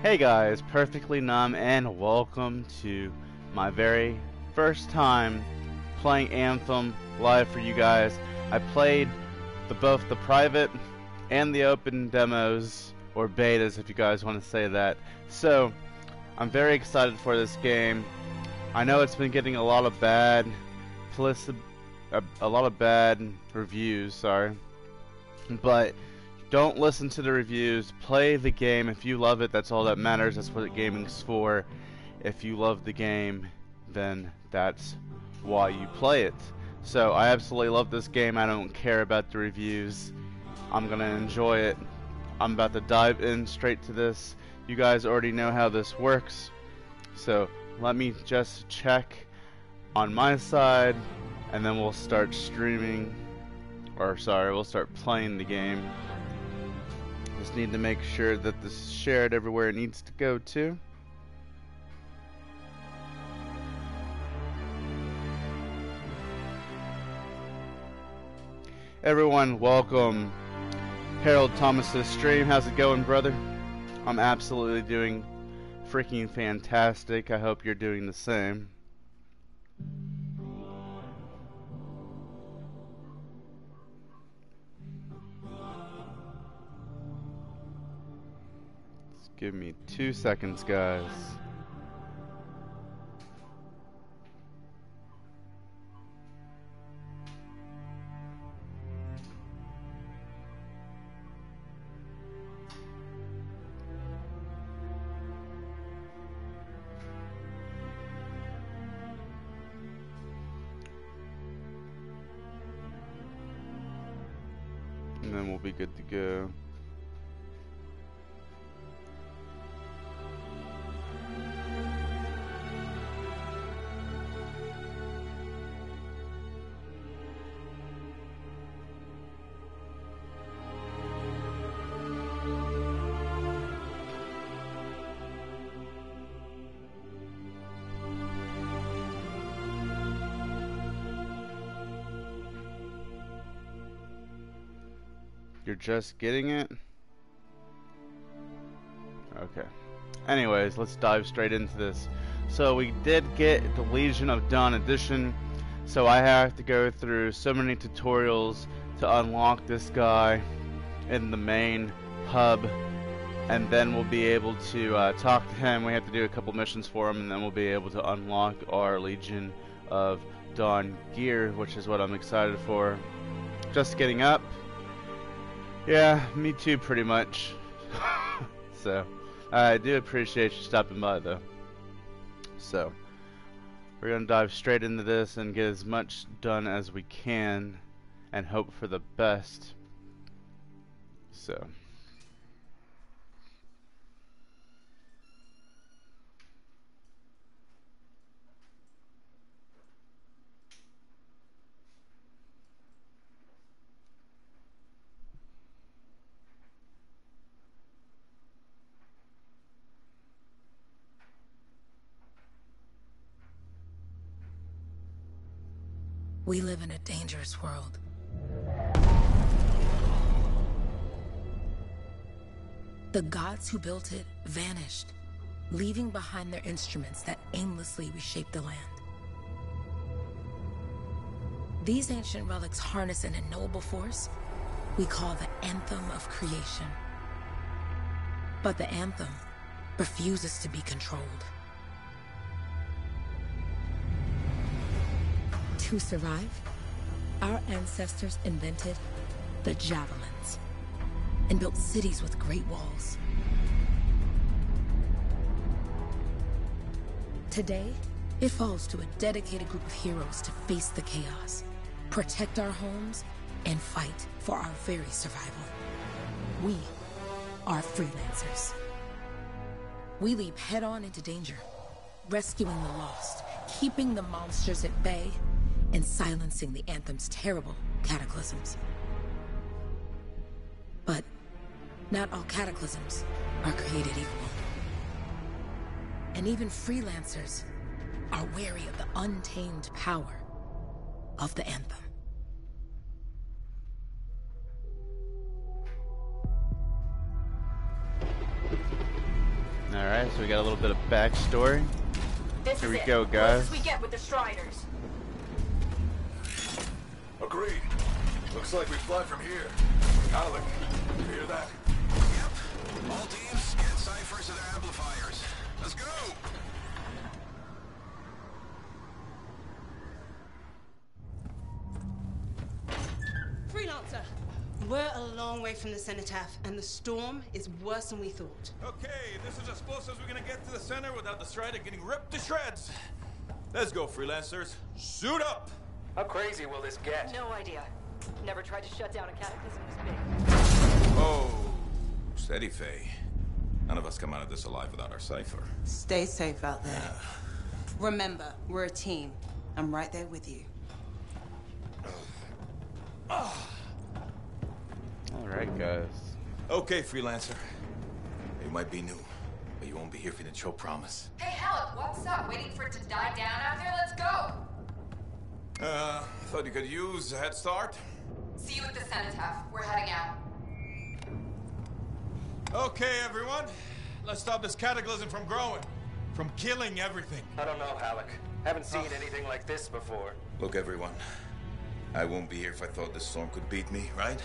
Hey guys, Perfectly Numb, and welcome to my very first time playing Anthem live for you guys. I played the, both the private and the open demos, or betas if you guys want to say that. So, I'm very excited for this game. I know it's been getting a lot of bad, a, uh, a lot of bad reviews, sorry. But don't listen to the reviews. Play the game. If you love it, that's all that matters. That's what gaming's for. If you love the game, then that's why you play it. So I absolutely love this game. I don't care about the reviews. I'm gonna enjoy it. I'm about to dive in straight to this. You guys already know how this works. So let me just check on my side and then we'll start streaming or sorry, we'll start playing the game. Just need to make sure that this is shared everywhere it needs to go to. Everyone, welcome Harold Thomas's stream. How's it going, brother? I'm absolutely doing freaking fantastic. I hope you're doing the same. Give me two seconds, guys. Just getting it? Okay. Anyways, let's dive straight into this. So we did get the Legion of Dawn edition. So I have to go through so many tutorials to unlock this guy in the main hub. And then we'll be able to uh, talk to him. We have to do a couple missions for him. And then we'll be able to unlock our Legion of Dawn gear, which is what I'm excited for. Just getting up. Yeah, me too, pretty much. so, I do appreciate you stopping by, though. So, we're going to dive straight into this and get as much done as we can and hope for the best. So. We live in a dangerous world. The gods who built it vanished, leaving behind their instruments that aimlessly reshape the land. These ancient relics harness an unknowable force we call the Anthem of Creation. But the Anthem refuses to be controlled. To survive, our ancestors invented the javelins and built cities with great walls. Today, it falls to a dedicated group of heroes to face the chaos, protect our homes, and fight for our very survival. We are freelancers. We leap head-on into danger, rescuing the lost, keeping the monsters at bay, and silencing the Anthem's terrible cataclysms. But not all cataclysms are created equal. And even freelancers are wary of the untamed power of the Anthem. Alright, so we got a little bit of backstory. This Here is we it. go, guys. Close we get with the Striders. Agreed. Looks like we fly from here. Haluk, you hear that? Yep. All teams, get ciphers to their amplifiers. Let's go! Freelancer, we're a long way from the cenotaph, and the storm is worse than we thought. Okay, this is as close as we're gonna get to the center without the Strider getting ripped to shreds. Let's go, freelancers. Suit up! How crazy will this get? No idea. Never tried to shut down a cataclysm this big. Oh, steady, Faye. None of us come out of this alive without our cipher. Stay safe out there. Remember, we're a team. I'm right there with you. Alright, guys. Okay, freelancer. You might be new, but you won't be here for the show promise. Hey, Haluk, what's up? Waiting for it to die down out there? Let's go! Uh, thought you could use a head start. See you at the cenotaph. We're heading out. Okay, everyone. Let's stop this cataclysm from growing, from killing everything. I don't know, Haluk. Haven't seen anything like this before. Look, everyone. I won't be here if I thought this storm could beat me, right?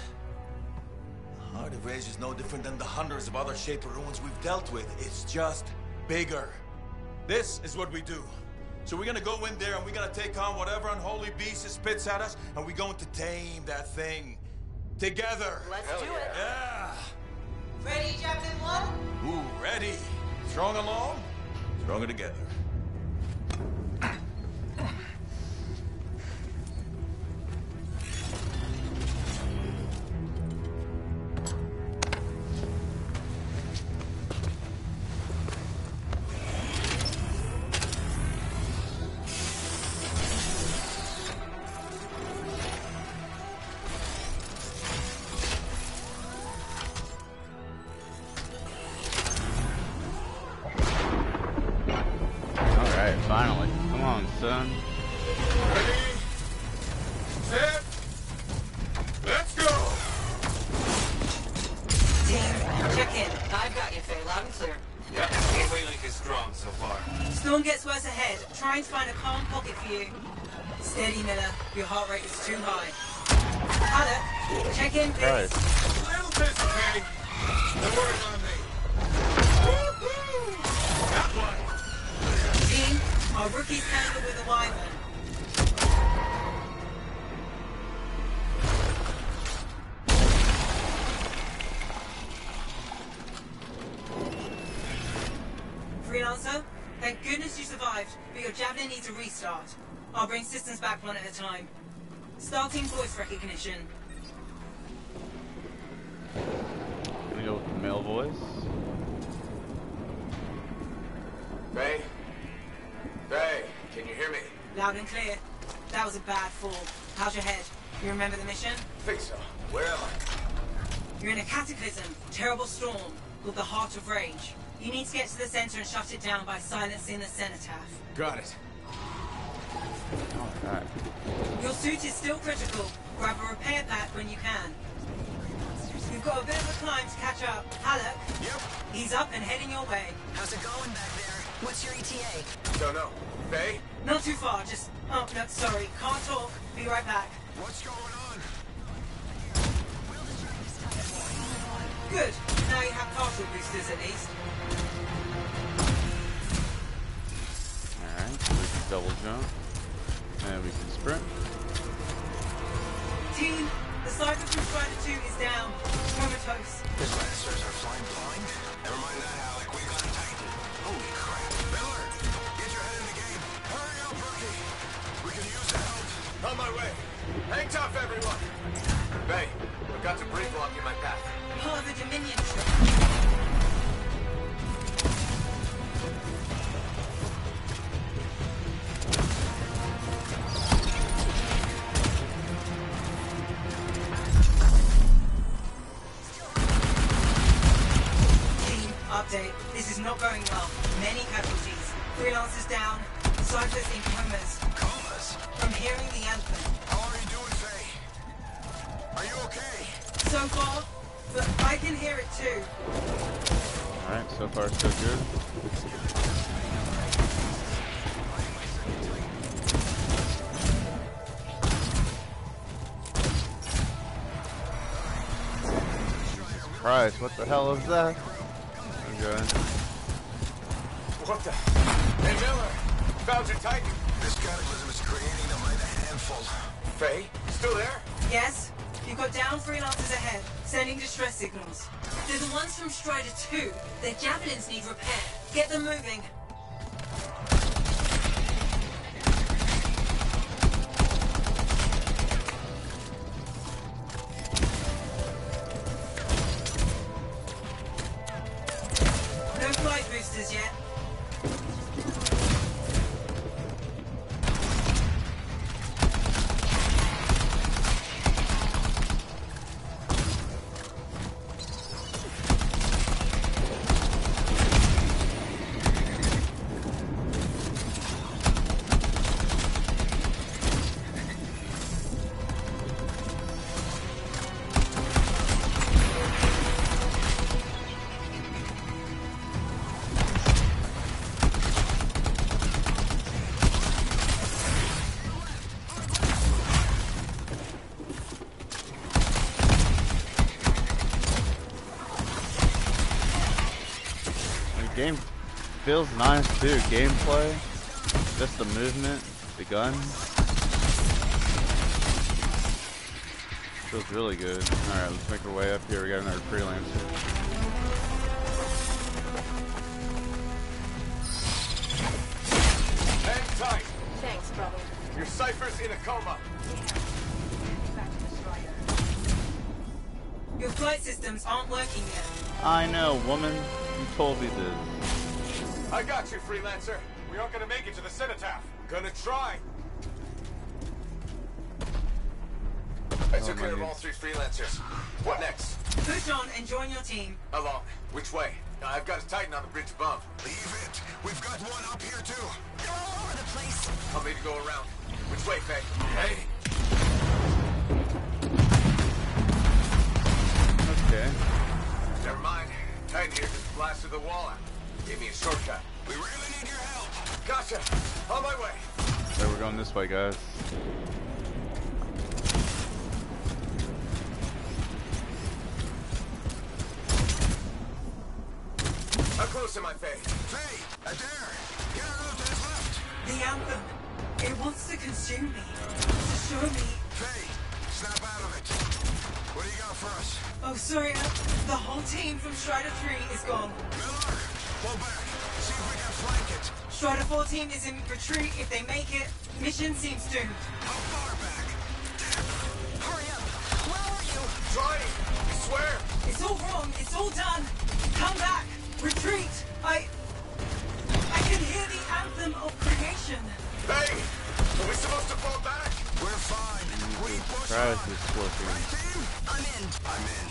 The Heart of Rage is no different than the hundreds of other Shaper ruins we've dealt with. It's just bigger. This is what we do. So we're gonna go in there and we're gonna take on whatever unholy beast it spits at us, and we're going to tame that thing. Together. Let's Hell do yeah. it. Yeah. Ready, Javelin 1? Ooh, ready. Strong alone, stronger together. you. Steady, Miller. Your heart rate is too high. Haluk, check in, please. Voice. Gonna go with the male voice. Faye? Faye, can you hear me? Loud and clear. That was a bad fall. How's your head? You remember the mission? Think so. Where am I? You're in a cataclysm, terrible storm, called the Heart of Rage. You need to get to the center and shut it down by silencing the cenotaph. Got it. Alright. Your suit is still critical. Grab a repair pack when you can. You've got a bit of a climb to catch up. Haluk, Yep. he's up and heading your way. How's it going back there? What's your ETA? Don't know. Faye? Not too far, just... Oh, no, sorry. Can't talk. Be right back. What's going on? Good. Now you have partial boosters at least. Alright, so double jump. And we can sprint. Team, the Cypher from Strider 2 is down. Comatose. The Lancers are flying blind? Never mind that, Haluk. We got it tight. Holy crap. Miller, get your head in the game. Hurry up, rookie. We can use the help. On my way. Hang tough, everyone. Faye, I've got debris blocking my path. Part update. This is not going well. Many casualties. Freelancers down. Cyphers in comas. Comas. From hearing the anthem. How are you doing, Faye? Are you okay? So far, but I can hear it too. Alright, so far so good. Christ, what the hell is that? Okay. What the? Hey, Miller! Found your Titan! This cataclysm is creating them by the handful. Faye? Still there? Yes? You've got down freelancers ahead, sending distress signals. They're the ones from Strider 2. Their javelins need repair. Get them moving. No flight boosters yet. Feels nice too. Gameplay, just the movement, the guns. Feels really good. Alright, let's make our way up here. We got another freelancer. Hang tight! Thanks, brother. Your cipher's in a coma. Back to the Strider. Your flight systems aren't working yet. I know, woman. You told me this. I got you, freelancer. We aren't gonna make it to the cenotaph. Gonna try. I took oh, care of all three freelancers. What next? Push on and join your team. Along. Which way? Uh, I've got a Titan on the bridge above. Leave it. We've got one up here too. They're all over the place. I'll need to go around. Which way, Faye? Hey! Okay. Never mind. Titan here just blasted the wall out. Gave me a shortcut. We really need your help. Gotcha! On my way! So we're going this way, guys. How close am I, Faye? Faye, Adair, get our loot to his left. The anthem. It wants to consume me. To show me. Faye, snap out of it. What do you got for us? Oh, sorry. uh, The whole team from Strider 3 is gone. Miller, pull back. See if we can flank it. Strider 4 team is in retreat. If they make it, mission seems doomed. How far back? Hurry up. Where are you? Trying! I swear! It's all wrong. It's all done. Come back. Retreat. I. I can hear the anthem of creation. Faye! Are we supposed to fall back? We're fine. We push Christ, on. this working. Right, team? I'm in. I'm in.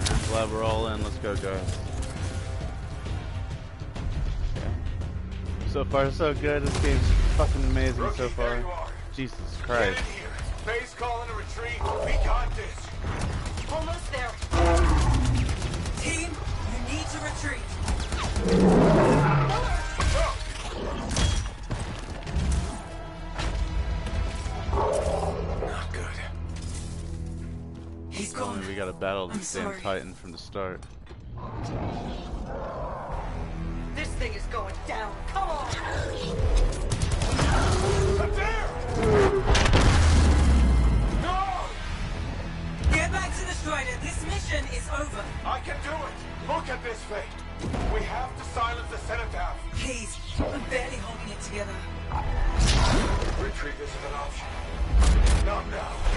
Alright, glad we're all in. Let's go, guys. So far, so good. This game's fucking amazing Rookie, so far. Jesus Christ. in here. Faye's calling a retreat. We got this. Almost there. Team, you need to retreat. Not good. He's Only gone. we gotta battle I'm this damn. Titan from the start. This thing is going down. Come on! Adair! No! Get back to the Strider. This mission is over. I can do it. Look at this, Faye. We have to silence the cenotaph. Please. I'm barely holding it together. Retreat isn't an option. Not now.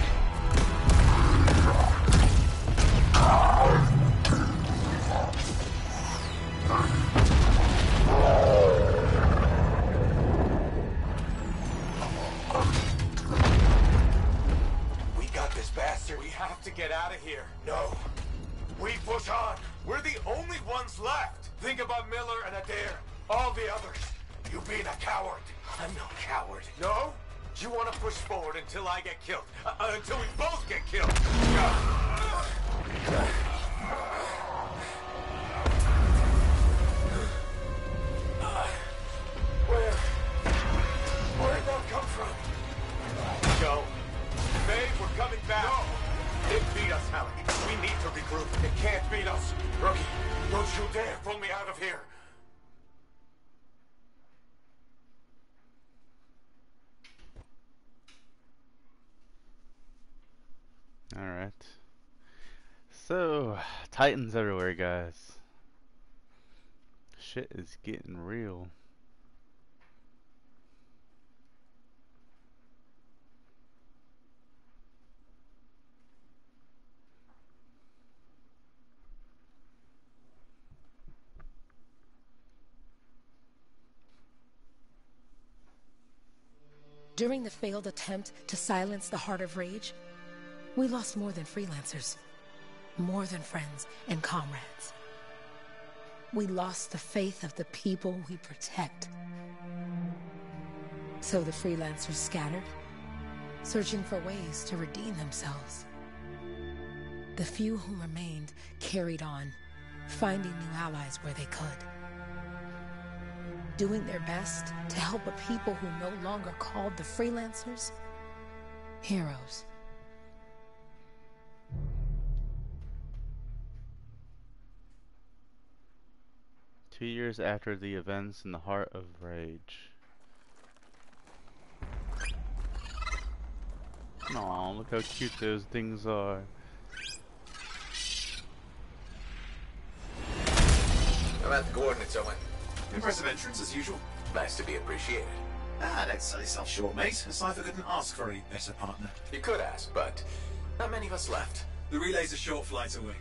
Get killed. Uh, until we Titans everywhere, guys. Shit is getting real. During the failed attempt to silence the Heart of Rage, we lost more than freelancers, more than friends and comrades. We lost the faith of the people we protect. So the freelancers scattered, searching for ways to redeem themselves. The few who remained carried on, finding new allies where they could. Doing their best to help a people who no longer called the freelancers heroes. Two years after the events in the Heart of Rage. Aw, look how cute those things are. How about the coordinates, Owen? Impressive entrance as usual. Nice to be appreciated. Ah, don't sell yourself short, mate. A cipher couldn't ask for a better partner. You could ask, but not many of us left. The relay's a short flight away.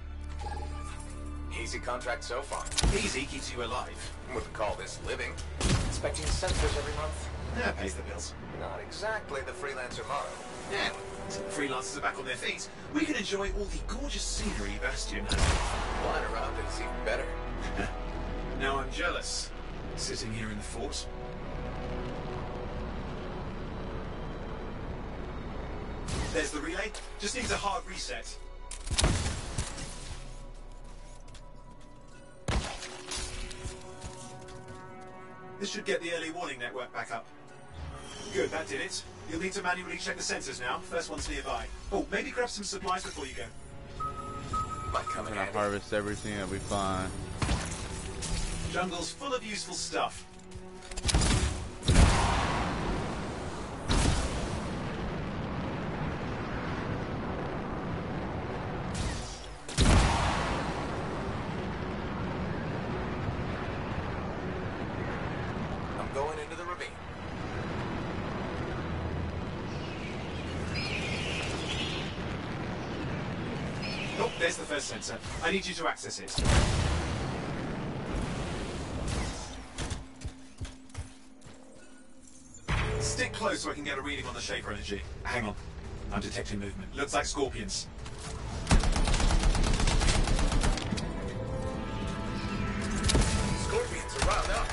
Easy contract so far. Easy keeps you alive. Wouldn't call this living. Inspecting sensors every month? Yeah, pays the bills. Not exactly the freelancer motto. Yeah, freelancers are back on their feet, we can enjoy all the gorgeous scenery Bastion has. Flying around is even better. now I'm jealous, sitting here in the fort. There's the relay. Just needs a hard reset. This should get the early warning network back up. Good, that did it. You'll need to manually check the sensors now. First one's nearby. Oh, maybe grab some supplies before you go. Might come I'm in gonna handy. harvest everything, it'll be fine. Jungle's full of useful stuff. I'm going into the ravine. Oh, there's the first sensor. I need you to access it. Stick close so I can get a reading on the Shaper energy. Hang on. I'm detecting movement. Looks like scorpions. Scorpions are riled up.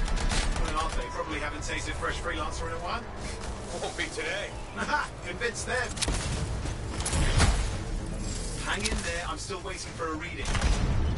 Well, aren't they? Probably haven't tasted fresh freelancer in a while. Won't be today. Convince them! Hang in there, I'm still waiting for a reading.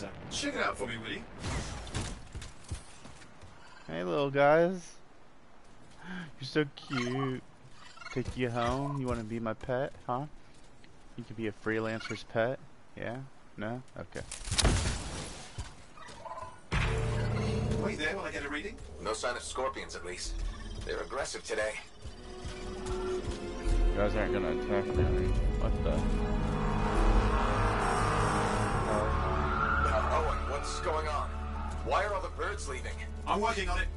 About up on the next Anthem. sensor. Check it out for me, will you? Hey, little guys. You're so cute. Take you home? You want to be my pet, huh? You could be a freelancer's pet? Yeah? No? Okay. Wait there while I get a reading. No sign of scorpions, at least. They're aggressive today. You guys aren't gonna attack me. What the? Uh, Owen, what's going on? Why are all the birds leaving? I'm working on it.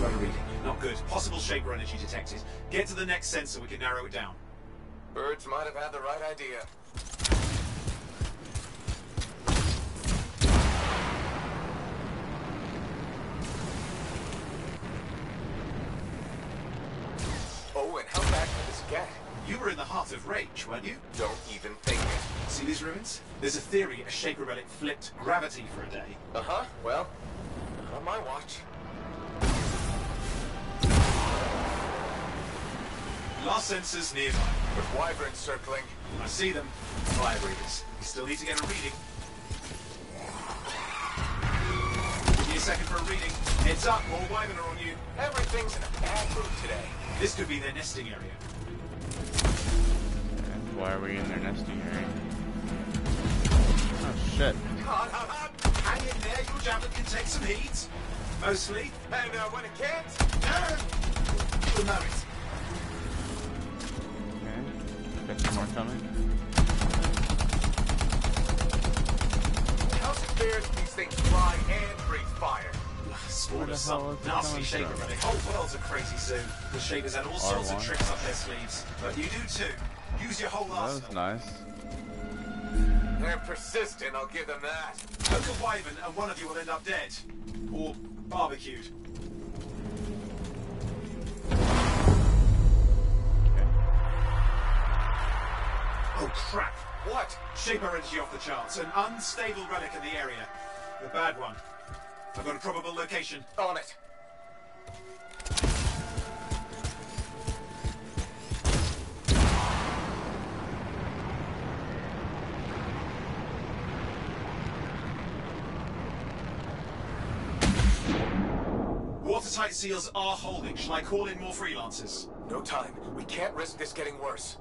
Got a reading. Not good. Possible Shaper energy detected. Get to the next sensor, we can narrow it down. Birds might have had the right idea. Oh, and how bad could this get? You were in the heart of Rage, weren't you? Don't even think it. See these ruins? There's a theory a Shaper relic flipped gravity for a day. Uh-huh, well, on my watch. Last sensors nearby. With wyverns circling. I see them. Fire breathers. We still need to get a reading. Give me a second for a reading. Heads up, more wyvern are on you. Everything's in a bad mood today. This could be their nesting area. And why are we in their nesting area? Oh shit. Hang in there, your javelin can take some heat. Mostly. And uh, when it can't, You'll know it. Okay. Got some more coming. how's it fair that these things fly and breathe fire? Spawned the us hell some is it nasty coming shaper from? Whole world's a crazy zoo. The shapers had all sorts of R1. tricks up their sleeves. But you do too. Use your whole That was nice. They're persistent, I'll give them that. Poke a wyvern and one of you will end up dead. Or barbecued. Oh crap! What? Shaper energy off the charts. An unstable relic in the area. The bad one. I've got a probable location. On it. Watertight seals are holding. Shall I call in more freelancers? No time. We can't risk this getting worse.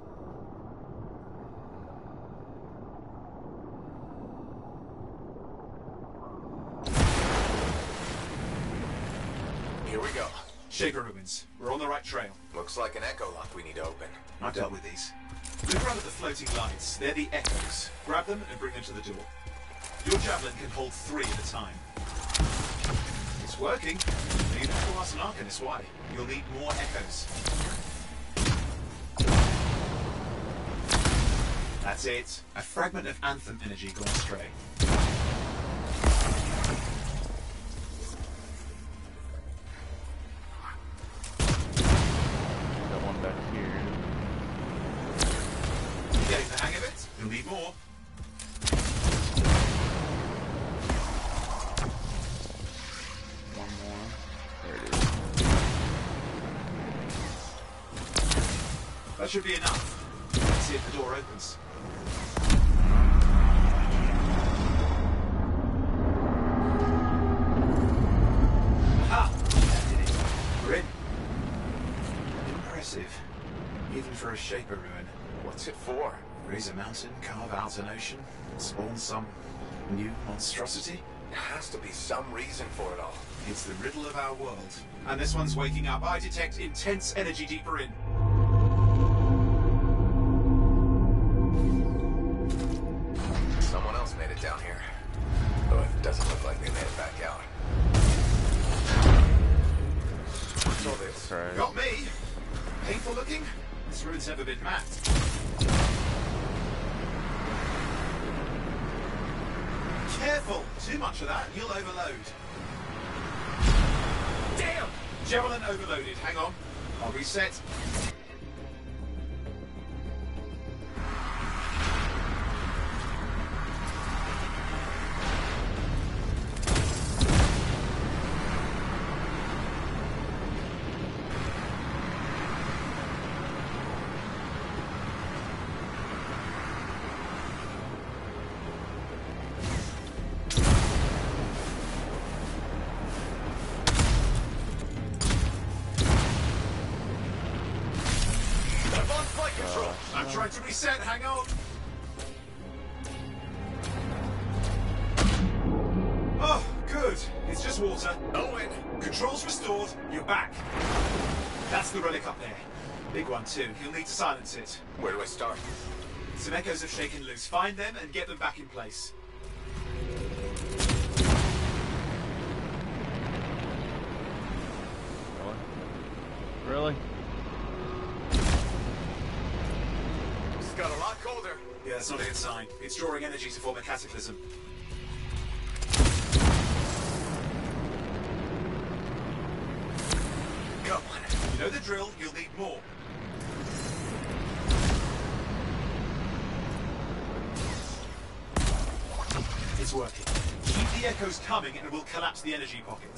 Here we go. Shaper ruins. We're on the right trail. Looks like an echo lock we need to open. I've dealt with these. Look around at the floating lights. They're the echoes. Grab them and bring them to the door. Your javelin can hold three at a time. Working. You have to ask an Arcanist why. You'll need more echoes. That's it. A fragment of Anthem energy gone astray. Got one back here. Getting the hang of it? You'll need more. Should be enough. Let's see if the door opens. Ha! That did it. We're in. Impressive. Even for a Shaper ruin. What's it for? Raise a mountain, carve out an ocean, spawn some new monstrosity? There has to be some reason for it all. It's the riddle of our world. And this one's waking up. I detect intense energy deeper in. Doesn't look like they made it back out. What's all this? Right. Got me! Painful looking? This ruin's never been mapped. Careful! Too much of that, you'll overload. Damn! Javelin overloaded. Hang on. I'll reset. two. You'll need to silence it. Where do I start? Some echoes have shaken loose. Find them and get them back in place. Really? It's got a lot colder. Yeah, that's not a good sign. It's drawing energy to form a cataclysm. Come on. You know the drill, you'll need more. Working. Keep the echoes coming and we'll collapse the energy pocket.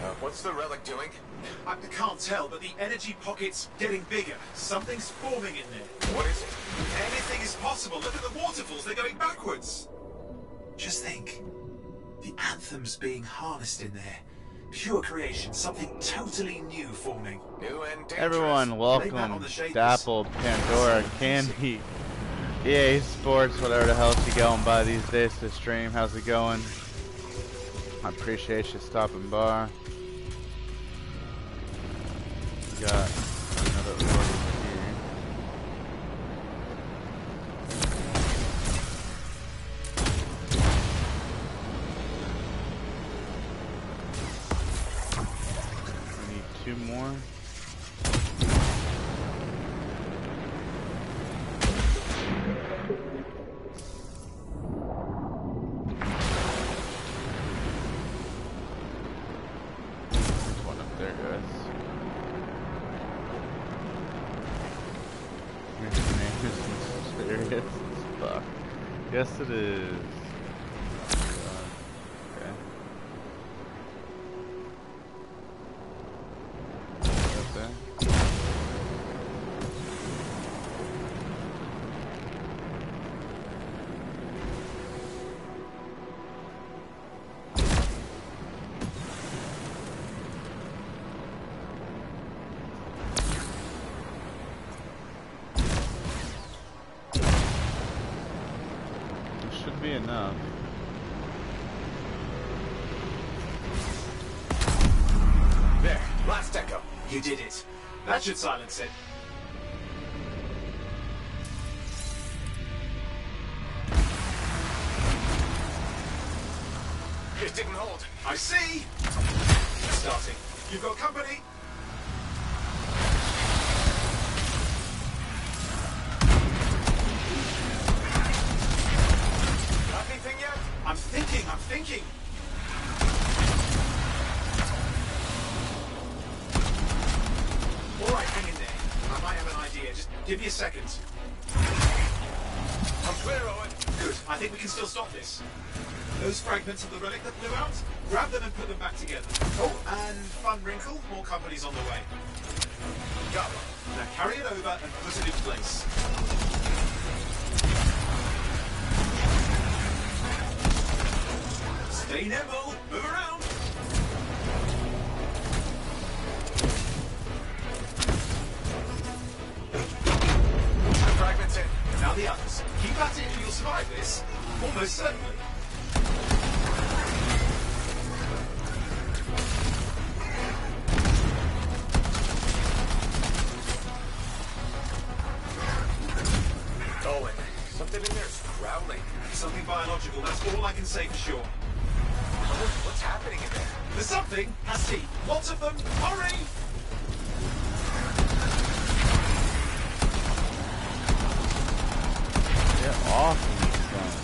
Uh, what's the relic doing? I can't tell, but the energy pocket's getting bigger. Something's forming in there. What is it? Anything is possible. Look at the waterfalls, they're going backwards. Just think. The anthem's being harnessed in there. Pure creation, something totally new forming. New and dangerous. Everyone, welcome. back on the shakers. Dappled, Pandora, Candy, EA Sports, whatever the hell she going by these days to stream. How's it going? I appreciate you stopping by. We got another order fuck. Yes, it is. Should silence it. It didn't hold. I see. Fragments of the relic that blew out, grab them and put them back together. Oh, and fun wrinkle, more companies on the way. That's all I can say for sure. What's happening in there? There's something, has see. Lots of them. Hurry! Get off of these guys.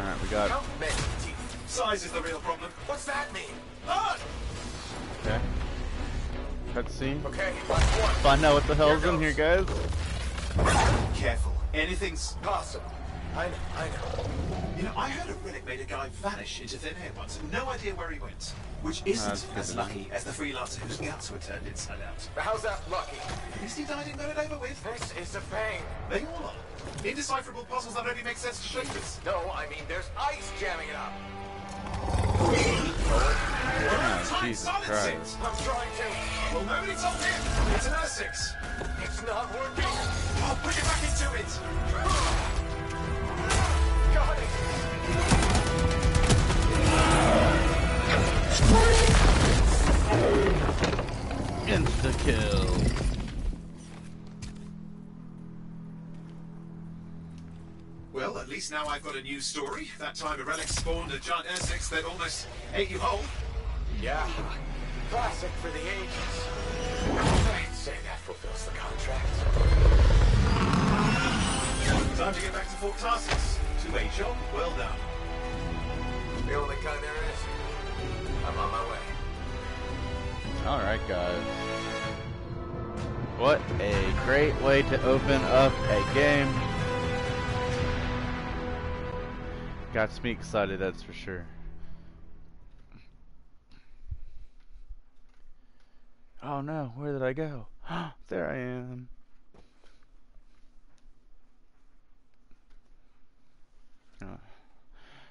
Alright, we got. How many teeth? Size is the real problem. What's that mean? Ah! Okay. Cutscene. Okay, last one. Find out what the hell's Here in here, guys. Careful. Anything's... Possible. I know, I know. You know, I heard a relic made a guy vanish into thin air once. No idea where he went. Which isn't That's as lucky as the freelancer whose guts were turned inside out. How's that lucky? At least he died and got it over with. This is a pain. They all are. Indecipherable puzzles that only make sense to shapers. No, I mean there's ice jamming it up. Oh, Time, Jesus Christ. I'm trying to. Well, nobody told him. It's an Essex. It's not working. I'll put it back into it. Got it. Insta kill. Well, at least now I've got a new story. That time a relic spawned a giant Essex that almost ate you whole. Yeah. Classic for the ages. Time to get back to Fort Tarsis. Two-way job, well done. The only kind there is. I'm on my way. Alright, guys. What a great way to open up a game. Got me excited, that's for sure. Oh no, where did I go? there I am.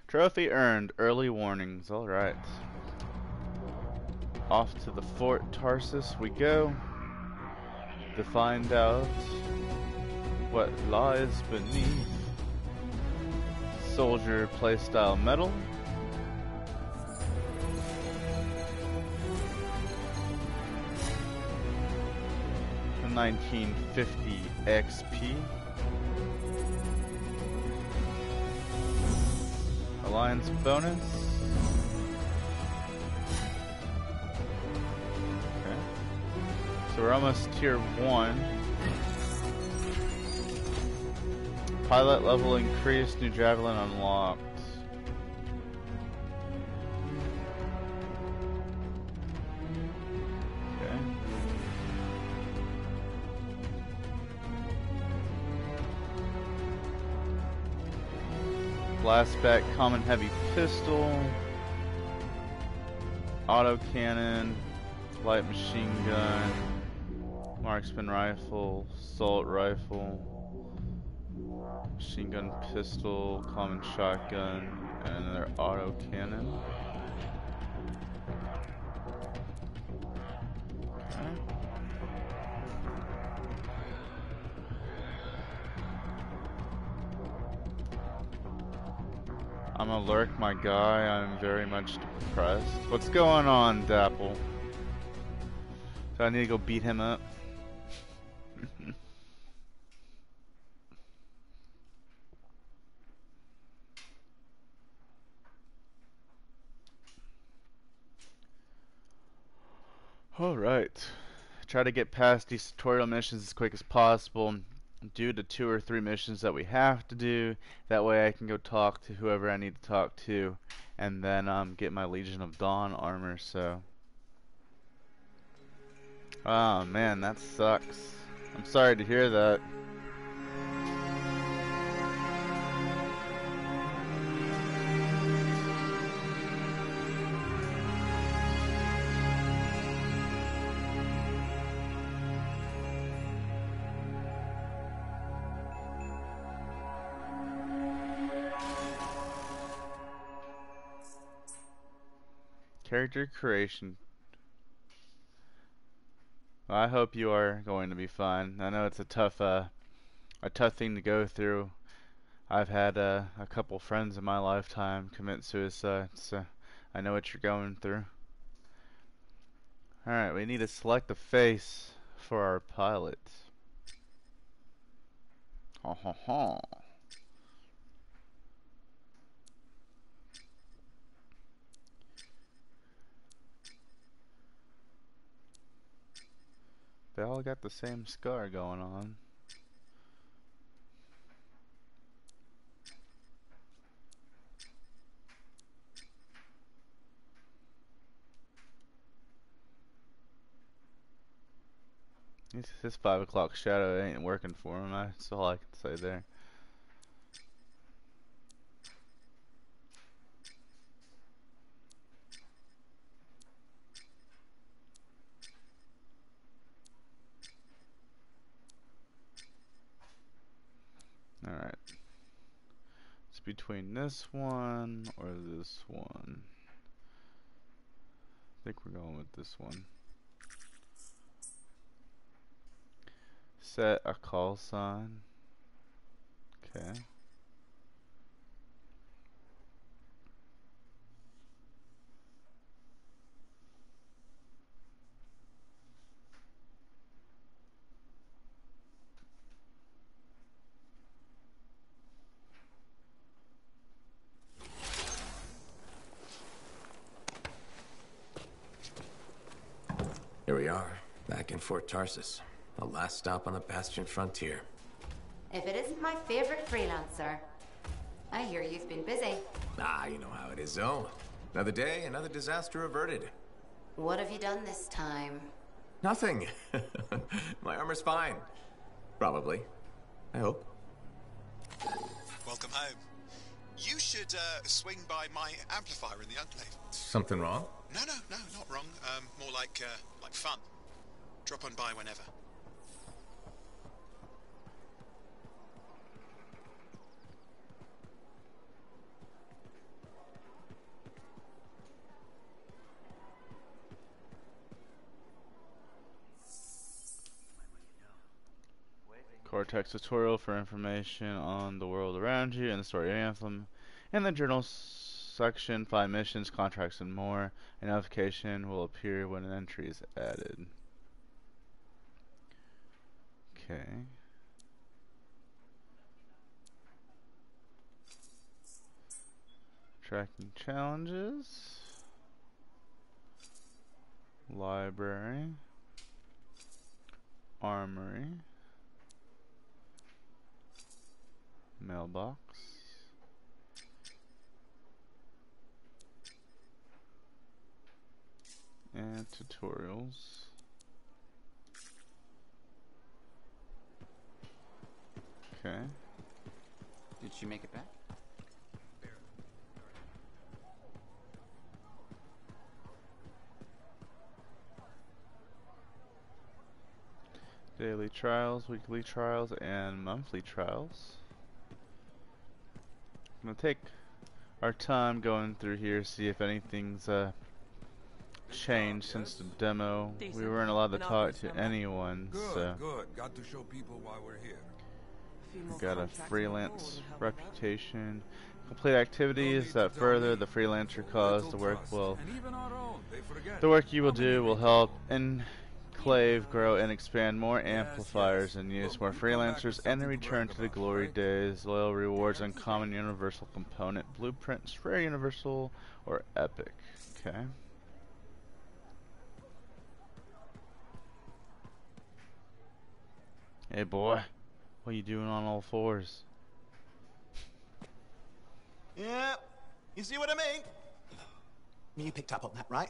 Trophy earned, early warnings, alright. Off to the Fort Tarsis we go to find out what lies beneath soldier playstyle metal. The 1950 XP. Alliance bonus. Okay. So we're almost tier 1. Pilot level increased, new javelin unlocked. Blast back common heavy pistol. Auto cannon, light machine gun, marksman rifle, assault rifle machine gun pistol, common shotgun, and another auto cannon. I'm gonna lurk my guy, I'm very much depressed. What's going on, Dapple? Do I need to go beat him up? Alright. Try to get past these tutorial missions as quick as possible. Do the two or three missions that we have to do. That way I can go talk to whoever I need to talk to. And then um, get my Legion of Dawn armor, so... Oh man, that sucks. I'm sorry to hear that. Character creation. Well, I hope you are going to be fine. I know it's a tough, uh, a tough thing to go through. I've had uh, a couple friends in my lifetime commit suicide, so I know what you're going through. Alright, we need to select a face for our pilot. Ha ha ha. They all got the same scar going on. This five o'clock shadow ain't working for him. That's all I can say there. Alright. It's between this one or this one. I think we're going with this one. Set a call sign. Okay. Here we are, back in Fort Tarsis. The last stop on the Bastion frontier. If it isn't my favorite freelancer. I hear you've been busy. Ah, you know how it is, Zoe. Another day, another disaster averted. What have you done this time? Nothing. My armor's fine. Probably. I hope. Welcome home. You should uh, swing by my amplifier in the Enclave. Something wrong? No, no, no, not wrong. Um, more like uh, like fun. Drop on by whenever. Cortex tutorial for information on the world around you and the story Anthem. In the journal section, find missions, contracts, and more. A notification will appear when an entry is added. Okay. Tracking challenges. Library. Armory. Mailbox. And tutorials. Okay. Did she make it back? Daily trials, weekly trials, and monthly trials. I'm gonna take our time going through here, see if anything's uh, changed since the demo. We weren't allowed to talk to anyone, Good, so good. Got to show people why we're here. We got a freelance reputation. Complete activities that further the freelancer cause. The work will the work you will do will help Enclave grow and expand more amplifiers and use more freelancers and return to the glory days. Loyal rewards, uncommon universal component, blueprints, rare universal, or epic. Okay. Hey boy, what are you doing on all fours? Yeah, you see what I mean? You picked up on that, right?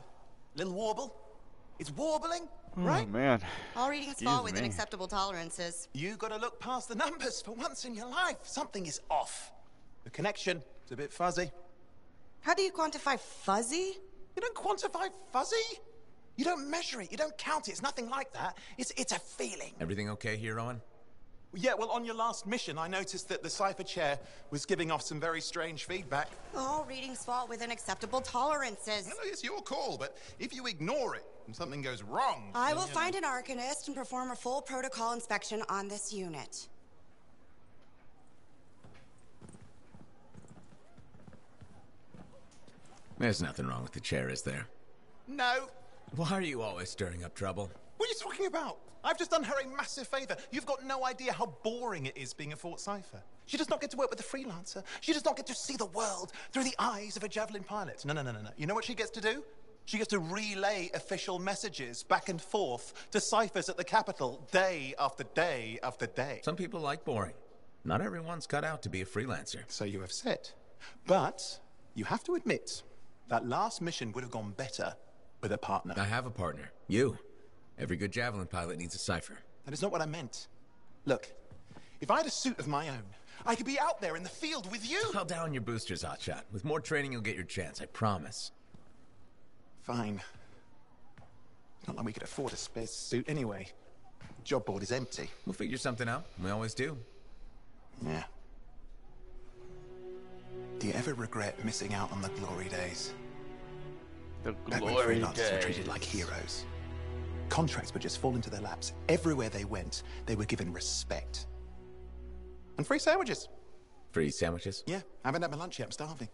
Little warble? It's warbling, oh, right? Oh man. All readings Excuse fall within me. acceptable tolerances. You gotta look past the numbers for once in your life. Something is off. The connection is a bit fuzzy. How do you quantify fuzzy? You don't quantify fuzzy? You don't measure it, you don't count it, it's nothing like that. It's it's a feeling. Everything okay here, Owen? Yeah, well, on your last mission, I noticed that the cipher chair was giving off some very strange feedback. All readings fall within acceptable tolerances. No, no, it's your call, but if you ignore it and something goes wrong. I then, will you find know- an arcanist and perform a full protocol inspection on this unit. There's nothing wrong with the chair, is there? No. Why are you always stirring up trouble? What are you talking about? I've just done her a massive favor. You've got no idea how boring it is being a Fort Cipher. She does not get to work with a freelancer. She does not get to see the world through the eyes of a javelin pilot. No, no, no, no, no. You know what she gets to do? She gets to relay official messages back and forth to ciphers at the capital day after day after day. Some people like boring. Not everyone's cut out to be a freelancer. So you have said. But you have to admit that last mission would have gone better with a partner. I have a partner. You. Every good javelin pilot needs a cipher. That is not what I meant. Look, if I had a suit of my own, I could be out there in the field with you. Call down your boosters, Hotshot. With more training, you'll get your chance, I promise. Fine. It's not like we could afford a spare suit anyway. Job board is empty. We'll figure something out. We always do. Yeah. Do you ever regret missing out on the glory days? The Back when glory freelancers were treated like heroes. Contracts would just fall into their laps. Everywhere they went, they were given respect. And free sandwiches. Free sandwiches? Yeah, I haven't had my lunch yet. I'm starving.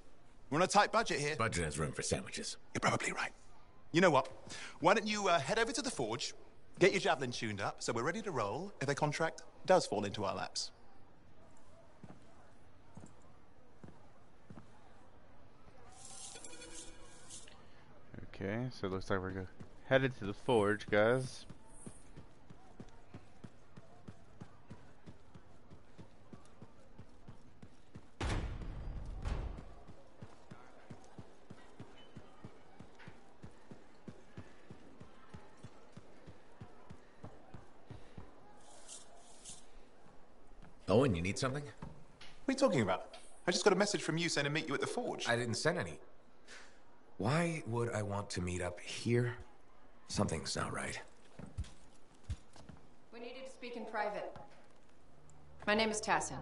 We're on a tight budget here. Budget has room for sandwiches. You're probably right. You know what? Why don't you uh, head over to the forge, get your javelin tuned up, so we're ready to roll if a contract does fall into our laps. Okay, so it looks like we're go headed to the forge, guys. Owen, you need something? What are you talking about? I just got a message from you saying to meet you at the forge. I didn't send any. Why would I want to meet up here? Something's not right. We needed to speak in private. My name is Tassyn.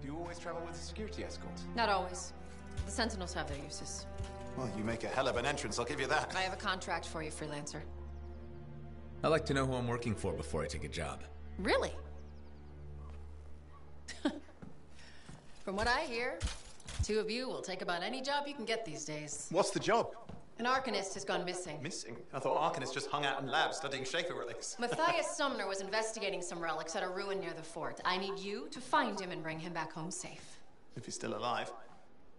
Do you always travel with a security escort? Not always. The Sentinels have their uses. Well, you make a hell of an entrance, I'll give you that. I have a contract for you, freelancer. I like to know who I'm working for before I take a job. Really? From what I hear, two of you will take about any job you can get these days. What's the job? An Arcanist has gone missing. Missing? I thought Arcanists just hung out in labs studying Shaper relics. Matthias Sumner was investigating some relics at a ruin near the fort. I need you to find him and bring him back home safe. If he's still alive.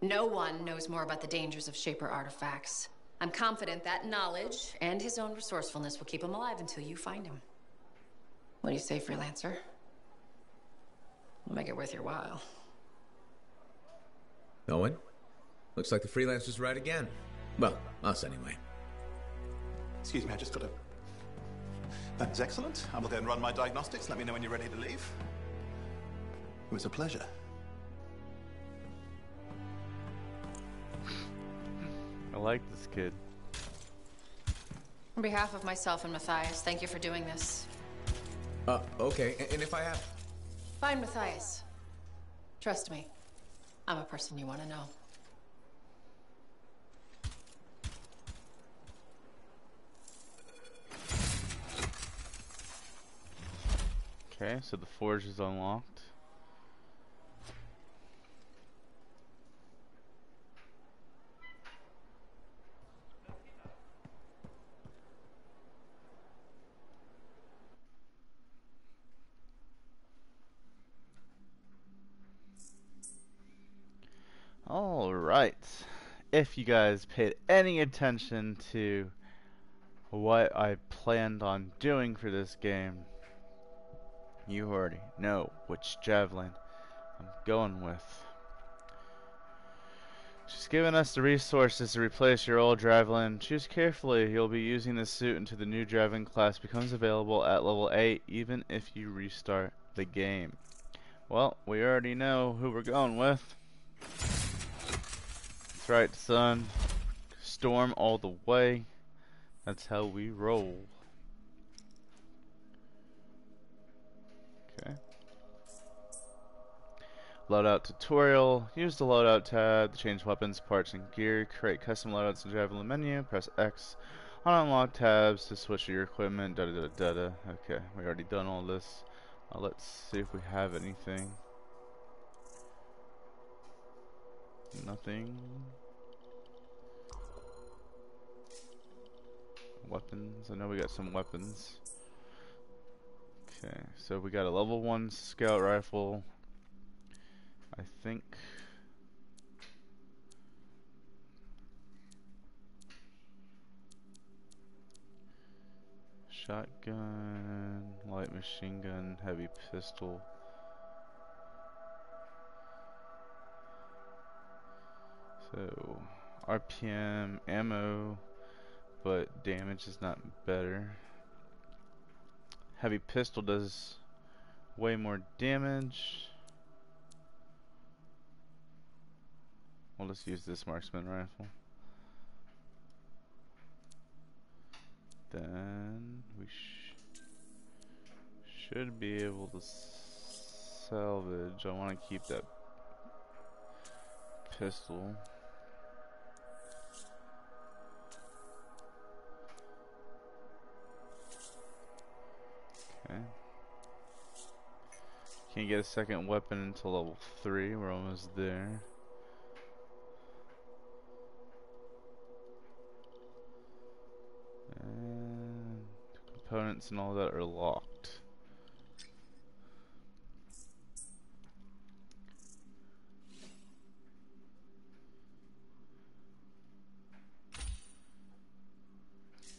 No one knows more about the dangers of Shaper artifacts. I'm confident that knowledge and his own resourcefulness will keep him alive until you find him. What do you say, freelancer? We'll make it worth your while. Owen? Looks like the freelancer's right again. Well, us anyway. Excuse me, I just got a. That is excellent. I will go and run my diagnostics. Let me know when you're ready to leave. It was a pleasure. I like this kid. On behalf of myself and Matthias, thank you for doing this. Uh, okay. And if I have... Fine, Matthias. Trust me, I'm a person you want to know. Okay, so the forge is unlocked. Alright. If you guys paid any attention to what I planned on doing for this game, you already know which javelin I'm going with. She's given us the resources to replace your old javelin. Choose carefully. You'll be using this suit until the new javelin class becomes available at level 8, even if you restart the game. Well, we already know who we're going with. That's right, son. Storm all the way. That's how we roll. Loadout tutorial. Use the loadout tab to change weapons, parts, and gear. Create custom loadouts in the Javelin menu. Press X on unlock tabs to switch your equipment. Da da da da da. Okay, we already done all this. Uh, let's see if we have anything. Nothing. Weapons. I know we got some weapons. Okay, so we got a level 1 scout rifle. I think. Shotgun, light machine gun, heavy pistol. So, RPM, ammo, but damage is not better. Heavy pistol does way more damage. Well, let's use this marksman rifle. Then we sh should be able to salvage. I want to keep that pistol. Okay. Can't get a second weapon until level 3. We're almost there. components and all that are locked.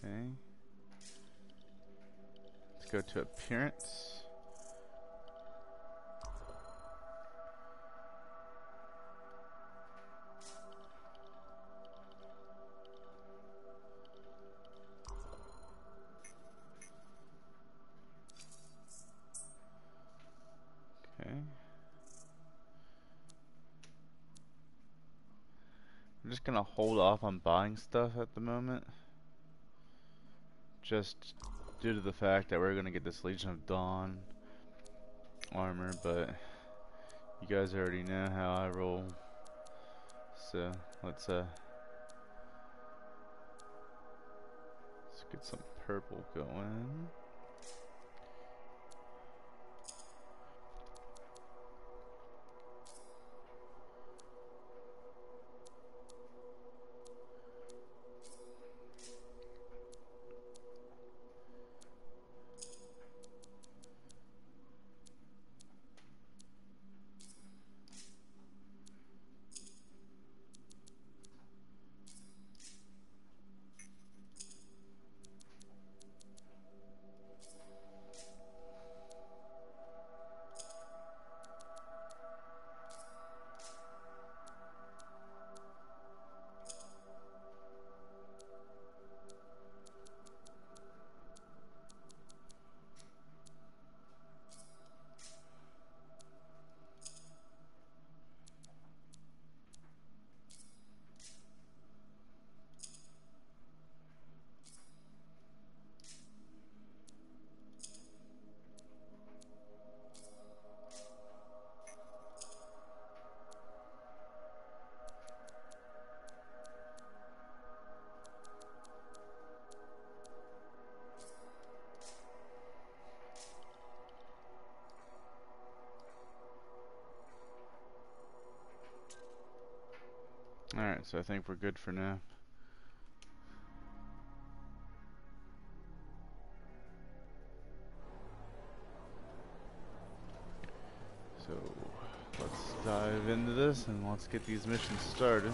Okay. Let's go to appearance. Just gonna hold off on buying stuff at the moment. Just due to the fact that we're gonna get this Legion of Dawn armor, but you guys already know how I roll. So let's uh let's get some purple going. So I think we're good for now. So, let's dive into this and let's get these missions started.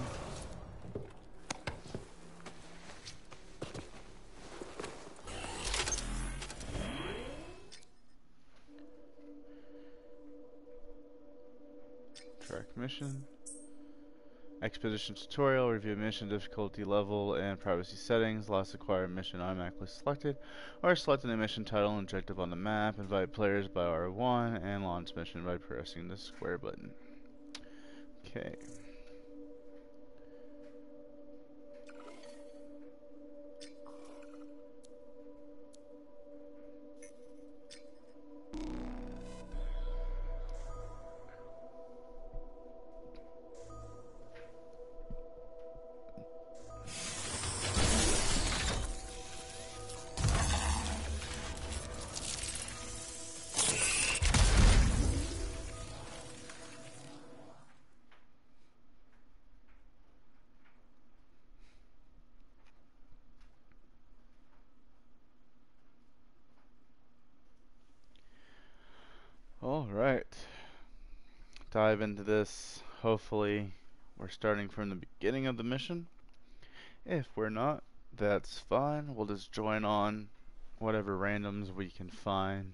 Expedition tutorial, review mission difficulty level and privacy settings, last acquired mission automatically selected, or select a mission title and objective on the map, invite players by R1, and launch mission by pressing the square button. Okay. Into this. Hopefully, we're starting from the beginning of the mission. If we're not, that's fine. We'll just join on whatever randoms we can find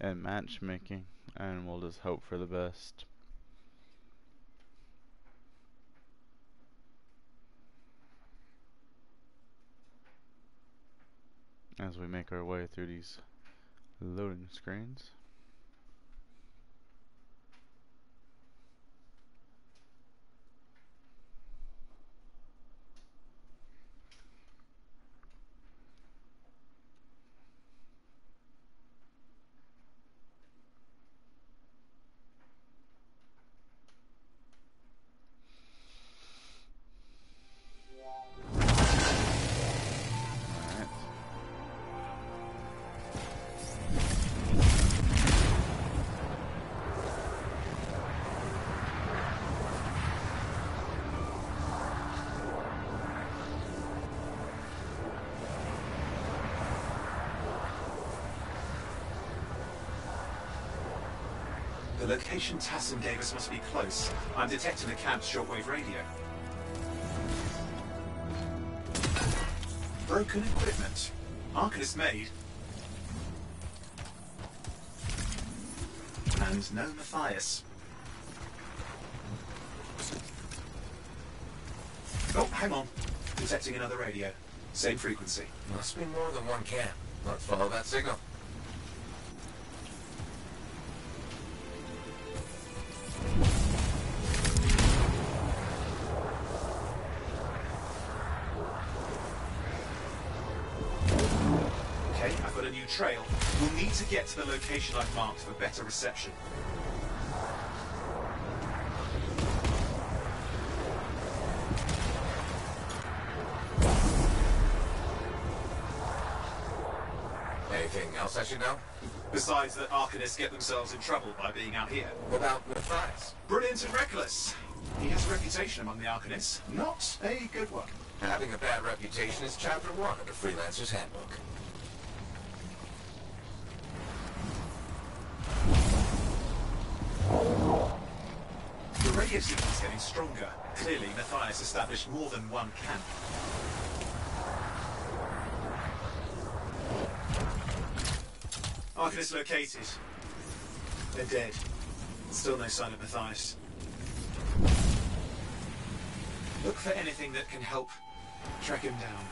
and matchmaking, and we'll just hope for the best. As we make our way through these loading screens. location Tassyn gave us must be close. I'm detecting a camp's shortwave radio. Broken equipment. Arcanist made. And no Matthias. Oh, hang on. Detecting another radio. Same frequency. Must be more than one camp. Let's follow that signal. Get to the location I've marked for better reception. Anything else I should know? Besides that Arcanists get themselves in trouble by being out here. What about Matthias? Brilliant and reckless. He has a reputation among the Arcanists. Not a good one. Having a bad reputation is chapter one of the Freelancer's Handbook. Stronger. Clearly, Matthias established more than one camp. Arcanist located. They're dead. Still no sign of Matthias. Look for anything that can help track him down.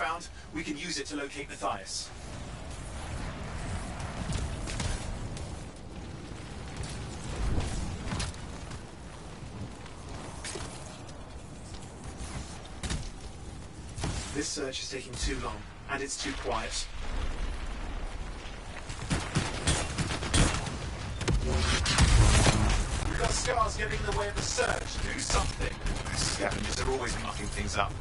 Found. We can use it to locate Matthias. This search is taking too long, and it's too quiet. We've got scars getting in the way of the search. Do something. Scavengers are always mucking things up.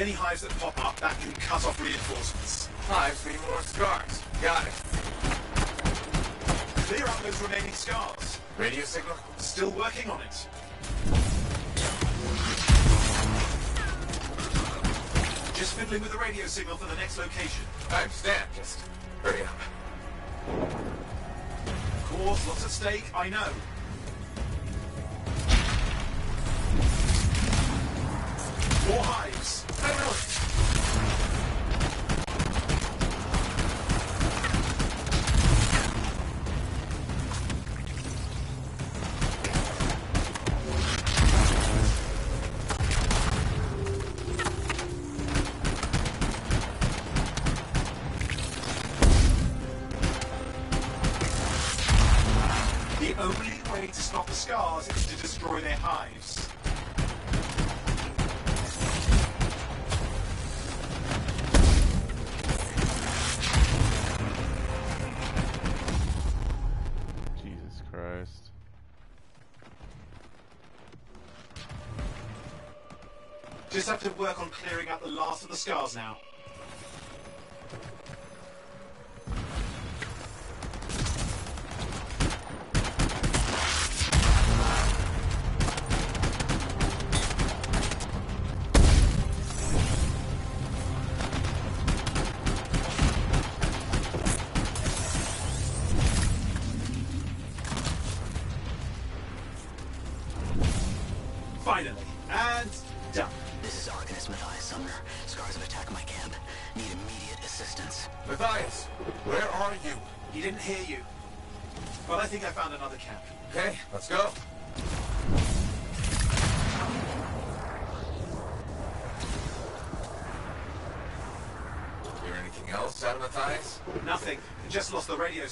Any hives that pop up. That can cut off reinforcements. Hives mean more scars. Got it. Clear out those remaining scars. Radio signal? Still working on it. Just fiddling with the radio signal for the next location. I understand. Just hurry up. Of course, lots at stake, I know. More hives. Scars now.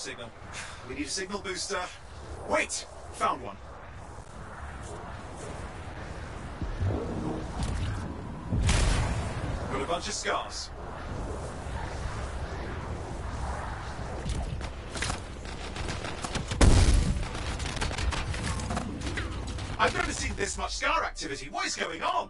signal. We need a signal booster. Wait! Found one. Got a bunch of scars. I've never seen this much scar activity. What is going on?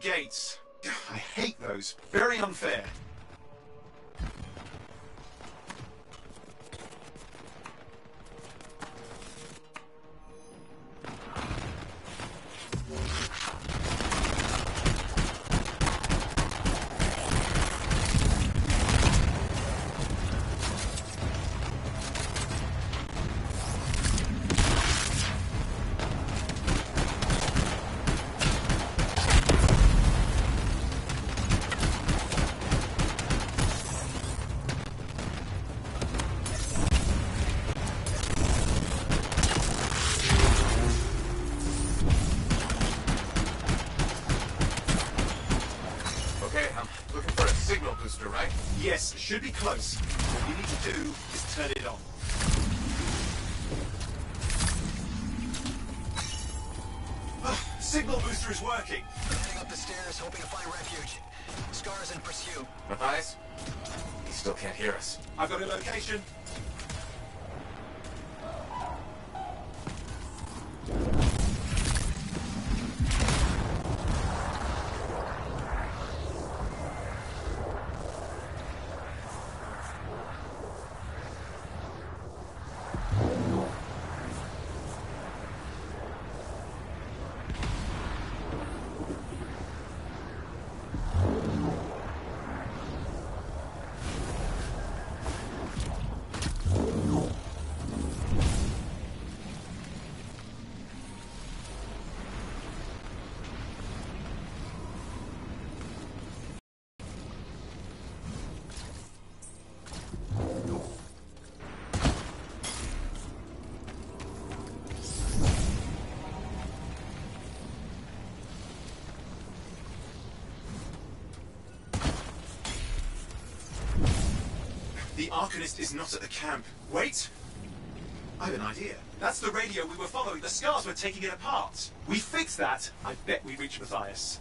gates. I hate those. Very unfair. I've got a location. Arcanist is not at the camp. Wait! I have an idea. That's the radio we were following. The scars were taking it apart. We fix that. I bet we reach Matthias.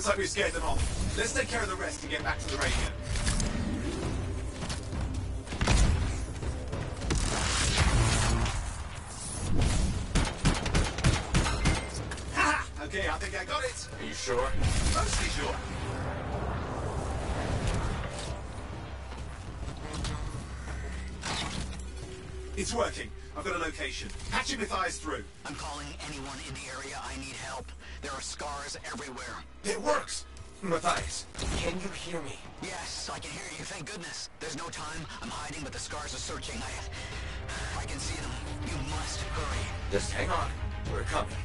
Looks like we scared them off. Let's take care of the rest and get back to the radio. Matthias, can you hear me? Yes, I can hear you, thank goodness. There's no time. I'm hiding, but the scars are searching. I, I can see them. You must hurry. Just hang on. We're coming.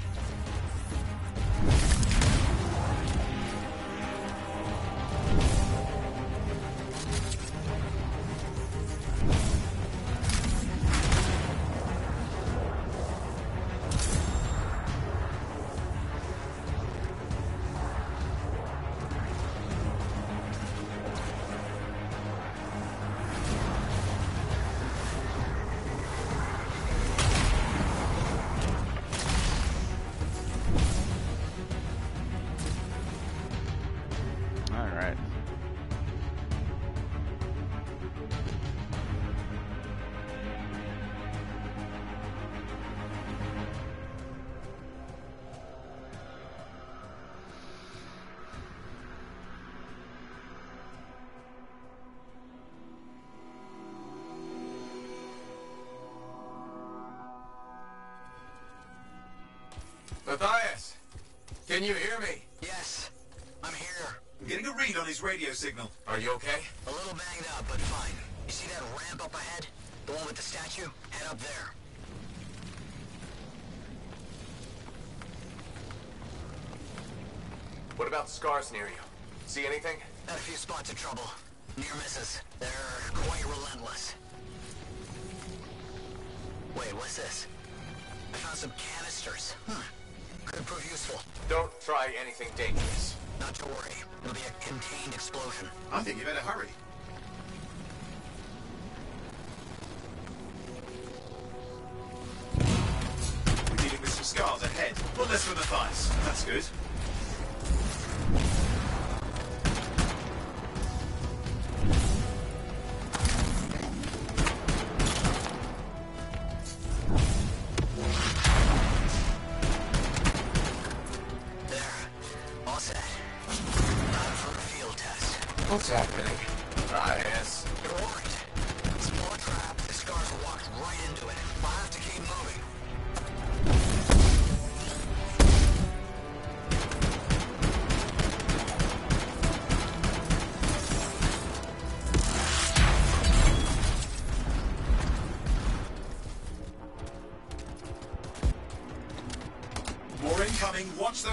signal. Are you okay?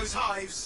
those hives.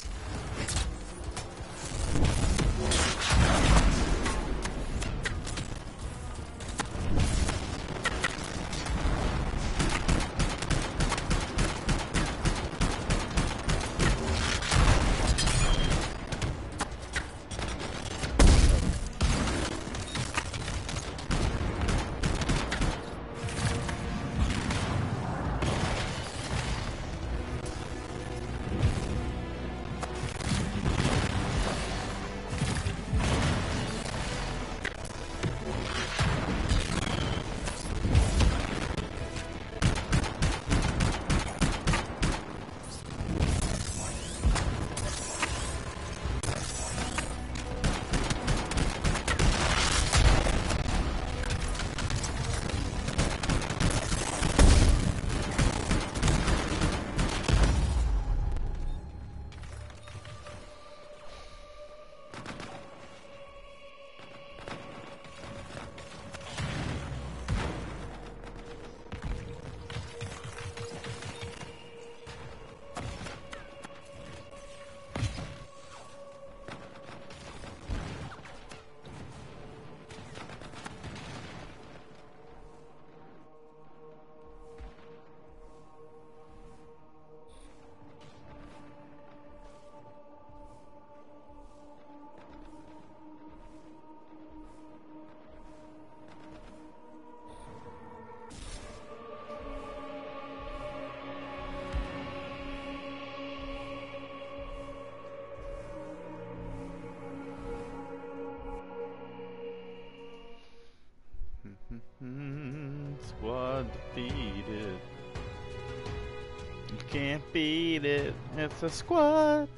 defeated. You can't beat it. It's a squad.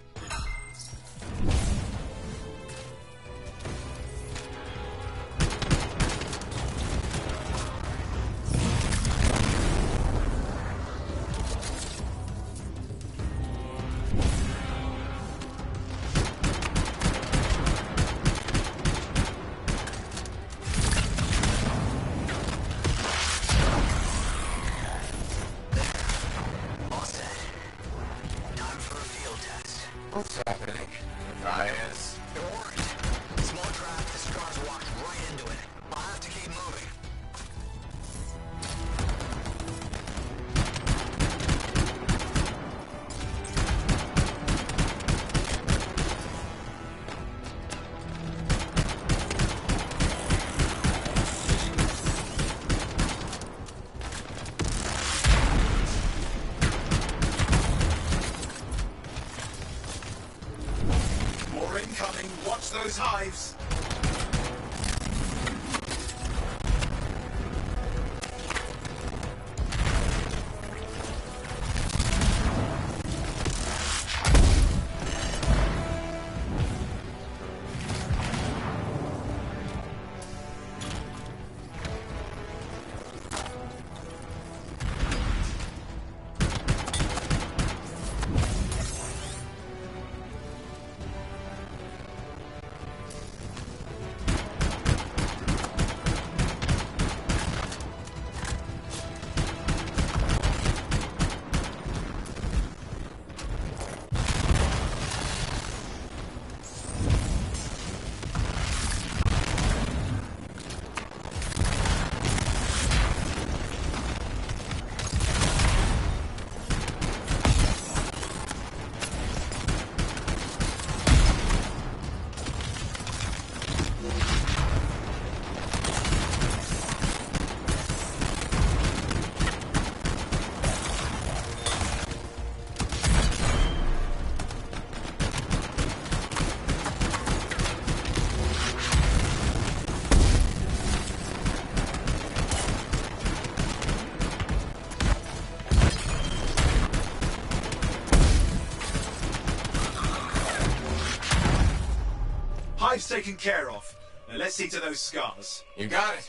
taken care of. Now let's see to those scars. You got it.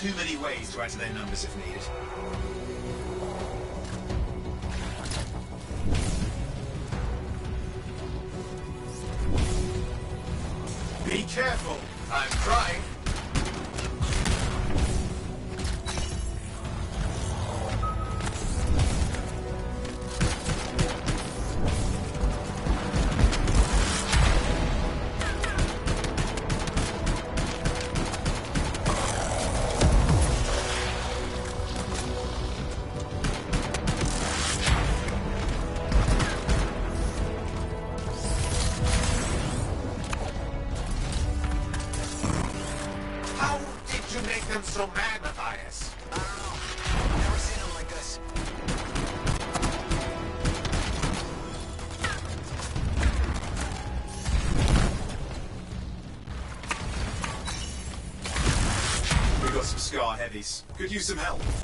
too many ways to add to their numbers if needed. Could use some help.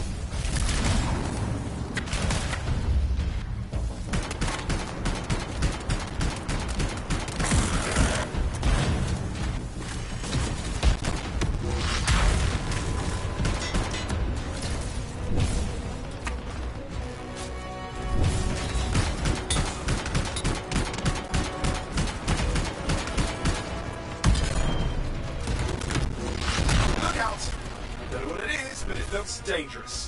Dangerous.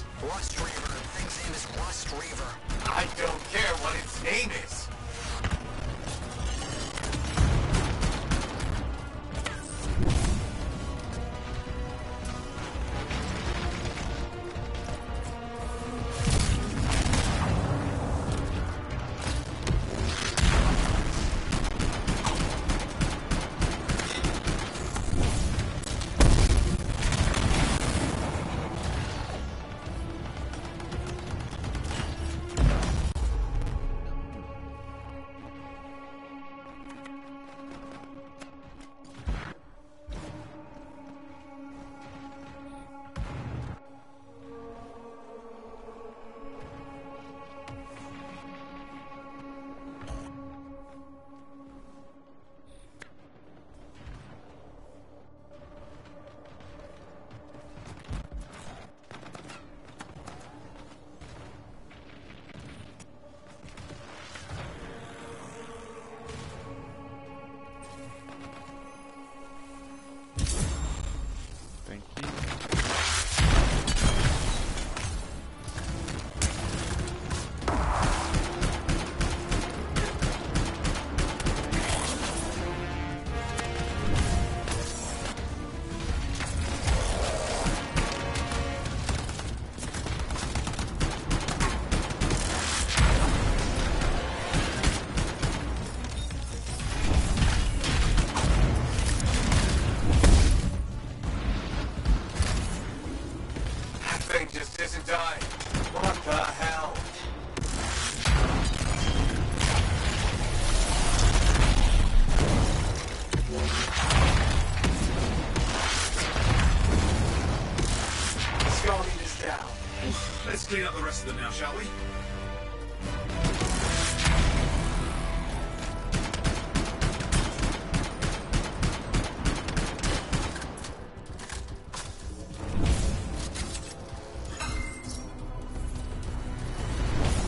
Shall we?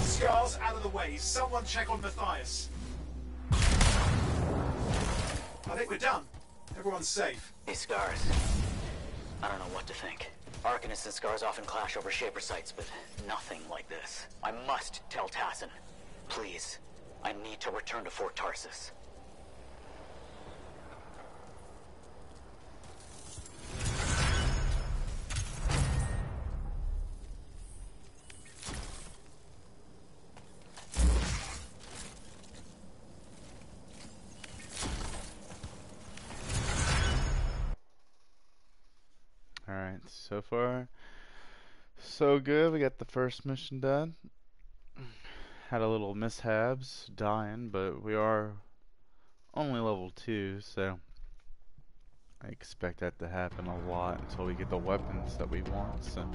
Scar's out of the way. Someone check on Matthias. I think we're done. Everyone's safe. Hey, Scars. I don't know what to think. Arcanists and Scars often clash over Shaper sites, but. I must tell Tassyn. Please. I need to return to Fort Tarsis. Alright, so far, so good. We got the first mission done. Had a little mishaps, dying, but we are only level 2, so I expect that to happen a lot until we get the weapons that we want, so.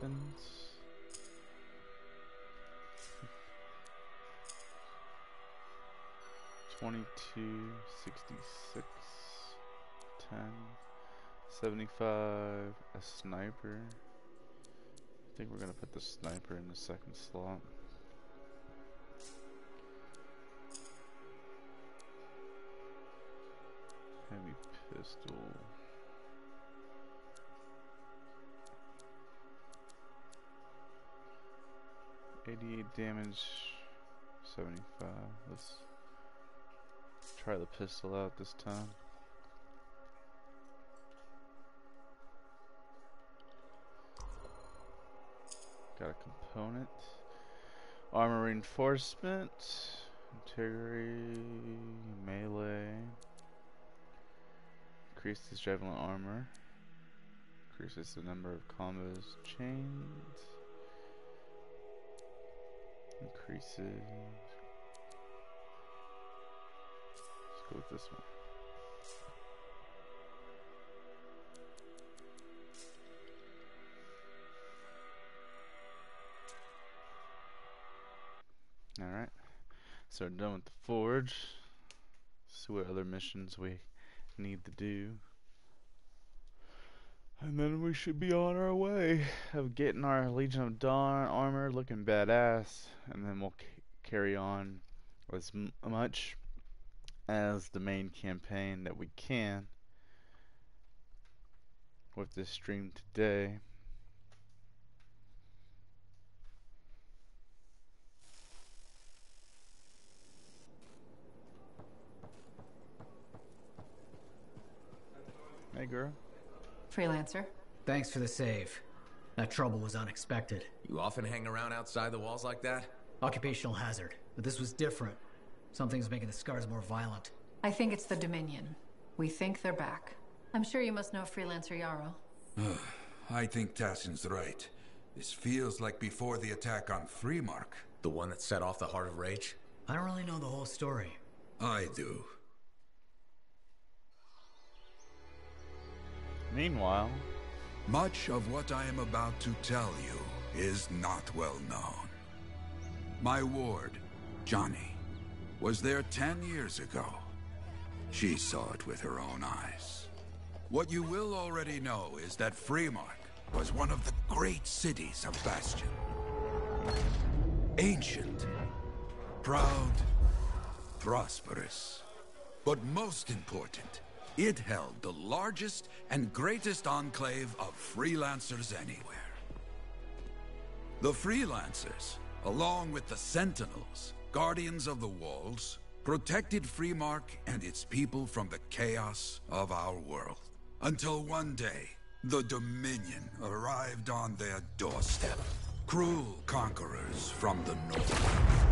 Weapons. Twenty-two, sixty-six, ten, seventy-five, a sniper. I think we're gonna put the sniper in the second slot. Heavy pistol. Eighty-eight damage, seventy-five. Let's try the pistol out this time. Got a component. Armor reinforcement. Integrity. Melee. Increases javelin armor. Increases the number of combos chains. Increases. Let's go with this one. Alright. So we're done with the forge. See what other missions we need to do. And then we should be on our way of getting our Legion of Dawn armor looking badass. And then we'll carry on as much as the main campaign that we can with this stream today. Hey, girl. Freelancer. Thanks for the save. That trouble was unexpected. You often hang around outside the walls like that? Occupational hazard. But this was different. Something's making the scars more violent. I think it's the Dominion. We think they're back. I'm sure you must know Freelancer Yarrow. I think Tassyn's right. This feels like before the attack on Freemark. The one that set off the Heart of Rage? I don't really know the whole story. I do. Meanwhile, much of what I am about to tell you is not well known. My ward, Johnny, was there ten years ago. She saw it with her own eyes. What you will already know is that Freemark was one of the great cities of Bastion. Ancient, proud, prosperous, but most important, it held the largest and greatest enclave of freelancers anywhere. The freelancers, along with the Sentinels, guardians of the walls, protected Freemark and its people from the chaos of our world. Until one day, the Dominion arrived on their doorstep. Cruel conquerors from the north.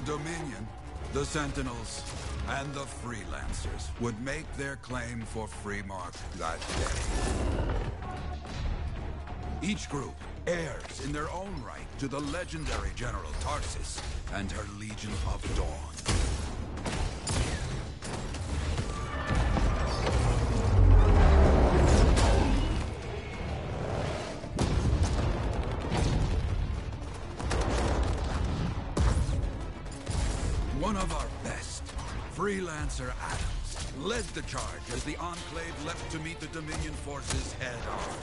The Dominion, the Sentinels, and the Freelancers would make their claim for Freemark that day. Each group heirs in their own right to the legendary General Tarsis and her Legion of Dawn. Freelancer Adams, led the charge as the Enclave left to meet the Dominion forces head on.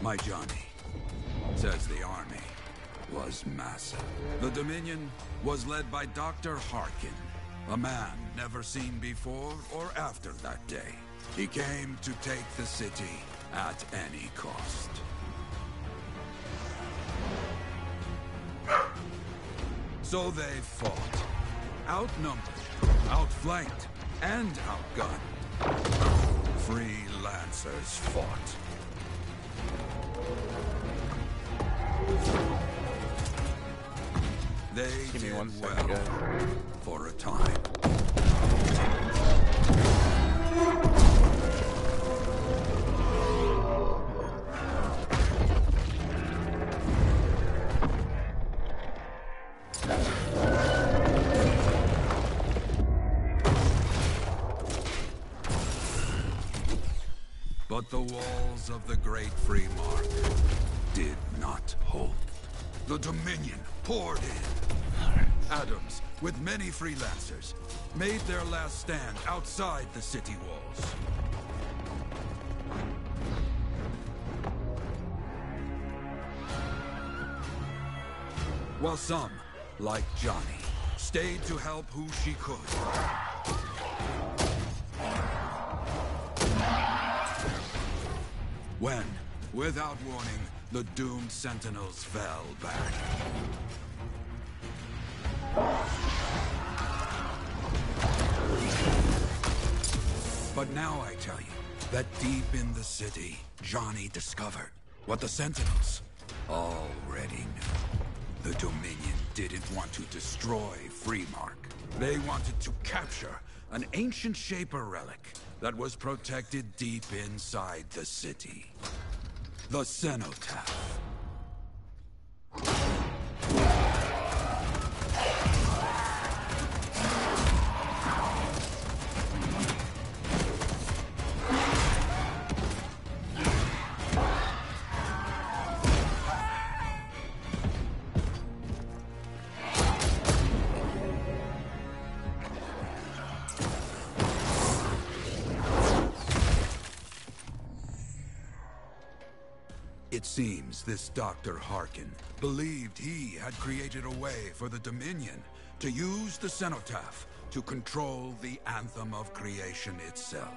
My Johnny, says the army, was massive. The Dominion was led by Dr. Harkin, a man never seen before or after that day. He came to take the city at any cost. So they fought. Outnumbered, outflanked, and outgunned. Freelancers fought. They Give me did one well second, guys. for a time. But the walls of the Great Freemark did not hold. The Dominion poured in. Adams, with many freelancers, made their last stand outside the city walls. While some, like Johnny, stayed to help who she could. When, without warning, the doomed sentinels fell back. But now I tell you that deep in the city, Johnny discovered what the sentinels already knew. The Dominion didn't want to destroy Freemark. They wanted to capture an ancient Shaper relic that was protected deep inside the city. The Cenotaph. Seems this Dr. Harkin believed he had created a way for the Dominion to use the Cenotaph to control the Anthem of Creation itself.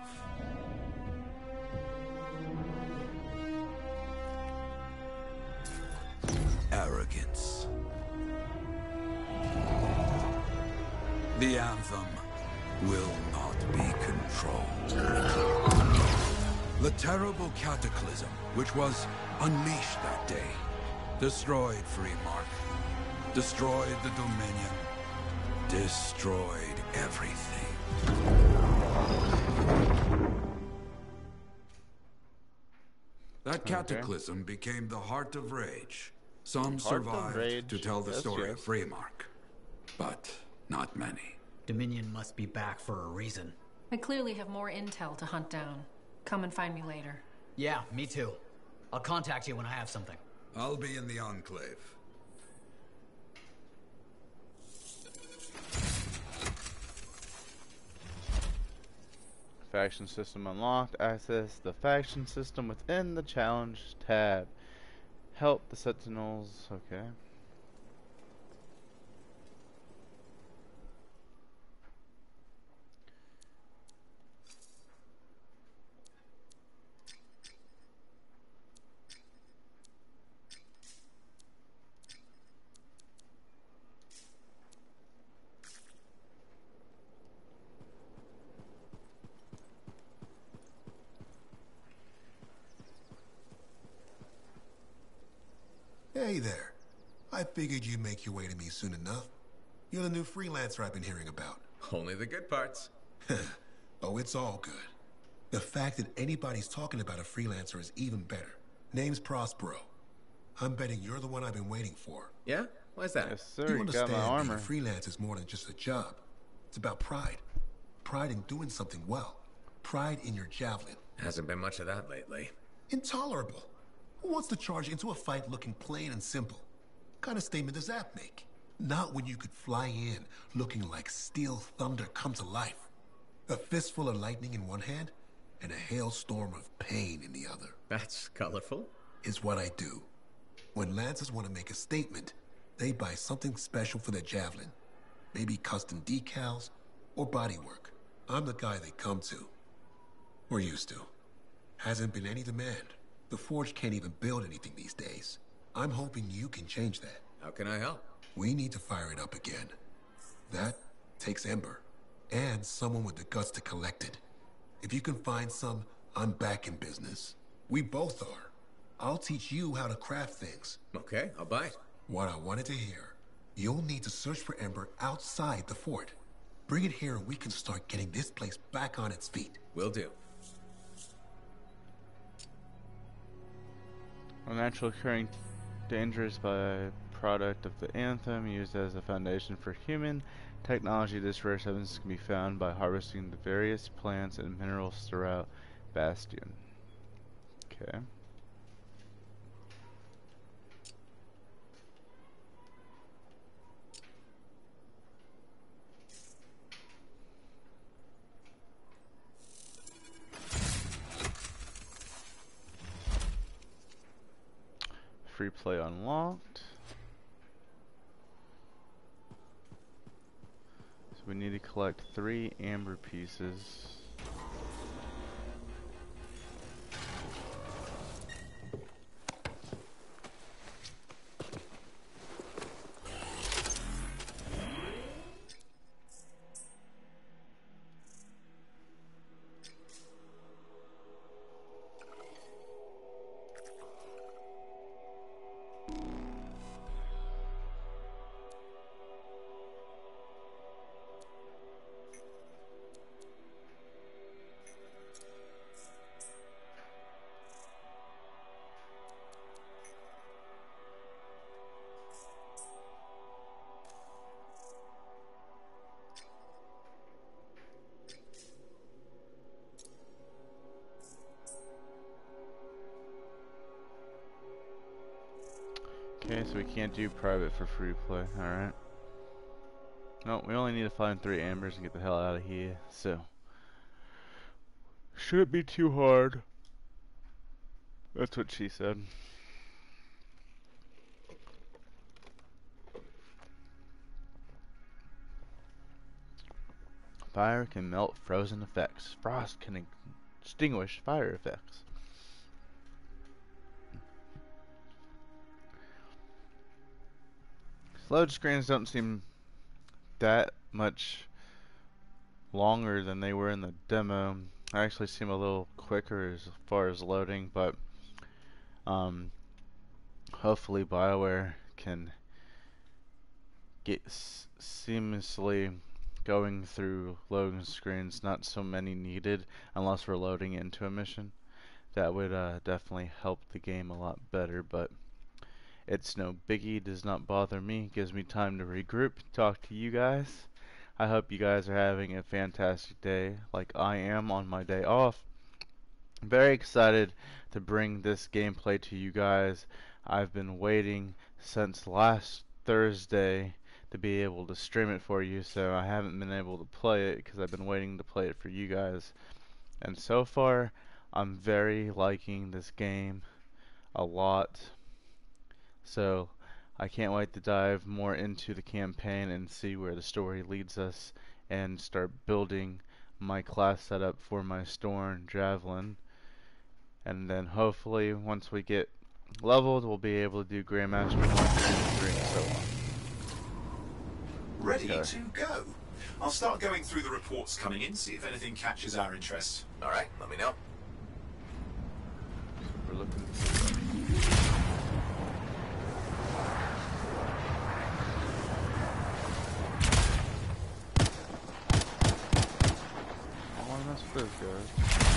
Arrogance. The Anthem will not be controlled. The terrible cataclysm which was unleashed that day destroyed Freemark, destroyed the Dominion, destroyed everything. That Okay. cataclysm became the Heart of Rage. Some Heart survived Rage, to tell the yes, story yes. of Freemark, but not many. Dominion must be back for a reason. I clearly have more intel to hunt down. Come and find me later. Yeah, me too. I'll contact you when I have something. I'll be in the Enclave. Faction system unlocked. Access the faction system within the challenge tab. Help the sentinels. Okay. Hey there. I figured you'd make your way to me soon enough. You're the new freelancer I've been hearing about. Only the good parts. oh, it's all good. The fact that anybody's talking about a freelancer is even better. Name's Prospero. I'm betting you're the one I've been waiting for. Yeah? Why's that? Yes, sir. you You understand got my armor. a freelance is more than just a job. It's about pride. Pride in doing something well. Pride in your javelin. Hasn't been much of that lately. Intolerable. Who wants to charge into a fight looking plain and simple? What kind of statement does that make? Not when you could fly in looking like steel thunder come to life. A fistful of lightning in one hand and a hailstorm of pain in the other. That's colorful. Is what I do. When Lancers want to make a statement, they buy something special for their javelin. Maybe custom decals or bodywork. I'm the guy they come to. Or used to. Hasn't been any demand. The Forge can't even build anything these days. I'm hoping you can change that. How can I help? We need to fire it up again. That takes Ember. And someone with the guts to collect it. If you can find some, I'm back in business. We both are. I'll teach you how to craft things. Okay, I'll bite. What I wanted to hear. You'll need to search for Ember outside the fort. Bring it here and we can start getting this place back on its feet. Will do. A natural occurring dangerous byproduct of the anthem used as a foundation for human technology. This rare substance can be found by harvesting the various plants and minerals throughout Bastion. Okay. Free play unlocked. So we need to collect three Ember pieces. Can't do private for free play, alright. No, we only need to find three Embers and get the hell out of here, so. Shouldn't be too hard. That's what she said. Fire can melt frozen effects. Frost can extinguish fire effects. Load screens don't seem that much longer than they were in the demo. I actually seem a little quicker as far as loading, but um, hopefully BioWare can get seamlessly going through loading screens, not so many needed unless we're loading into a mission. That would uh, definitely help the game a lot better, but it's no biggie, does not bother me, gives me time to regroup, talk to you guys. I hope you guys are having a fantastic day like I am on my day off. very excited to bring this gameplay to you guys. I've been waiting since last Thursday to be able to stream it for you, so I haven't been able to play it because I've been waiting to play it for you guys. And so far, I'm very liking this game a lot. So I can't wait to dive more into the campaign and see where the story leads us and start building my class setup for my Storm Javelin. And then hopefully once we get leveled we'll be able to do Grandmaster 1, 2, 3 and so on. Ready okay. to go. I'll start going through the reports coming in, see if anything catches our interest. Alright, let me know. We're looking those guys.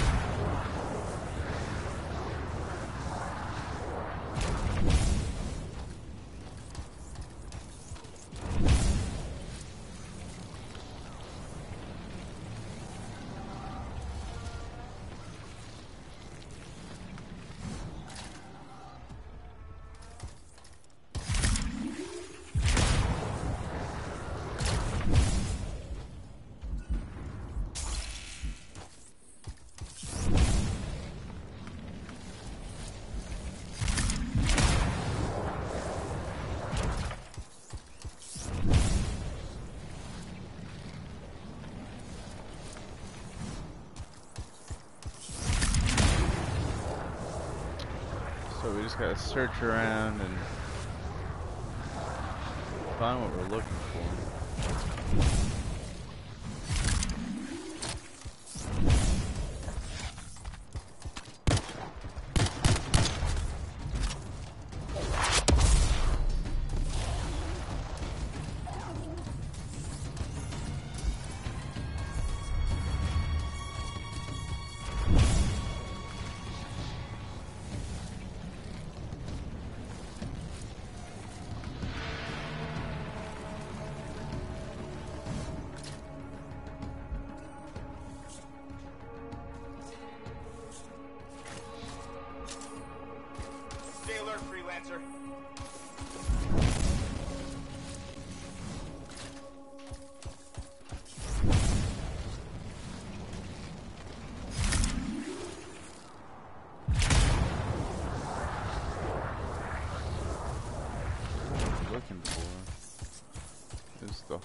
Just gotta search around and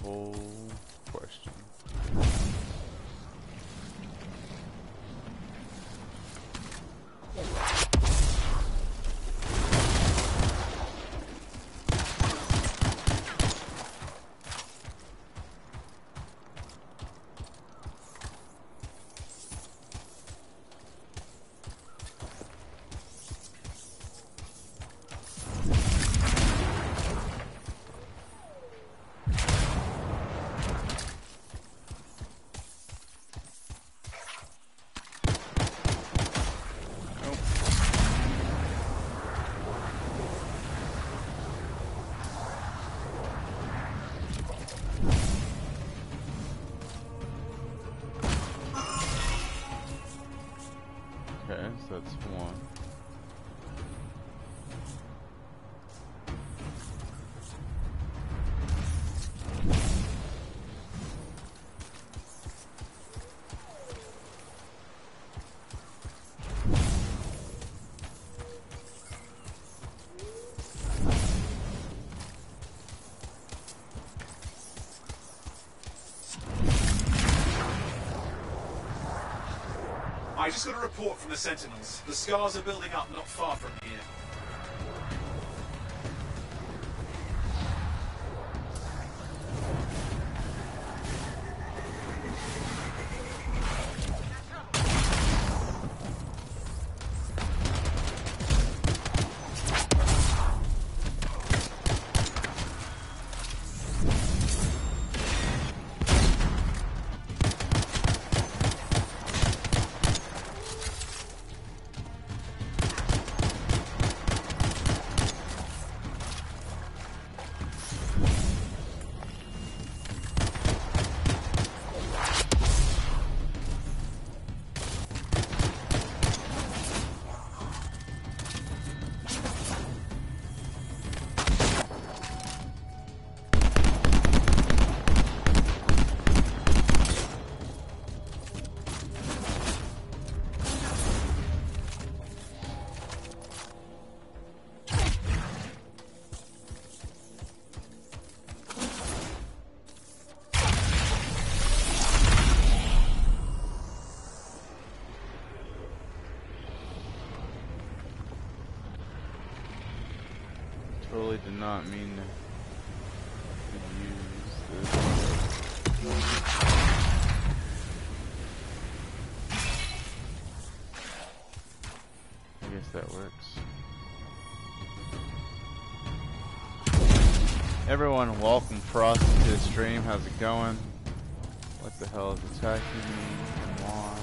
whole just got a report from the Sentinels. The scars are building up not far from here. Everyone, welcome Frost to the stream. How's it going? What the hell is attacking me? Come on.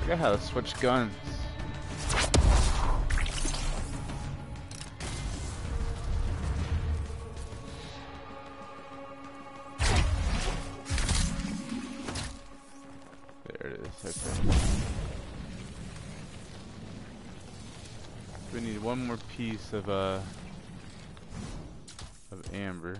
Forgot how to switch guns. Piece of, uh, of ember.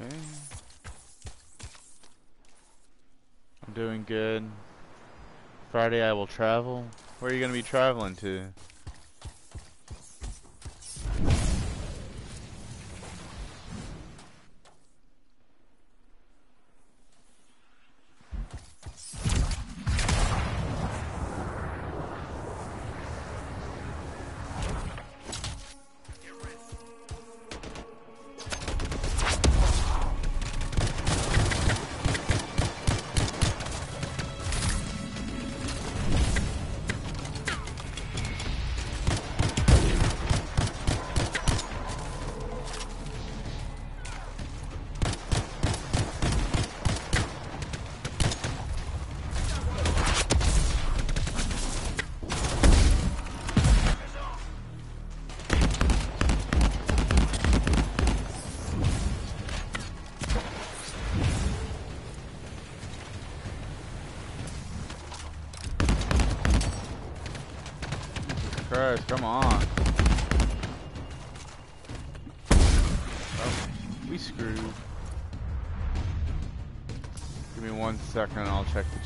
Okay. I'm doing good. Friday I will travel. Where are you going to be traveling to?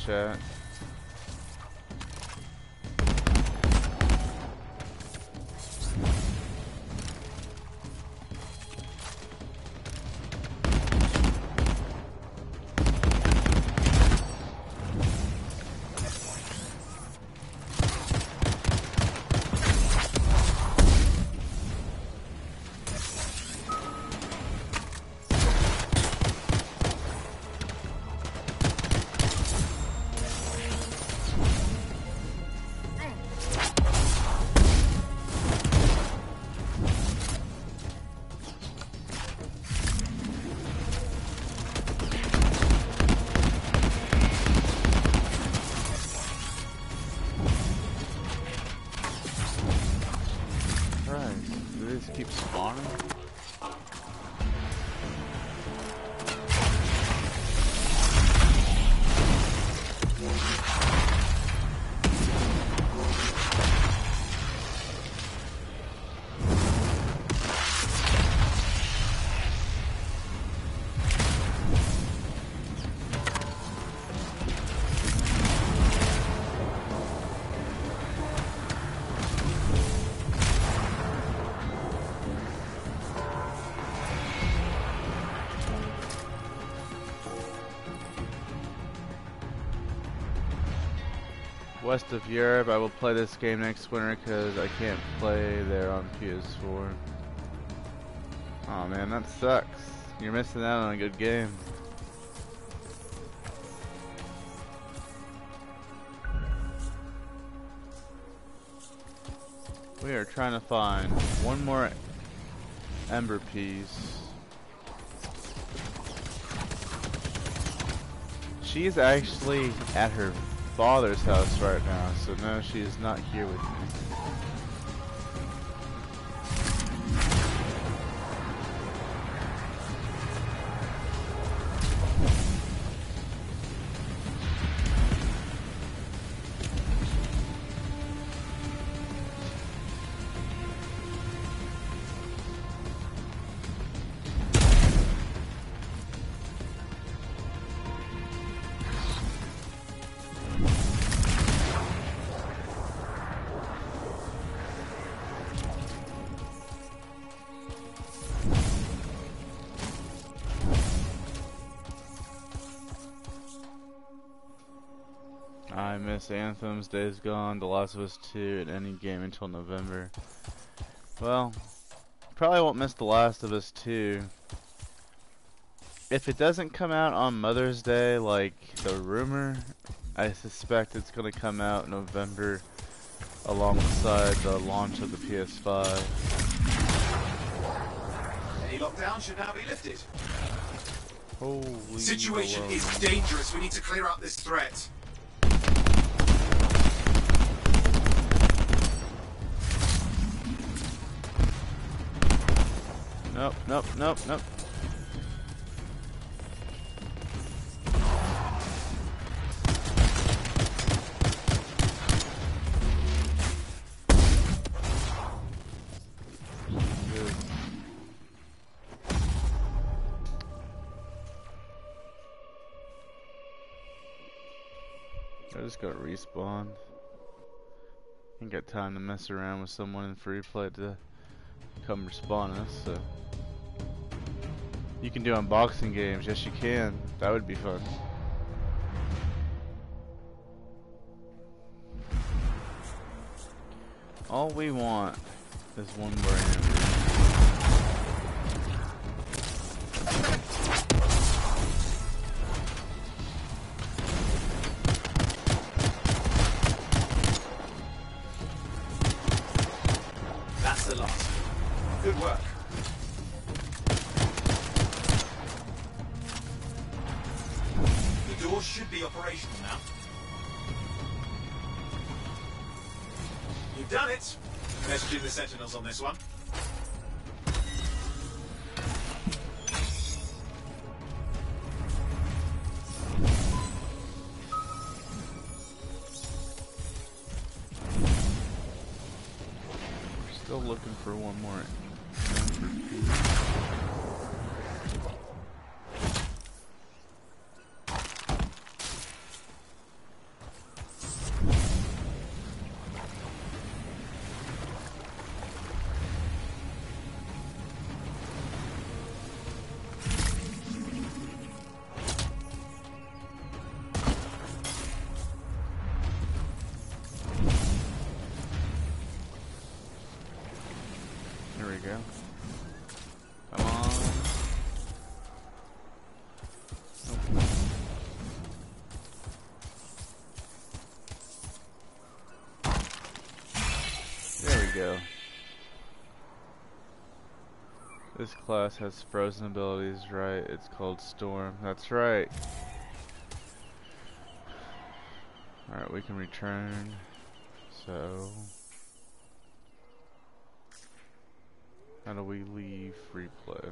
I'll West of Europe, I will play this game next winter because I can't play there on PS4. Oh man, that sucks. You're missing out on a good game. We are trying to find one more ember piece. She's actually at her father's house right now, so no, she is not here with me. Anthems, Days Gone, The Last of Us 2, and any game until November. Well, probably won't miss The Last of Us 2. If it doesn't come out on Mother's Day, like the rumor, I suspect it's going to come out November alongside the launch of the PS5. Any lockdown should now be lifted. Holy Situation is dangerous. We need to clear out this threat. Nope, nope, nope, nope. I just got respawned. Ain't got time to mess around with someone in free play to come respawn us, so. You can do unboxing games, yes you can. That would be fun. All we want is one brand. This class has frozen abilities, right? It's called Storm. That's right. Alright, we can return. So... How do we leave free play?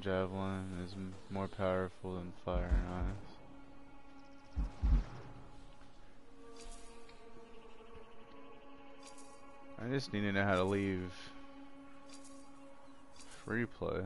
Javelin is more powerful than fire and ice. I just need to know how to leave free play.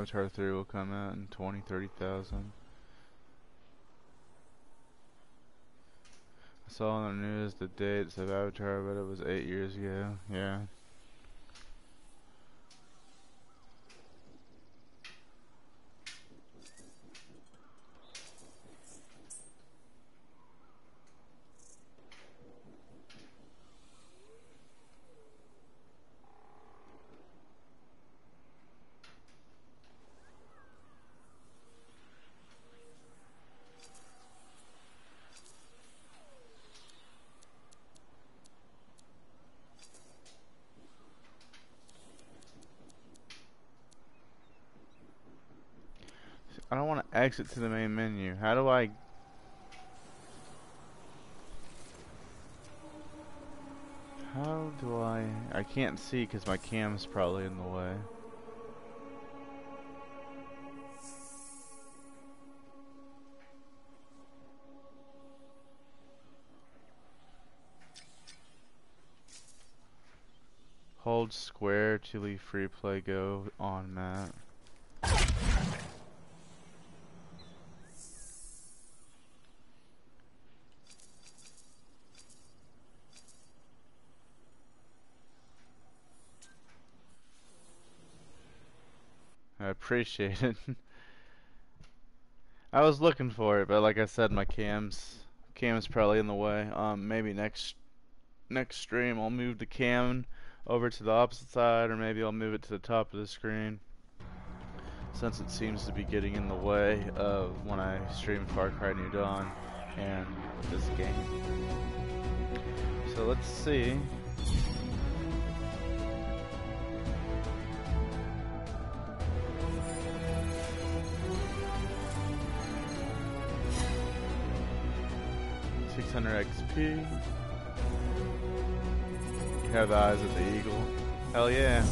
Avatar 3 will come out in 20, 30,000. I saw on the news the dates of Avatar, but it was 8 years ago. Yeah. exit to the main menu. How do I... How do I... I can't see because my cam's probably in the way. Hold square to leave free play go on map. Appreciate it. I was looking for it, but like I said, my cam's cam's probably in the way. Um, maybe next next stream I'll move the cam over to the opposite side, or maybe I'll move it to the top of the screen, since it seems to be getting in the way of when I stream Far Cry New Dawn and this game. So let's see. Six hundred XP. Have the eyes of the eagle. Hell yeah.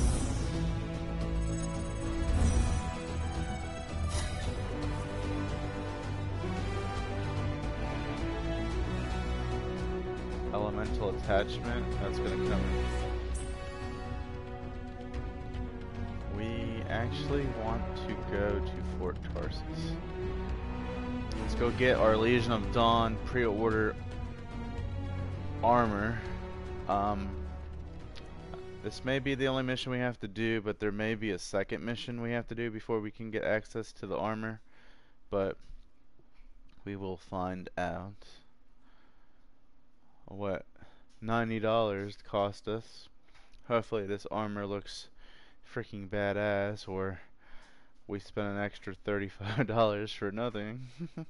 Elemental attachment. That's gonna come. We actually want to go to Fort Tarsis. Let's go get our Legion of Dawn pre-order armor. Um, this may be the only mission we have to do, but there may be a second mission we have to do before we can get access to the armor. But we will find out what $90 cost us. Hopefully this armor looks freaking badass or we spent an extra $35 for nothing.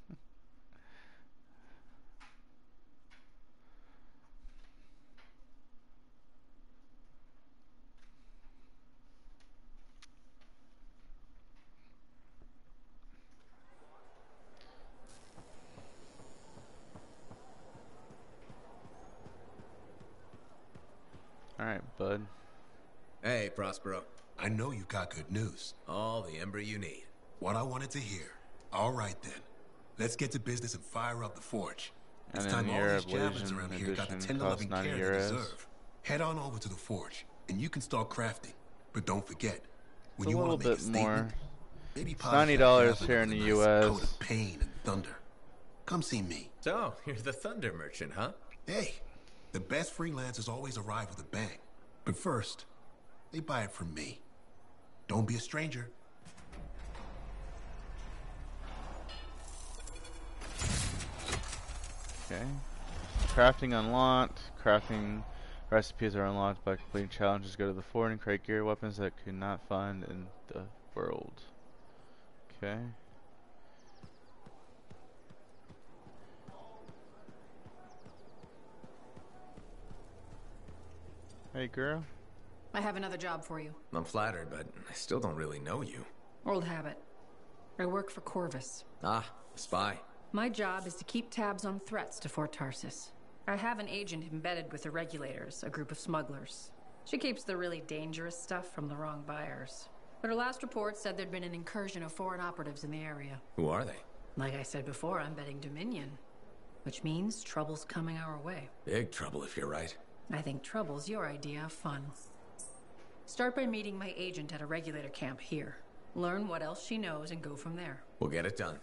Alright, bud. Hey, Prospero. I know you've got good news. All the ember you need. What I wanted to hear. All right then. Let's get to business and fire up the forge. It's time then all the these javelins around here got the edition tender costs loving 90 care they deserve. Head on over to the forge, and you can start crafting. But don't forget, when It's a you little want to make bit a more. statement, maybe It's ninety dollars here in the a nice coat U.S. of pain and thunder. Come see me. So, you're the thunder merchant, huh? Hey, the best freelancers always arrive with a bang. But first, they buy it from me. Don't be a stranger. Okay. Crafting unlocked. Crafting recipes are unlocked by completing challenges. Go to the fort and create gear weapons that could not find in the world. Okay. Hey girl. I have another job for you. I'm flattered, but I still don't really know you. Old habit. I work for Corvus. Ah, a spy. My job is to keep tabs on threats to Fort Tarsis. I have an agent embedded with the regulators, a group of smugglers. She keeps the really dangerous stuff from the wrong buyers. But her last report said there'd been an incursion of foreign operatives in the area. Who are they? Like I said before, I'm betting Dominion. Which means trouble's coming our way. Big trouble if you're right. I think trouble's your idea of fun. Start by meeting my agent at a regulator camp here. Learn what else she knows and go from there. We'll get it done.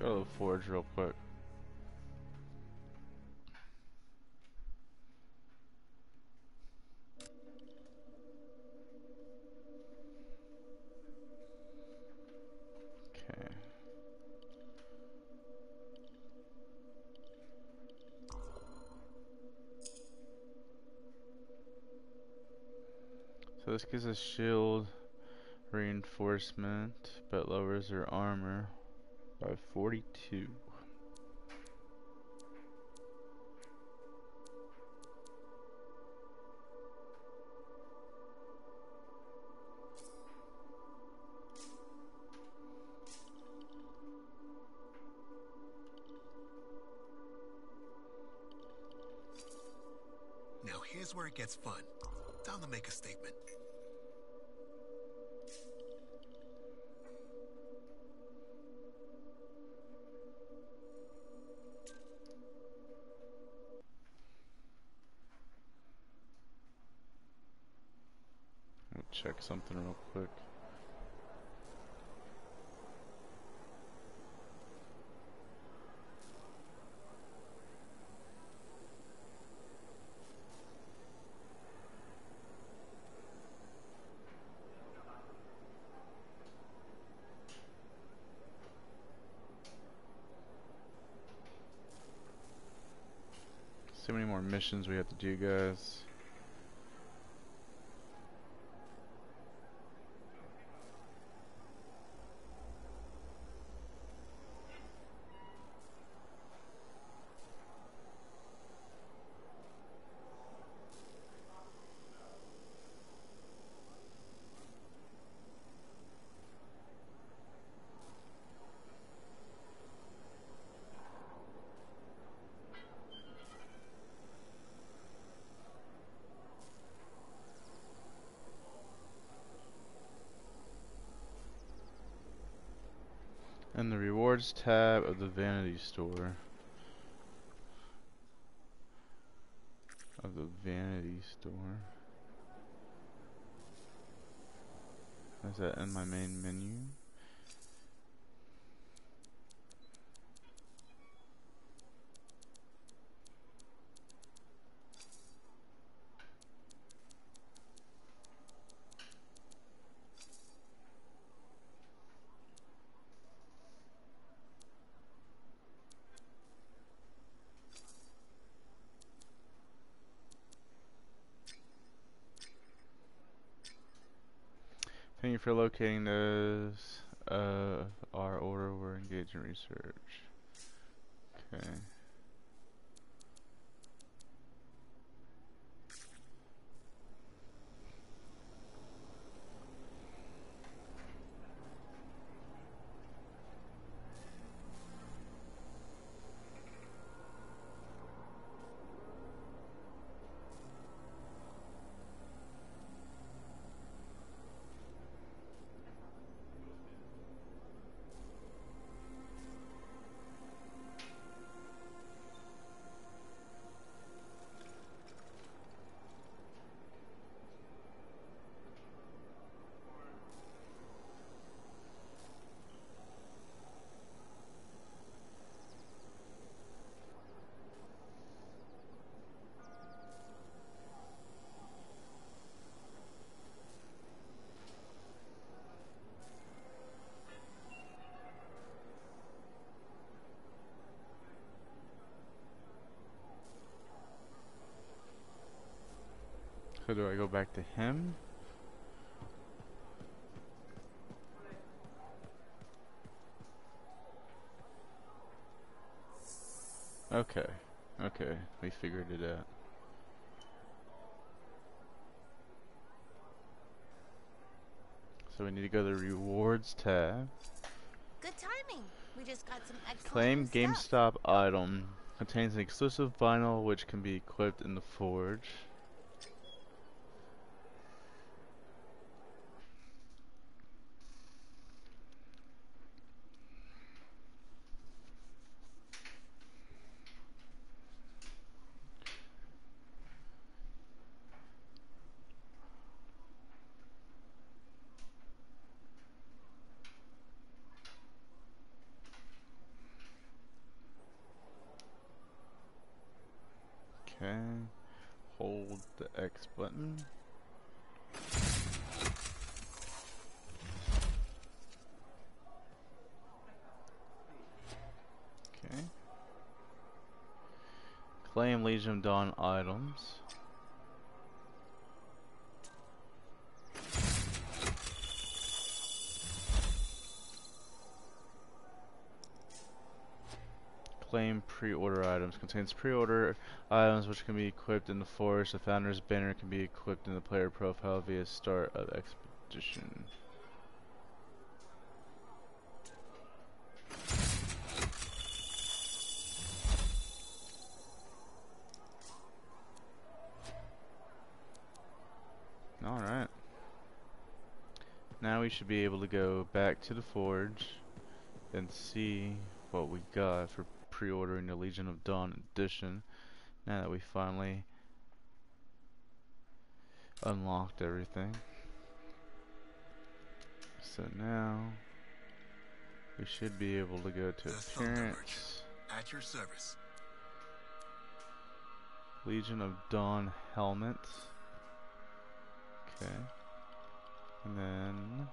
Go to the forge real quick. gives a shield reinforcement, but lowers her armor by 42. Now here's where it gets fun. Missions we have to do, guys. And the rewards tab of the vanity store. Of the vanity store. Is that in my main menu? You for locating those. Uh, our order, we're engaged in research. Okay. So do I go back to him? Okay. Okay, it out. So we need to go to the rewards tab. Good timing. We just got some Claim new stuff. GameStop item. Contains an exclusive vinyl which can be equipped in the forge. Okay. Hold the Contains pre-order items which can be equipped in the forest. The founder's banner can be equipped in the player profile via start of expedition. Alright. Now we should be able to go back to the forge and see what we got for pre-ordering the Legion of Dawn edition. Now that we finally unlocked everything. So now we should be able to go to appearance. At your service. Legion of Dawn helmet. Okay. And then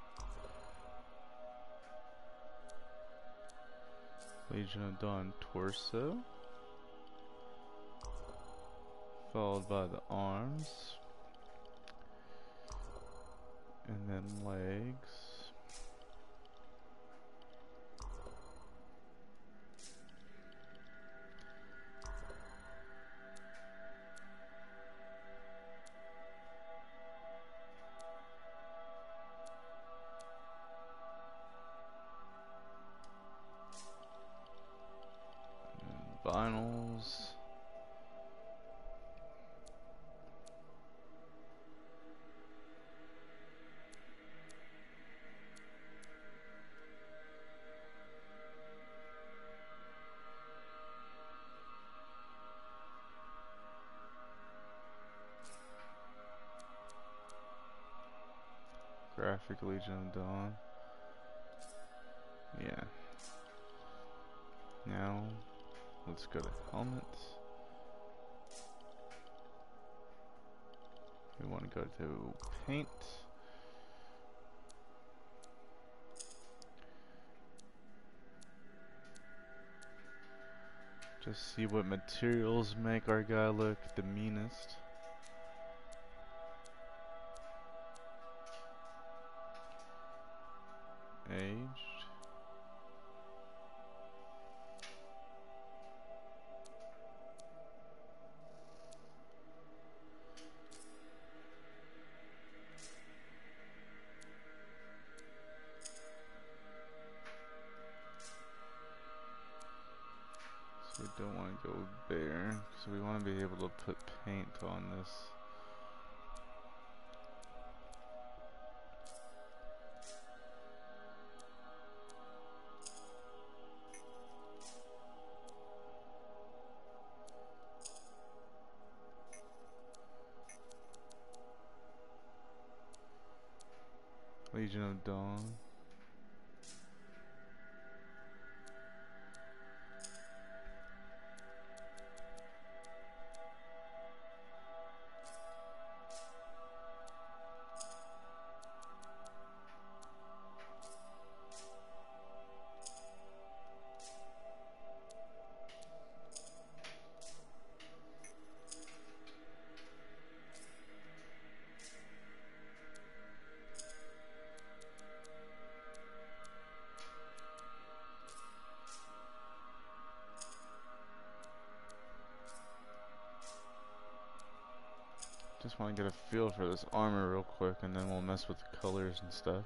Legion of Dawn torso. Followed by the arms. And then legs. Graphic Legion of Dawn. Yeah. Now, let's go to helmets. We want to go to paint. Just see what materials make our guy look the meanest. Put paint on this. Legion of Dawn. Just want to get a feel for this armor real quick and then we'll mess with the colors and stuff.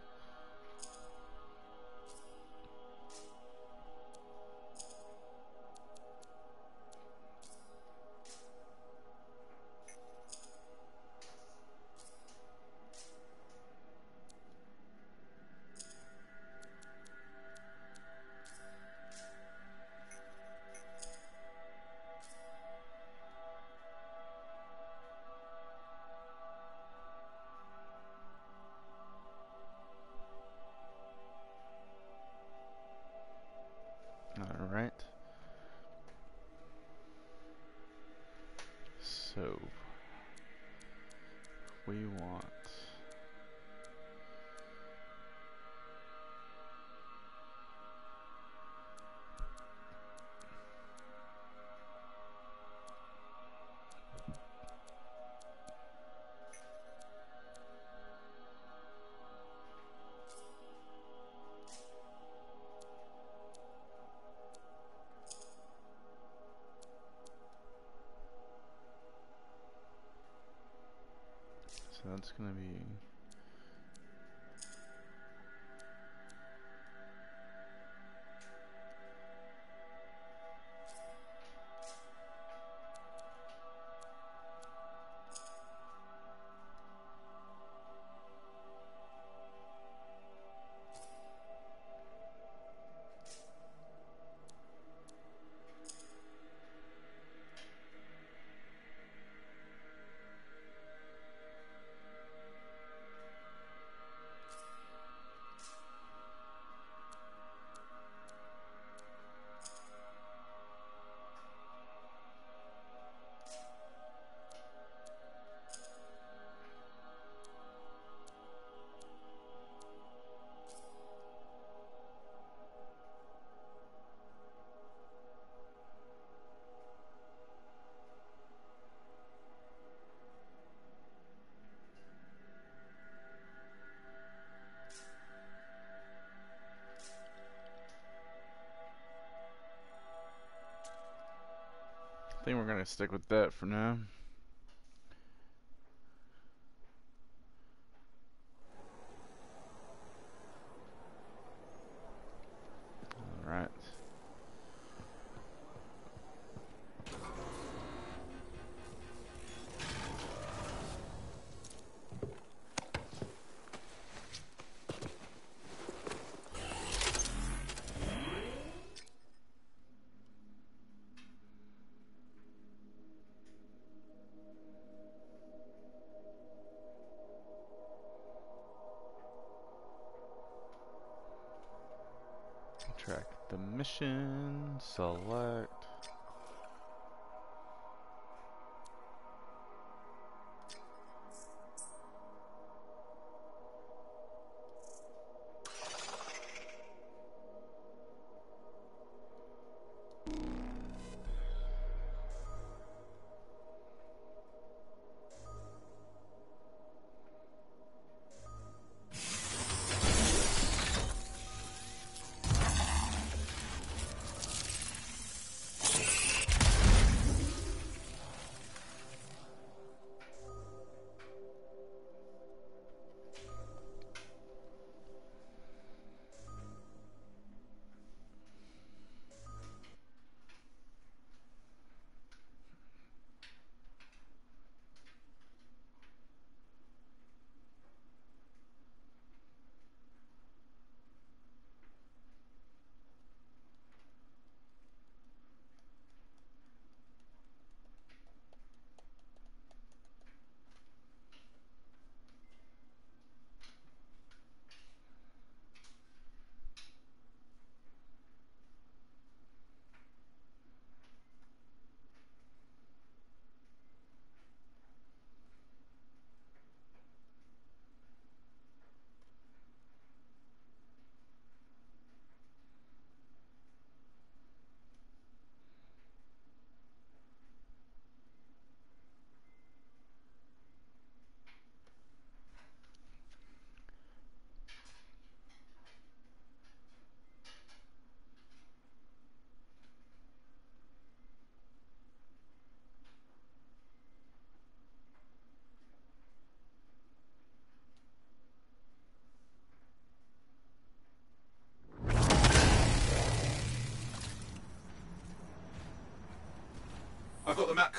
Stick with that for now.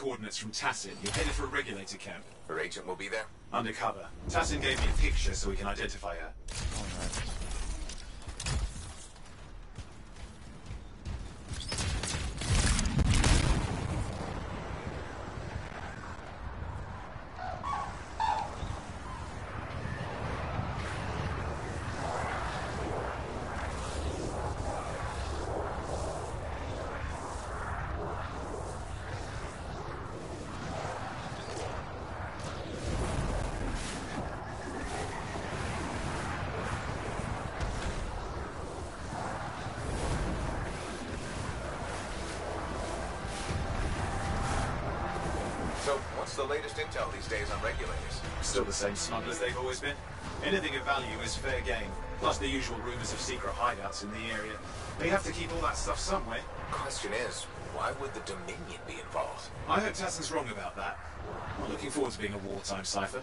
Coordinates from Tassyn. You're headed for a regulator camp. Her agent will be there? Undercover. Tassyn gave me a picture so we can identify her. So, what's the latest intel these days on regulators? Still the same smugglers they've always been. Anything of value is fair game. Plus the usual rumors of secret hideouts in the area. They have to keep all that stuff somewhere. Question is, why would the Dominion be involved? I hope Tassyn's wrong about that. I'm looking forward to being a wartime cypher.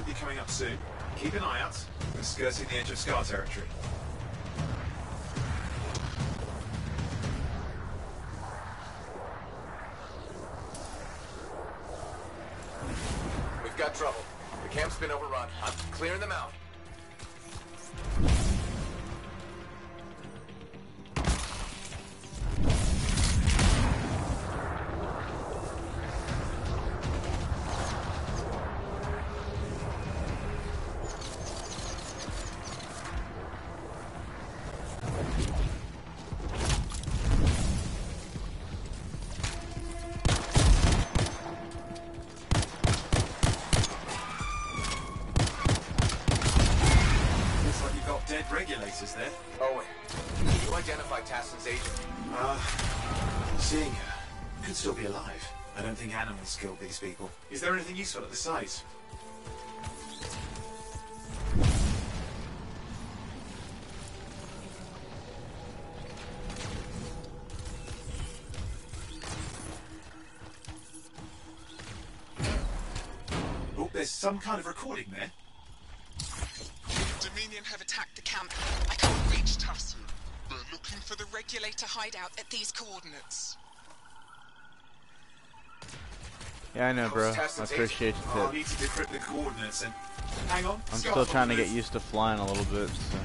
Should be coming up soon. Keep an eye out. We're skirting the edge of Scar territory. Think animals killed these people. Is there anything useful at the site? Oh, there's some kind of recording there. Dominion have attacked the camp. I can't reach Tassyn. We're looking for the regulator hideout at these coordinates. Yeah, I know, bro. I appreciate you. I'll too. need to decrypt the coordinates and... Hang on. I'm still trying to get used to flying a little bit. So.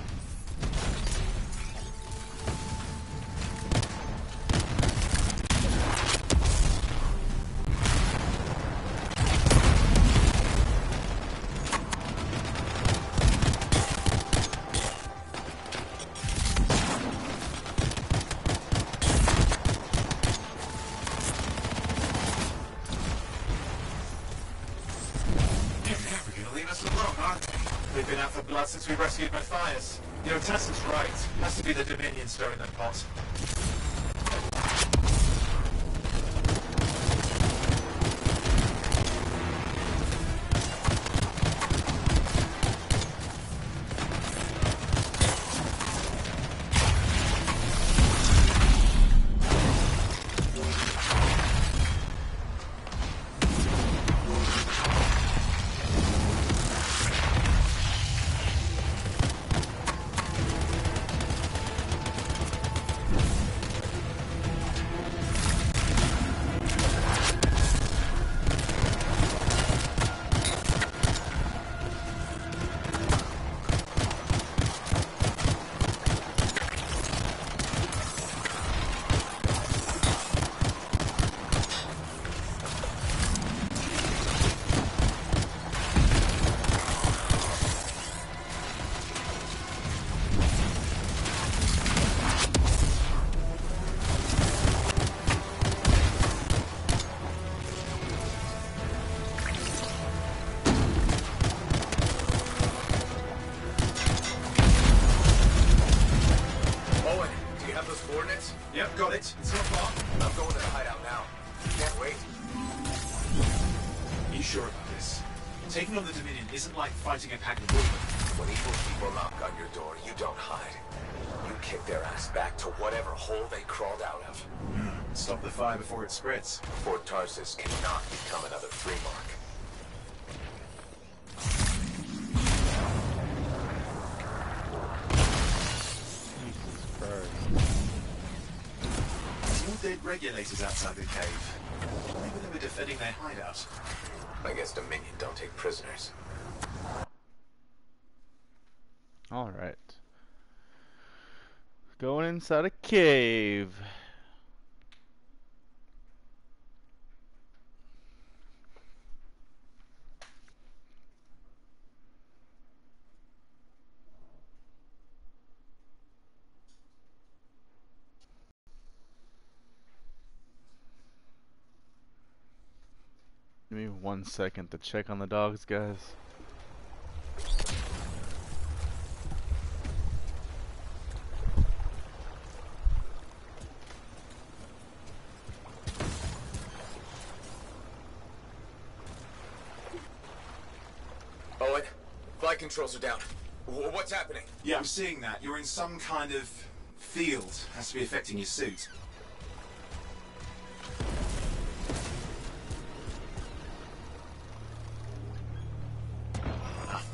The Dominion stirring the fire before spreads. Fort Tarsis cannot become another free mark. More dead regulators outside the cave. Maybe they were defending their hideout. I guess Dominion don't take prisoners. All right. Going inside a cave. Give me one second to check on the dogs, guys. Owen, flight controls are down. W- what's happening? Yeah, I'm seeing that. You're in some kind of field. Has to be affecting your suit.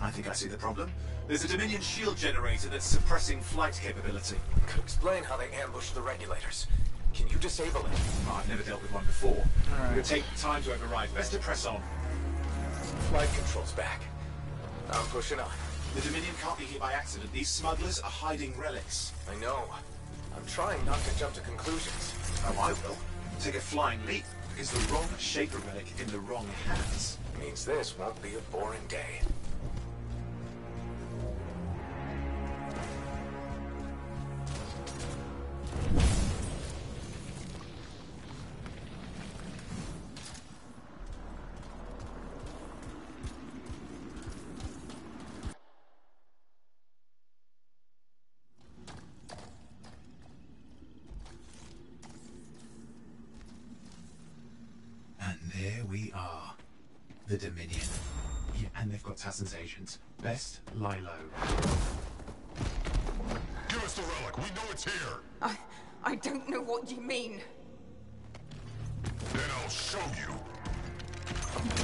I think I see the problem. There's a Dominion shield generator that's suppressing flight capability. Could explain how they ambushed the regulators. Can you disable it? Oh, I've never dealt with one before. It would take time to override. Best to press on. Flight controls back. I'm pushing on. The Dominion can't be here by accident. These smugglers are hiding relics. I know. I'm trying not to jump to conclusions. Oh, I will. Take a flying leap. Is the wrong Shaper relic in the wrong hands. Means this won't be a boring day. the Dominion. Yeah, and they've got Tassyn's agents. Best Lilo us the relic. We know it's here. I, I don't know what you mean. Then I'll show you.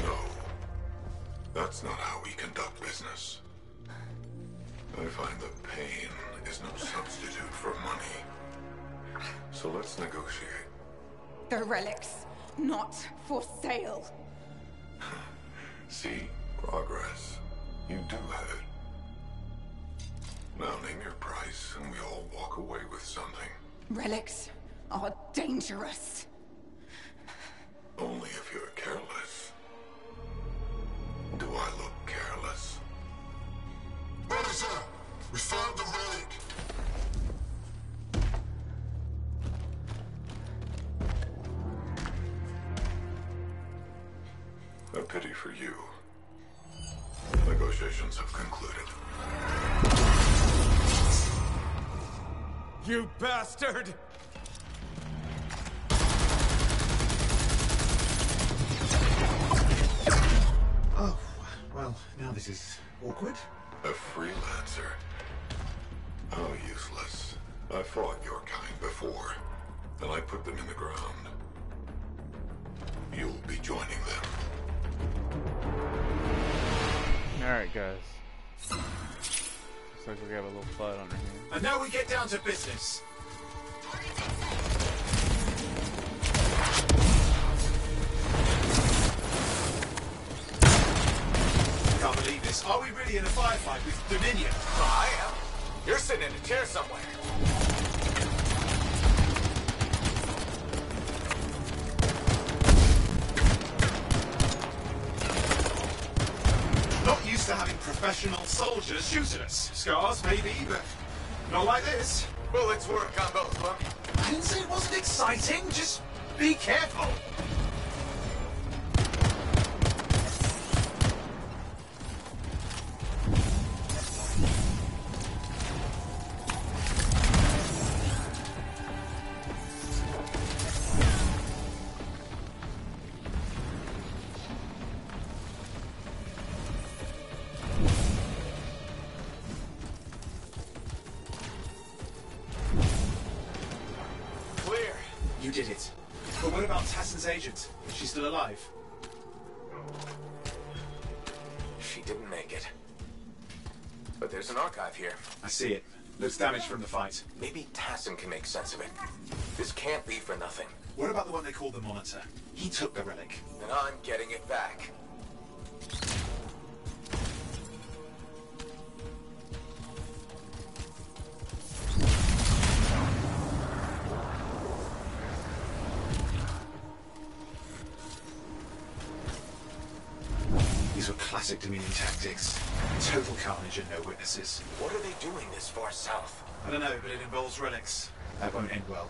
No. That's not how we conduct business. I find that pain is no substitute for money. So let's negotiate. The relics, not for sale. See progress. You do have it. Now name your price, and we all walk away with something. Relics are dangerous. Only if you're careless. Do I look careless? Officer, we found the relic. A pity for you. Negotiations have concluded. You bastard! Oh, well, now this is awkward. A freelancer? How useless. I fought your kind before, and I put them in the ground. You'll be joining them. Alright, guys. Looks like we have a little flood on our hands. And now we get down to business. Can't believe this. Are we really in a firefight with Dominion? I am. You're sitting in a chair somewhere. To having professional soldiers shoot at us. Scars, maybe, but not like this. Bullets work on both of them. I didn't say it wasn't exciting. Just be careful. From the fight. Maybe Tassyn can make sense of it. This can't be for nothing. What about the one they call the Monitor? He took the relic. And I'm getting it back. These were classic Dominion tactics. Total carnage and no witnesses. What are they doing this far south? I don't know, but it involves relics. That won't end well.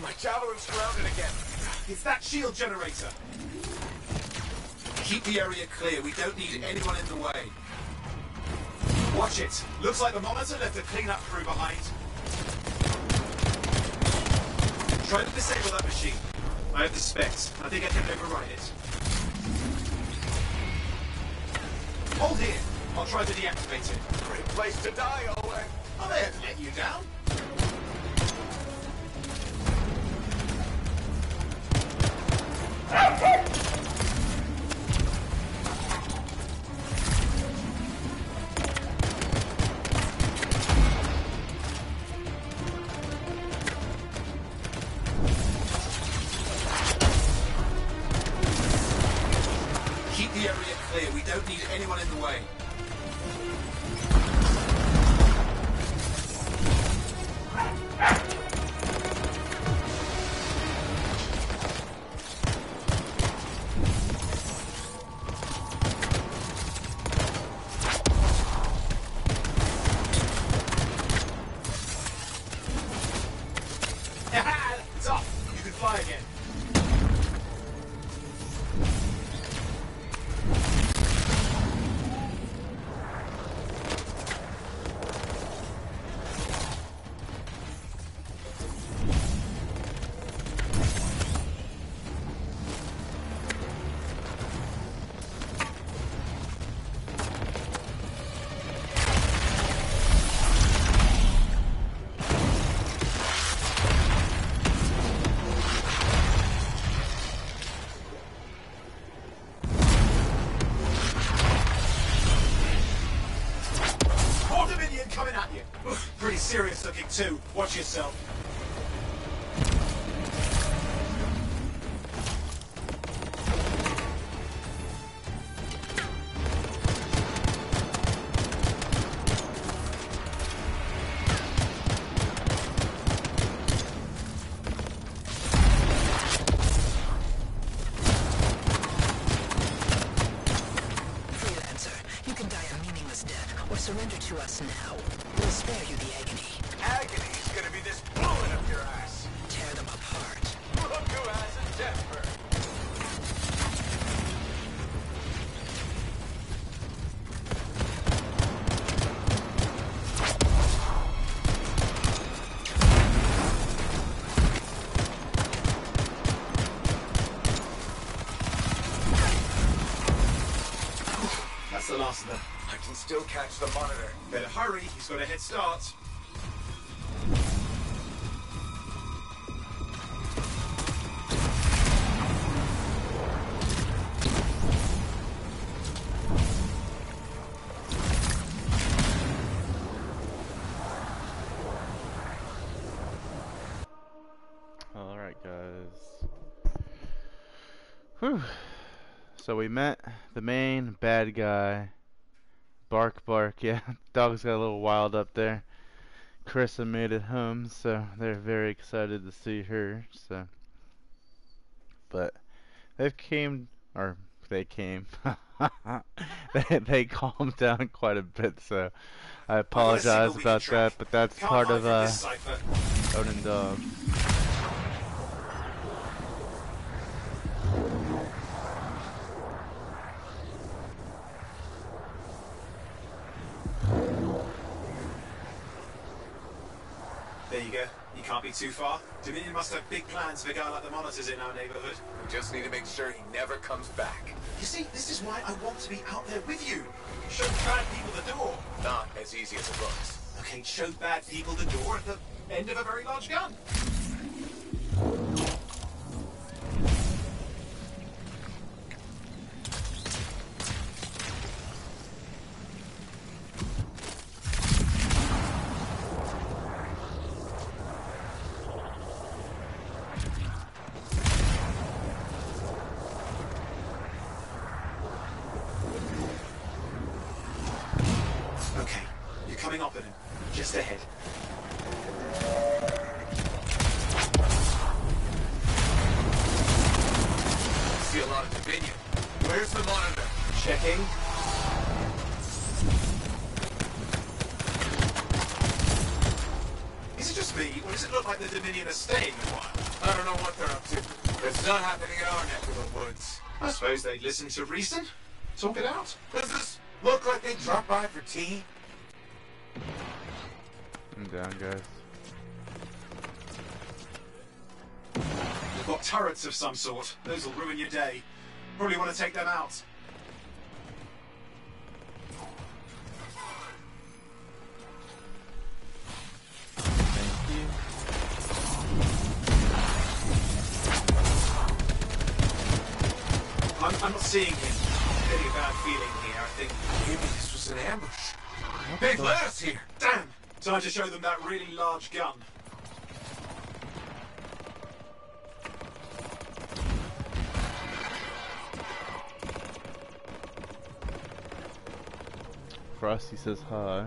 My javelin's surrounded again. It's that shield generator. Keep the area clear. We don't need anyone in the way. Watch it. Looks like the monitor left a cleanup crew behind. Try to disable that machine. I have the specs. I think I can override it. Hold here. I'll try to deactivate it. Great place to die, Owen. I may have let you down. Keep anyone still catch the monitor. Better hurry, he's got a head start. So we met the main bad guy. Bark Bark, yeah. Dog's got a little wild up there. Carissa made it home, so they're very excited to see her, so. But they've came, or they came. they, they calmed down quite a bit, so I apologize about that, but that's part of uh. Odin Dog. There you go. You can't be too far. Dominion must have big plans for a guy like the monitors in our neighborhood. We just need to make sure he never comes back. You see, this is why I want to be out there with you. Show bad people the door. Not as easy as it looks. Okay, show bad people the door at the end of a very large gun. Listen to reason. Talk it out. Does this look like they dropped by for tea? I'm down, guys. We've got turrets of some sort. Those will ruin your day. Probably want to take them out. Seeing him. I'm getting a bad feeling here. I think Maybe this was an ambush. They've led here. Damn! Time to show them that really large gun. Frosty says hi.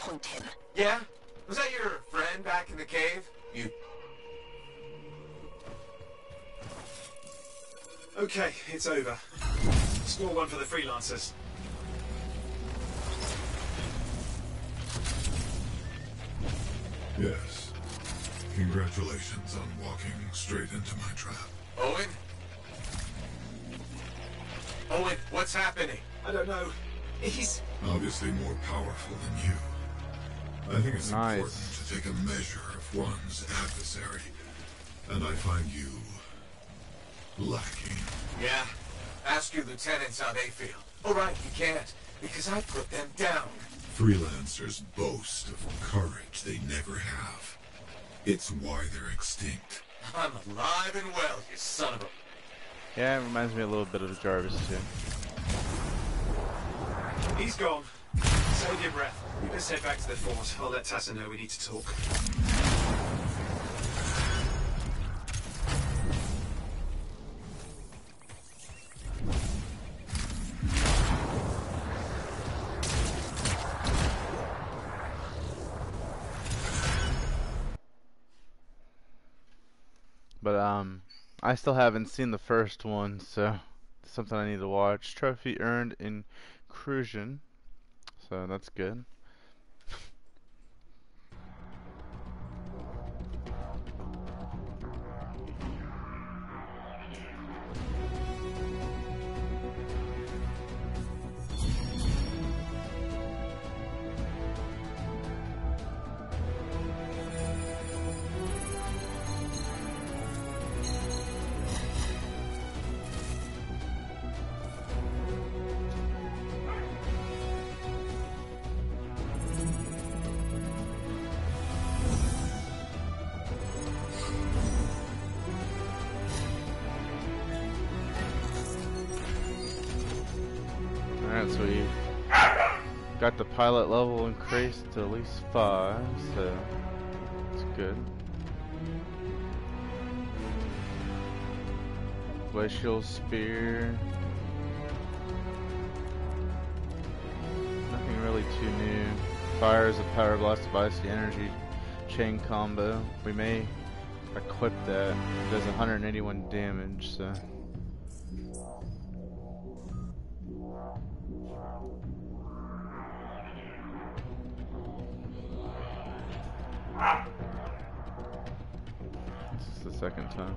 Disappoint him. Yeah? Was that your friend back in the cave? You... Okay, it's over. Score one for the freelancers. Yes. Congratulations on walking straight into my trap. Owen? Owen, what's happening? I don't know. He's... Obviously more powerful than you. I think it's Nice. important to take a measure of one's adversary. And I find you... lacking. Yeah? Ask your lieutenants how they feel. All right, you can't, because I put them down. Freelancers boast of courage they never have. It's why they're extinct. I'm alive and well, you son of a... Yeah, it reminds me a little bit of Jarvis too. He's gone. Save your breath. You best head back to the fort. I'll let Tassyn know we need to talk. But um, I still haven't seen the first one, so something I need to watch. Trophy earned in Crucian, so that's good. Pilot level increased to at least five, so it's good. Glacial Spear. Nothing really too new. Fires a power blast device, the energy chain combo. We may equip that. It does 181 damage, so. This is the second time.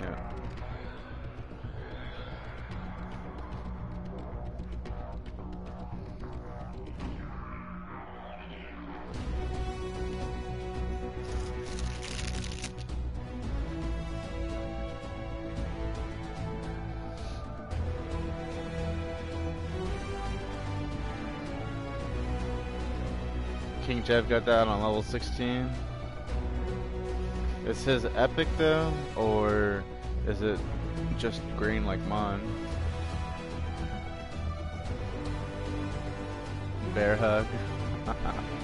Yeah. Jeff got that on level 16. Is his epic though, or is it just green like mine? Bear hug.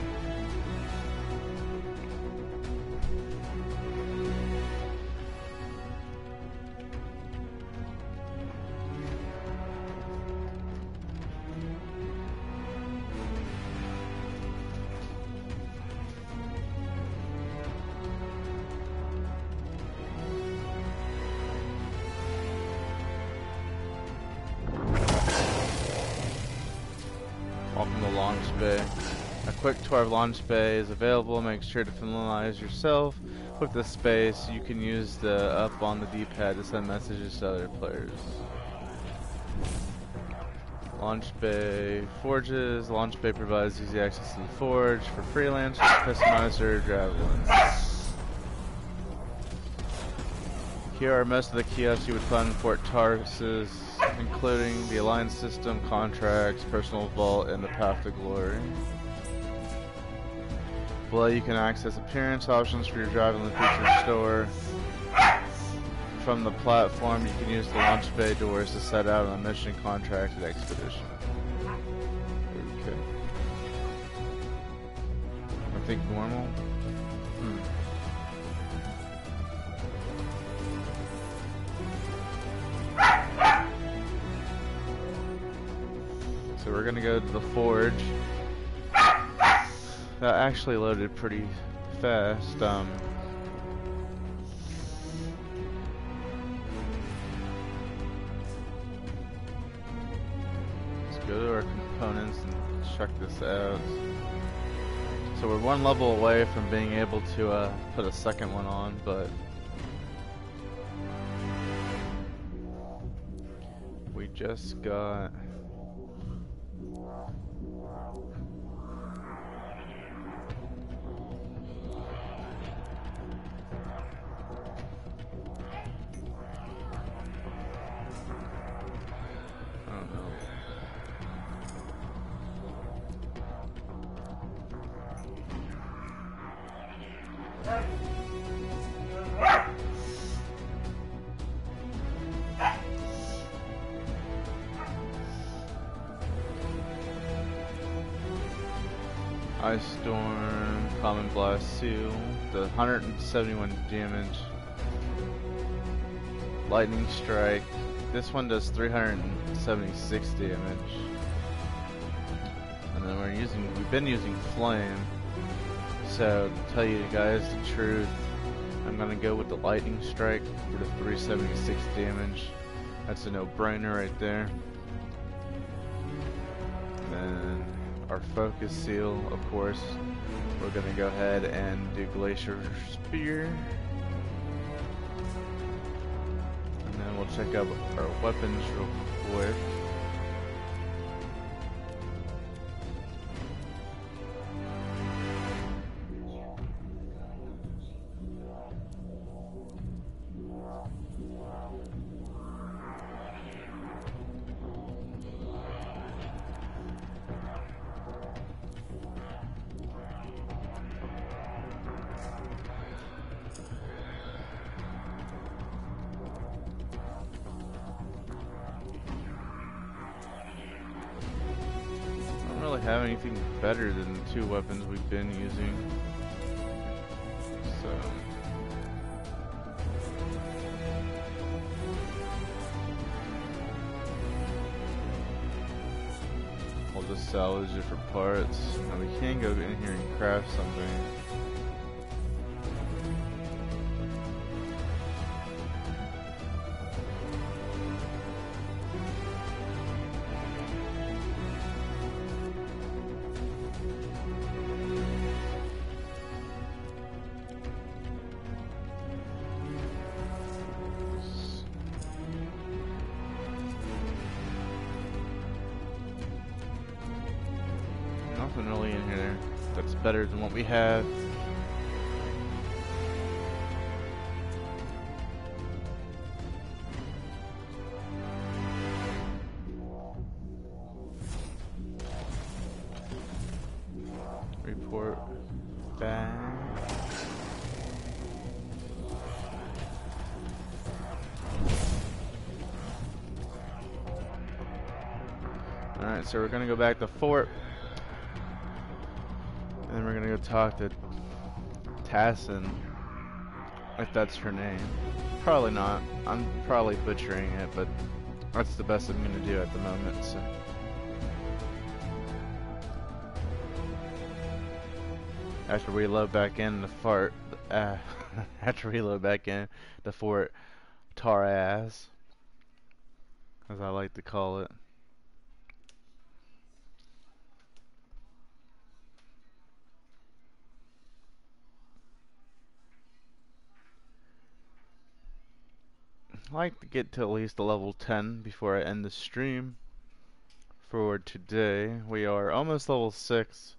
Of Launch Bay is available. Make sure to familiarize yourself with the space. You can use the up on the D-pad to send messages to other players. Launch Bay Forges. Launch Bay provides easy access to the Forge for freelancers, customizer, javelins. Here are most of the kiosks you would find in Fort Tarsis, including the Alliance System, contracts, personal vault, and the Path to Glory below you can access appearance options for your drive in the feature store. From the platform, you can use the launch bay doors to set out on a mission contracted expedition. Okay. I think normal. Hmm. So we're gonna go to the forge. That actually loaded pretty fast. Um, let's go to our components and check this out. So we're one level away from being able to uh, put a second one on, but we just got. 171 damage. Lightning Strike. This one does 376 damage. And then we're using, we've been using Flame. So, to tell you guys the truth, I'm gonna go with the Lightning Strike for the 376 damage. That's a no-brainer right there. Our Focus Seal, of course, we're gonna go ahead and do Glacier Spear. And then we'll check out our weapons real quick. Better than what we have. Report back. Alright, so we're gonna go back to fort. Go talk to Tassyn. If that's her name. Probably not. I'm probably butchering it, but that's the best I'm gonna do at the moment, so. After we load back in the fort, uh, after we load back in the fort Taraz, as I like to call it. I like to get to at least level 10 before I end the stream. For today, we are almost level 6,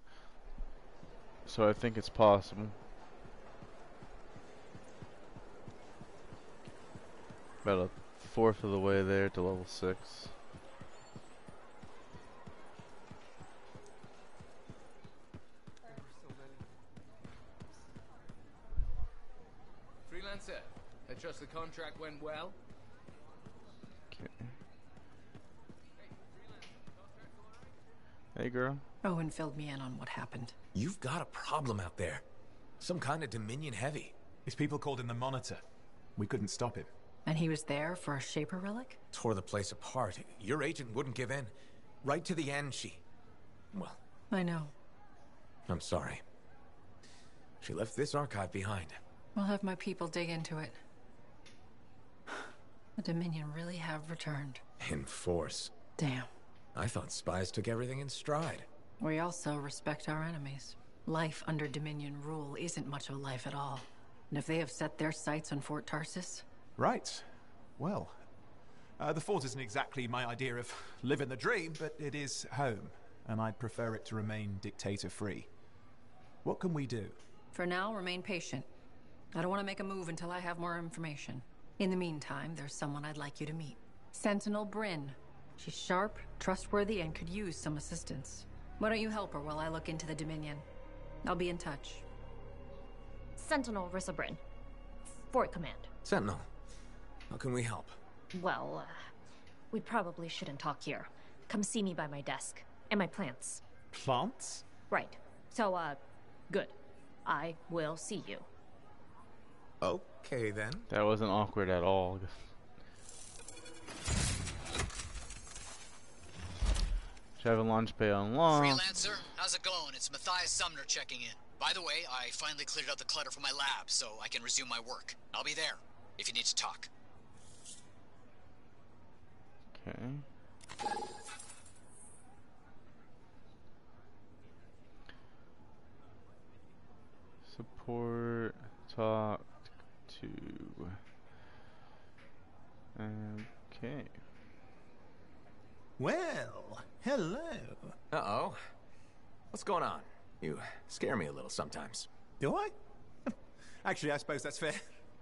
so I think it's possible. About a fourth of the way there to level 6. Freelancer, I trust the contract went well. Okay. Hey girl. Owen filled me in on what happened. You've got a problem out there. Some kind of Dominion heavy. His people called in the Monitor. We couldn't stop him. And he was there for a Shaper relic? Tore the place apart. Your agent wouldn't give in. Right to the end, she... Well, I know. I'm sorry. She left this archive behind. I'll have my people dig into it. The Dominion really have returned. In force. Damn. I thought spies took everything in stride. We also respect our enemies. Life under Dominion rule isn't much of a life at all. And if they have set their sights on Fort Tarsis... Right. Well, uh, the fort isn't exactly my idea of living the dream, but it is home, and I'd prefer it to remain dictator-free. What can we do? For now, remain patient. I don't want to make a move until I have more information. In the meantime, there's someone I'd like you to meet. Sentinel Bryn. She's sharp, trustworthy, and could use some assistance. Why don't you help her while I look into the Dominion? I'll be in touch. Sentinel Rissa Bryn. Fort Command. Sentinel, how can we help? Well, uh, we probably shouldn't talk here. Come see me by my desk. And my plants. Plants? Right. So, uh, good. I will see you. Okay, then. That wasn't awkward at all. Travel launch bay unlocked. Freelancer, how's it going? It's Matthias Sumner checking in. By the way, I finally cleared out the clutter from my lab, so I can resume my work. I'll be there, if you need to talk. Okay. Support, talk to. Okay. Well, hello. Uh-oh. What's going on? You scare me a little sometimes. Do I? Actually, I suppose that's fair.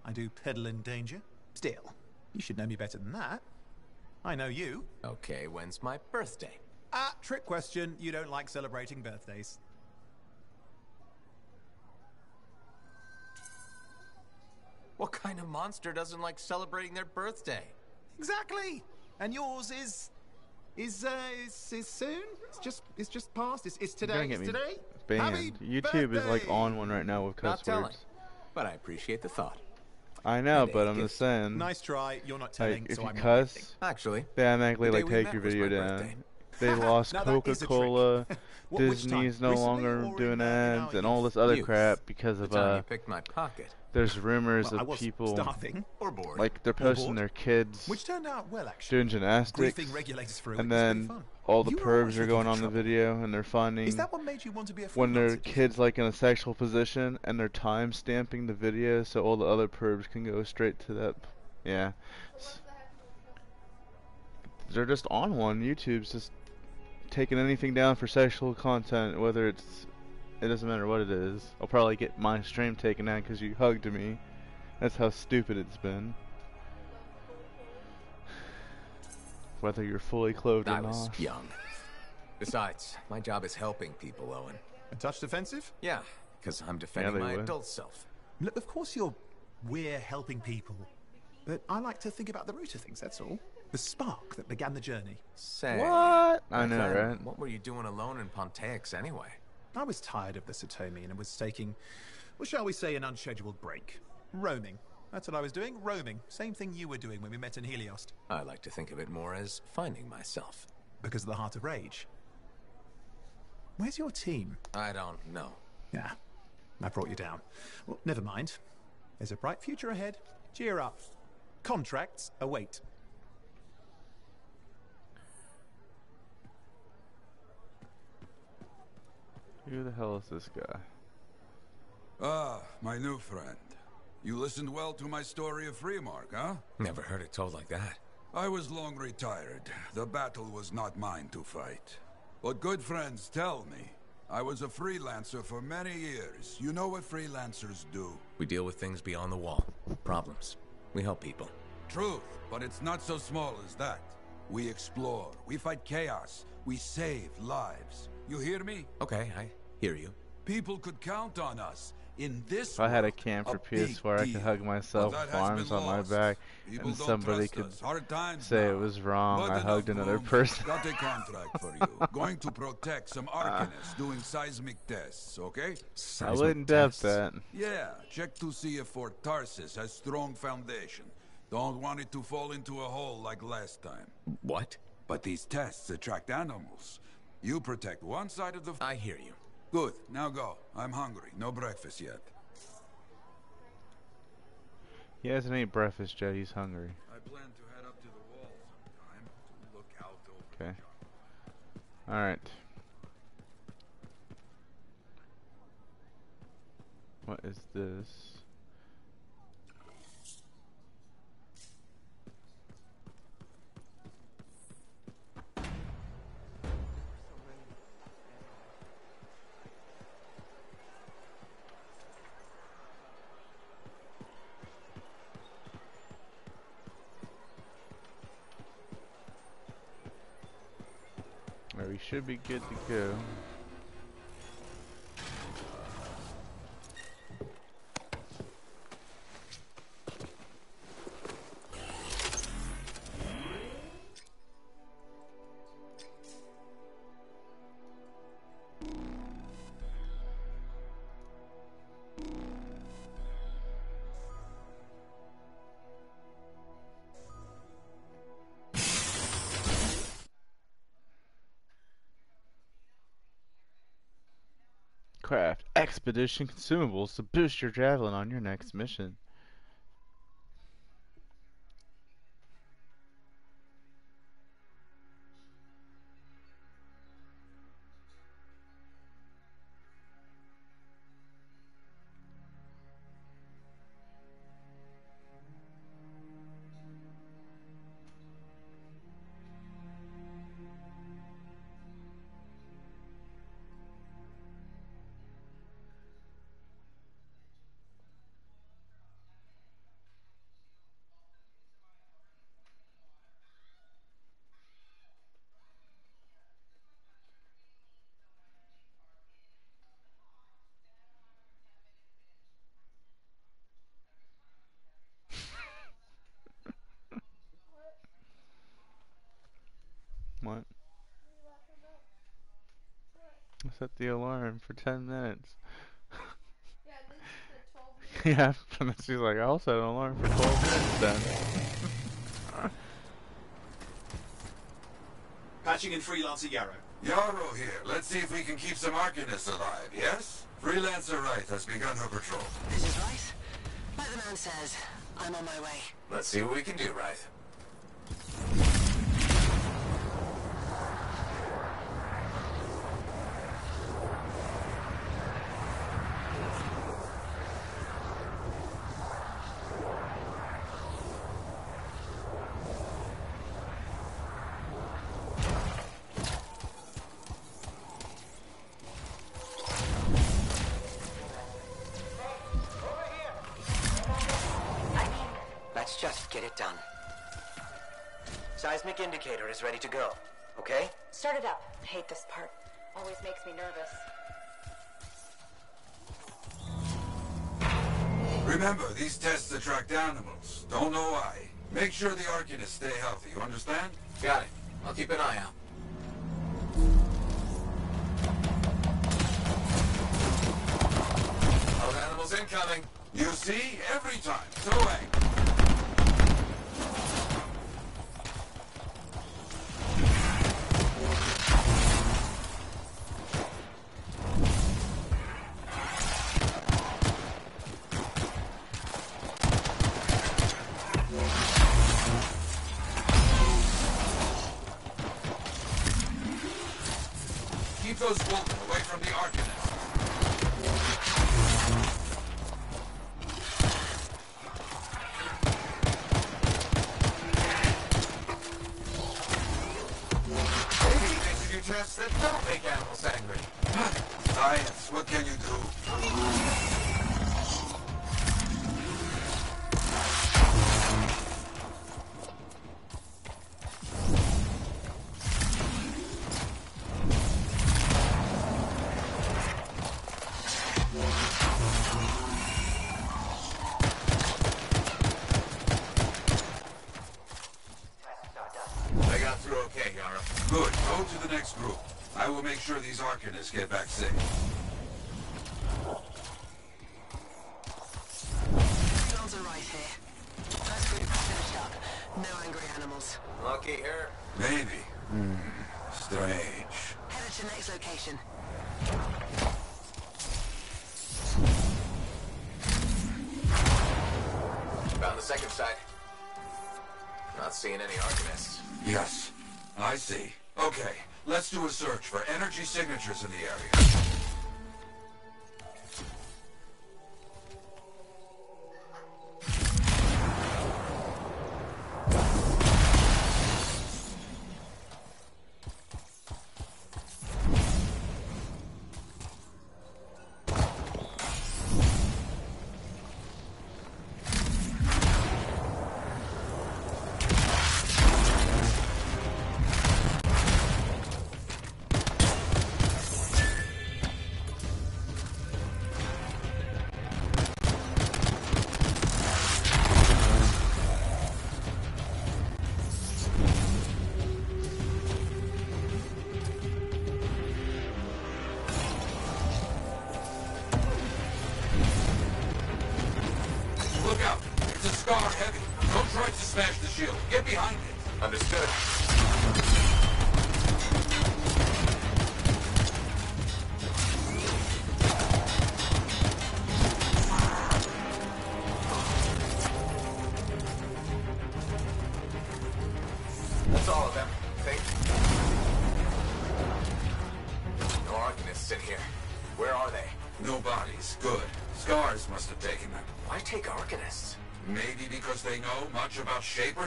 I do peddle in danger. Still, you should know me better than that. I know you. Okay, when's my birthday? Ah, trick question. You don't like celebrating birthdays. What kind of monster doesn't like celebrating their birthday? Exactly. And yours is is uh is, is soon? It's just it's just past. It's, it's You're gonna today. get It's me today. Banned. Happy YouTube is like on one right now with cuss Not cuss telling. words. But I appreciate the thought. I know, Today but I'm gets- just saying. Nice try. You're not telling, Like, if so you I'm not cuss, Actually, they automatically the like take your video down. birthday. They lost Now that is a trick. Coca-Cola. What- which? Disney's no longer doing ads and all this other crap because of uh. picked my pocket. There's rumors Well, of people or bored. like they're posting their kids Which turned out well, actually. doing gymnastics, regulators through it and then all the You pervs are going on the video and they're finding Is that what made you want to be a when their kids like in a sexual position and they're time stamping the video so all the other pervs can go straight to that. Yeah. They're just on one. YouTube's just taking anything down for sexual content, whether it's. It doesn't matter what it is. I'll probably get my stream taken down because you hugged me. That's how stupid it's been. Whether you're fully clothed or not. I or was young. Besides, my job is helping people, Owen. A touch defensive? Yeah, because I'm defending they my would. adult self. Look, of course you're. We're helping people. But I like to think about the root of things, that's all. The spark that began the journey. Say. What? I know, Clem, right? What were you doing alone in Pontaix anyway? I was tired of the Satomi and was taking, well, shall we say, an unscheduled break. Roaming. That's what I was doing, roaming. Same thing you were doing when we met in Heliost. I like to think of it more as finding myself. Because of the Heart of Rage. Where's your team? I don't know. Yeah, I brought you down. Well, never mind. There's a bright future ahead. Cheer up. Contracts await. Who the hell is this guy? Ah, my new friend. You listened well to my story of Freemark, huh? Never heard it told like that. I was long retired. The battle was not mine to fight. But good friends tell me. I was a freelancer for many years. You know what freelancers do. We deal with things beyond the wall. Problems. We help people. Truth, but it's not so small as that. We explore, we fight chaos, we save lives. You hear me? Okay, I hear you. People could count on us. In this If I had a cam for PS4, I could hug myself with arms on my back, People and somebody could us. Hard times say it was wrong. But I hugged another movement. person. Got a contract for you. Going to protect some ah. arcanists doing seismic tests, okay? I wouldn't doubt that. Yeah, check to see if Fort Tarsis has strong foundation. Don't want it to fall into a hole like last time. What? But these tests attract animals. You protect one side of the... I hear you. Good, now go. I'm hungry. No breakfast yet. He hasn't ate breakfast yet. He's hungry. I plan to head up to the wall sometime to look out over Okay. All right. What is this? Alright, we should be good to go. Expedition consumables to boost your javelin on your next mission. Set the alarm for 10 minutes. yeah, and then she's like, I'll set an alarm for 12 minutes then. Patching in Freelancer Yarrow. Yarrow here. Let's see if we can keep some Arcanists alive, yes? Freelancer Wright has begun her patrol. This is right. Like the man says, I'm on my way. Let's see what we can do, Wright. Indicator is ready to go, okay? Start it up. I hate this part. Always makes me nervous. Remember, these tests attract animals. Don't know why. Make sure the Arcanists stay healthy, you understand? Got it. I'll keep an eye out. Wild animals incoming. You see? Every time. So angry. will make sure these Arcanists get back safe. Guns are right here. First group finished up. No angry animals. Lucky here. Maybe. Hmm. Strange. Headed to next location. Found the second side. Not seeing any Arcanists. Yes, I see. Okay. Let's do a search for energy signatures in the area.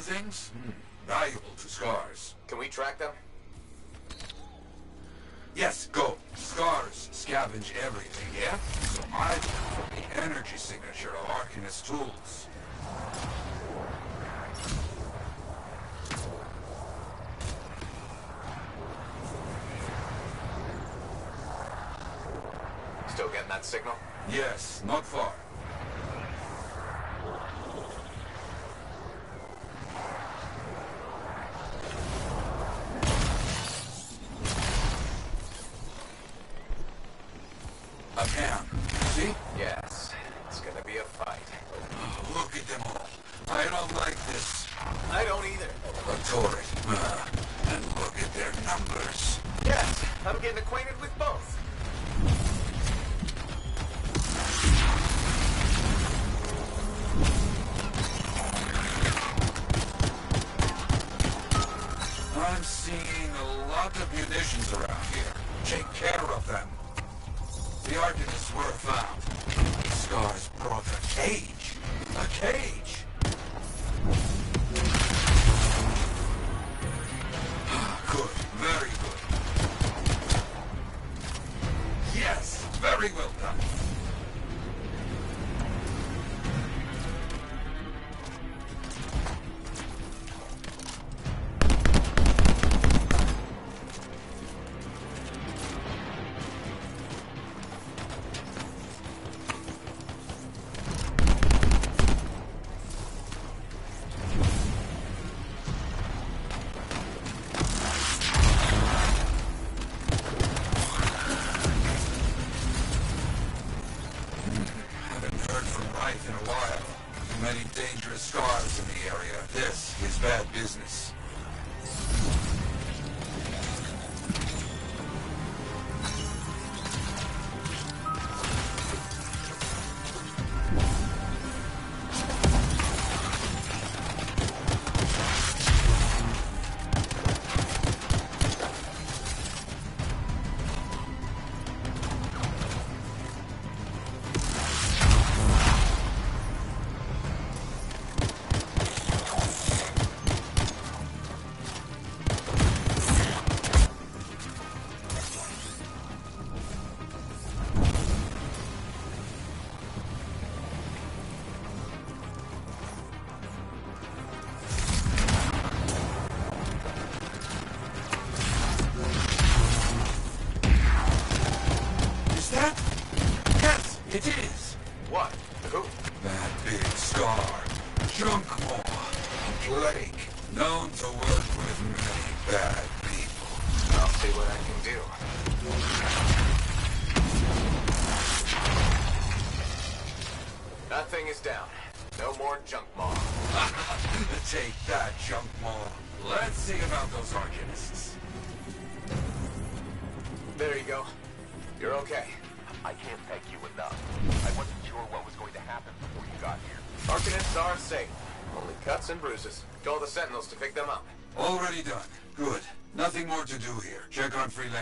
things.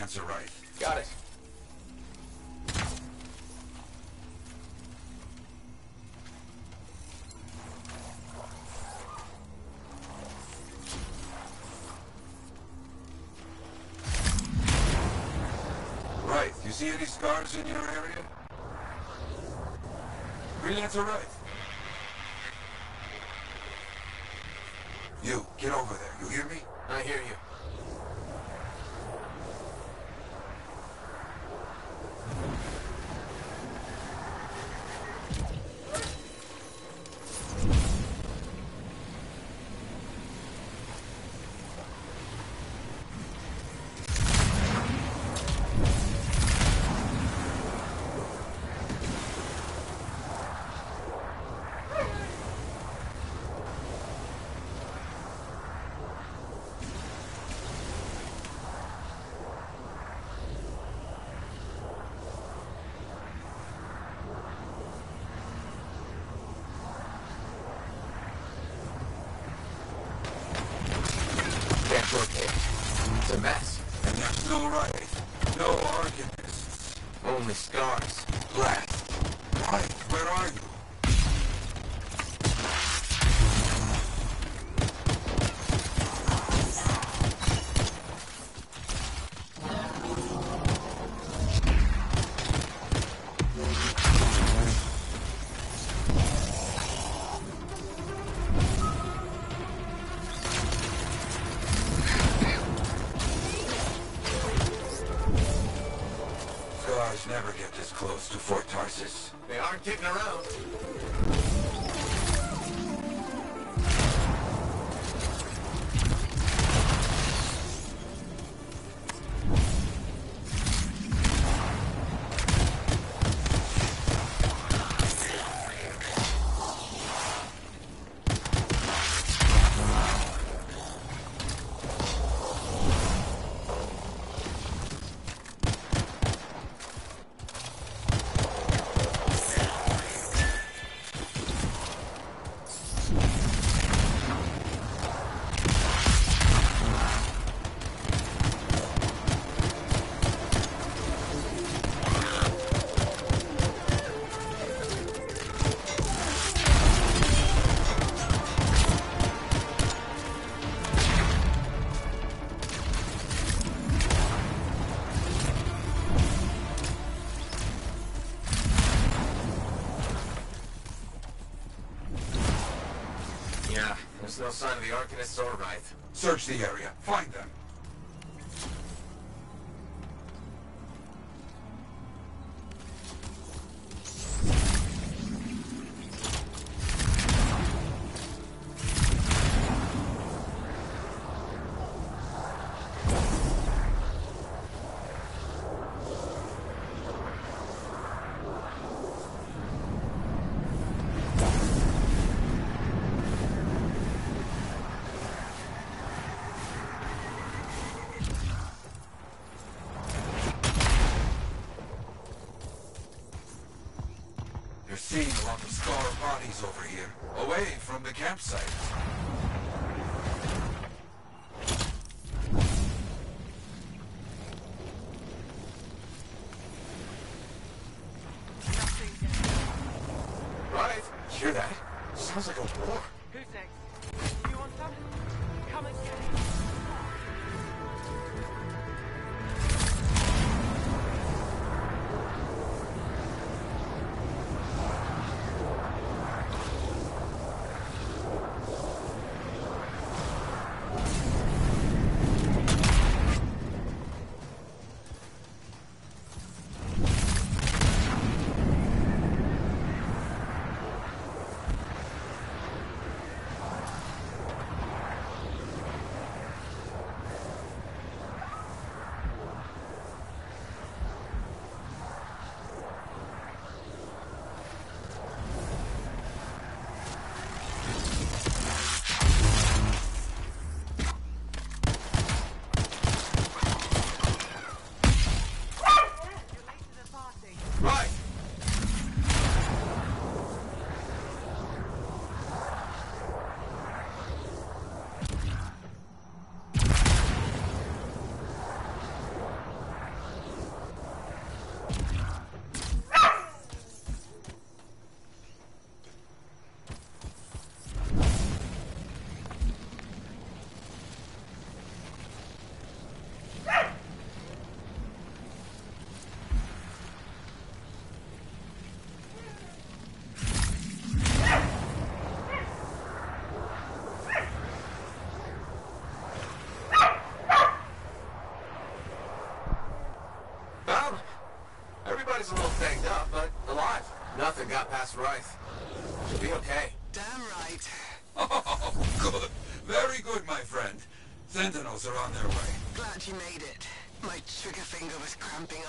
That's alright. Got it. Right. Do you see any scars in your area? Green lights. horses. They aren't kidding around. no sign of the Arcanists or Wraith. Search the area. Find That's right. She'll be okay. Damn right. Oh, good. Very good, my friend. Sentinels are on their way. Glad you made it. My trigger finger was cramping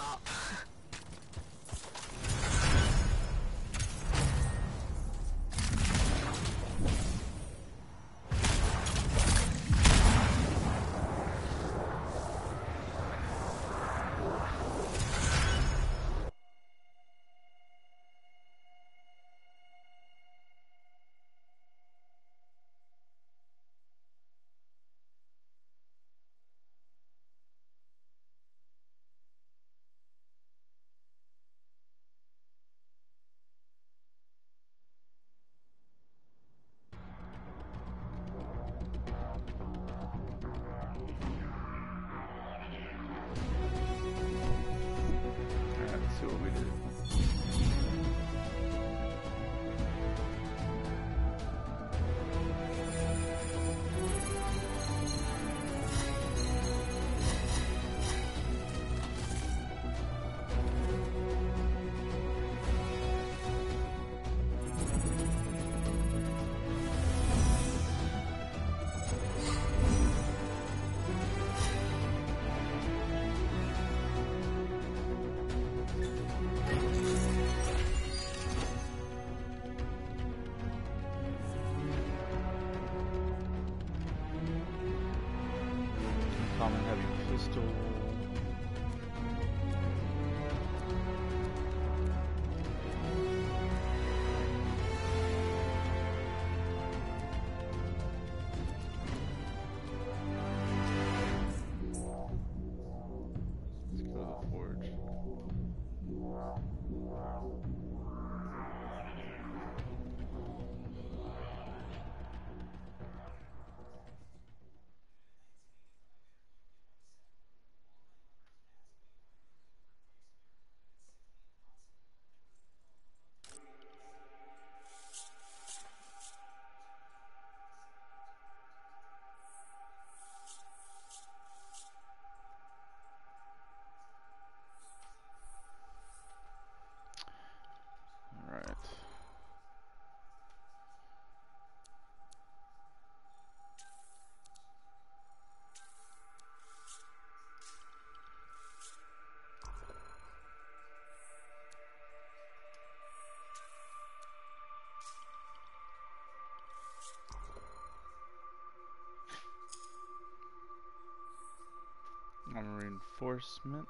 reinforcement.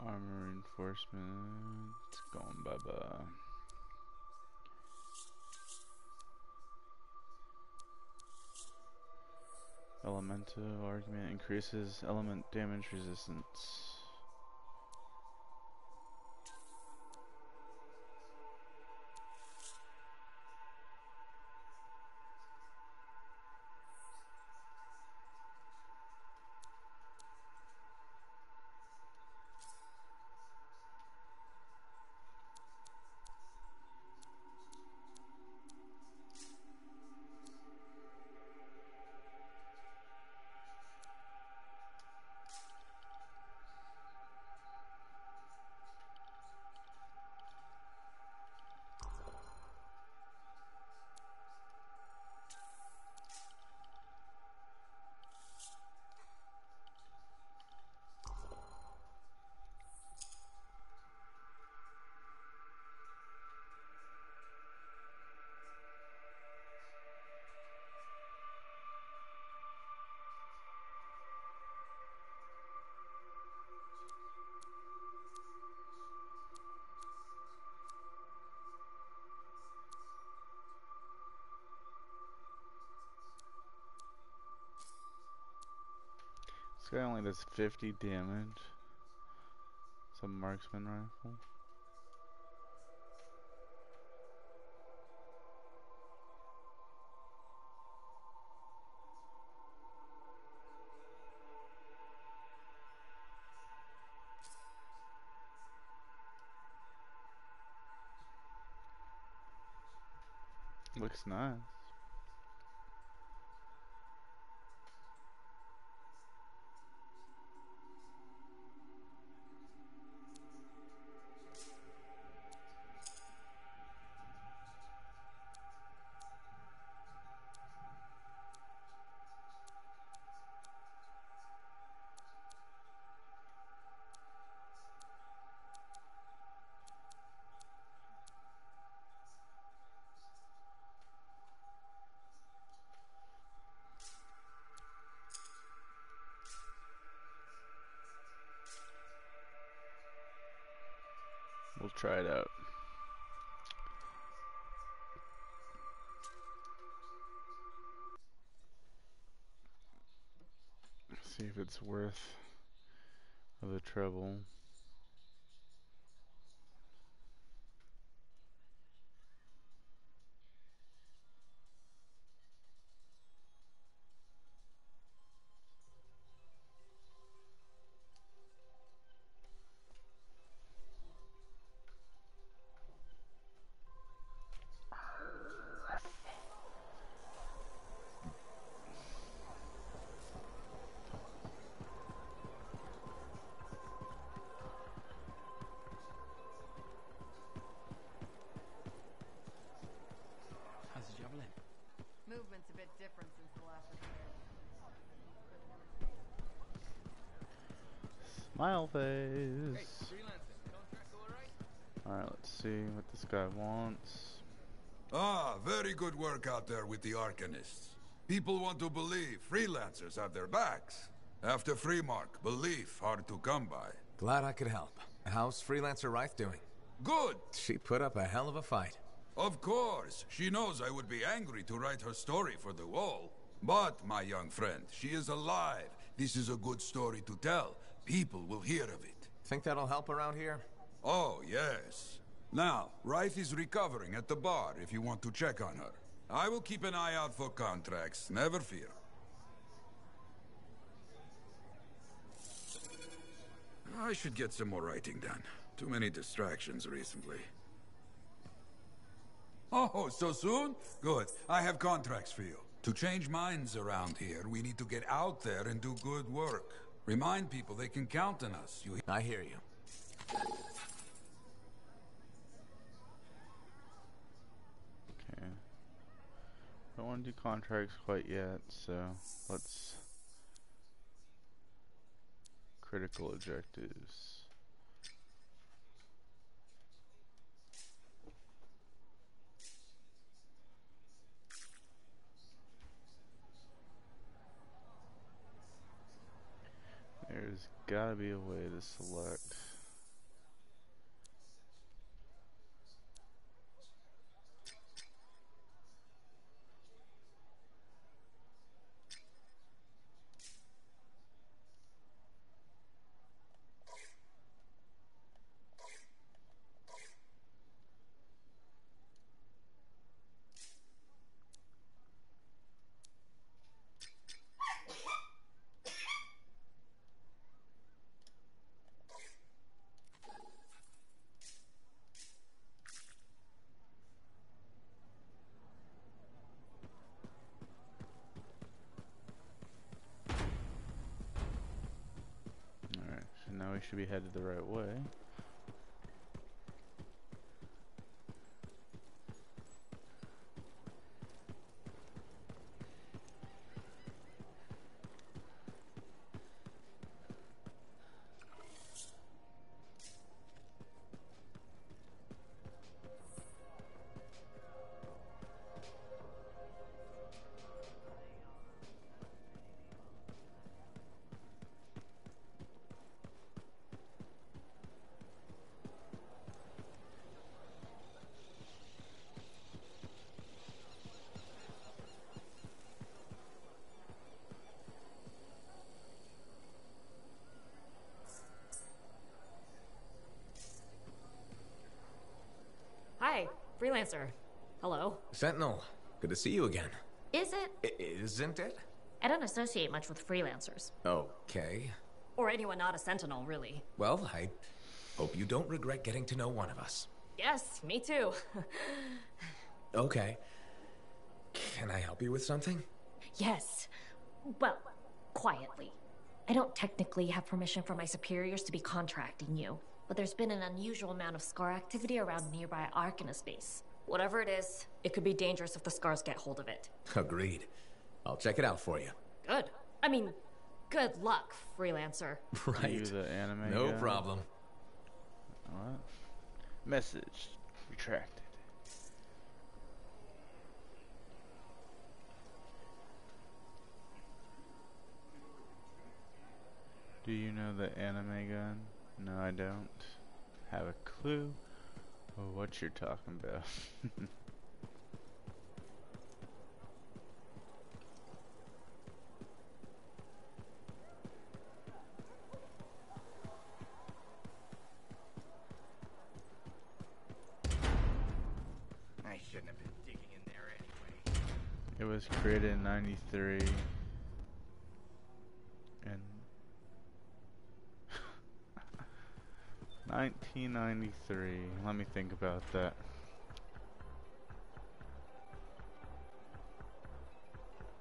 Armor reinforcement. Going baba. Elemental argument increases element damage resistance. Guy only does 50 damage. A marksman rifle. Looks nice. It out. See if it's worth the trouble. Out there with the Arcanists. People want to believe freelancers have their backs. After Freemark, belief hard to come by. Glad I could help. How's Freelancer Reith doing? Good! She put up a hell of a fight. Of course, she knows I would be angry to write her story for the wall. But, my young friend, she is alive. This is a good story to tell. People will hear of it. Think that'll help around here? Oh, yes. Now, Reith is recovering at the bar if you want to check on her. I will keep an eye out for contracts, never fear. I should get some more writing done. Too many distractions recently. Oh, so soon? Good. I have contracts for you. To change minds around here, we need to get out there and do good work. Remind people they can count on us. You I hear you. Okay. Don't want to do contracts quite yet, so let's critical objectives. There's gotta be a way to select. Freelancer. Hello. Sentinel, good to see you again. Is it? I- isn't it? I don't associate much with freelancers. Okay. Or anyone not a sentinel, really. Well, I hope you don't regret getting to know one of us. Yes, me too. Okay. Can I help you with something? yes. Well, quietly. I don't technically have permission from my superiors to be contracting you, but there's been an unusual amount of Scar activity around nearby Arcanist base. Whatever it is, it could be dangerous if the Scars get hold of it. Agreed. I'll check it out for you. Good. I mean, good luck, freelancer. Right. You the anime No guy? problem. What? Message retracted. Do you know the anime gun? No, I don't. Have a clue Oh, what you're talking about. I shouldn't have been digging in there anyway. It was created in 93. And 1993. Let me think about that.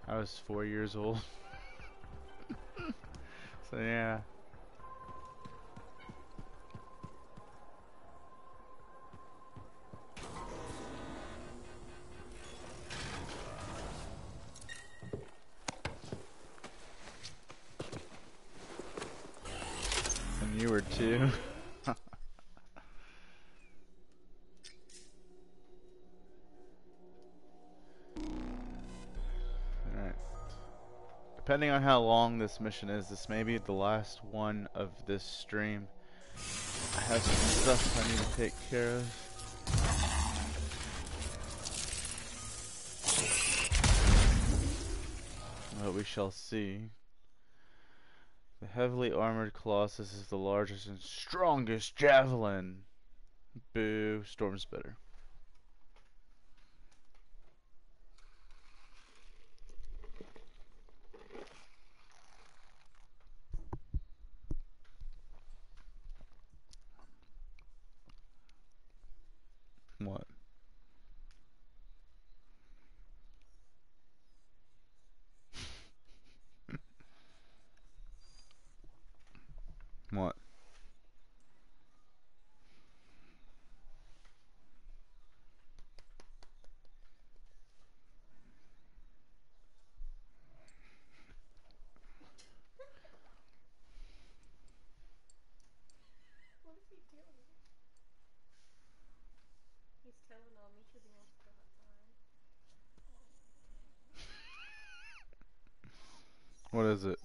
I was four years old. so yeah. Depending on how long this mission is, this may be the last one of this stream. I have some stuff I need to take care of. But we shall see. The heavily armored Colossus is the largest and strongest javelin. Boo, Storm's better. What? What? What is he doing? He's telling on me because he wants to go outside. What is it?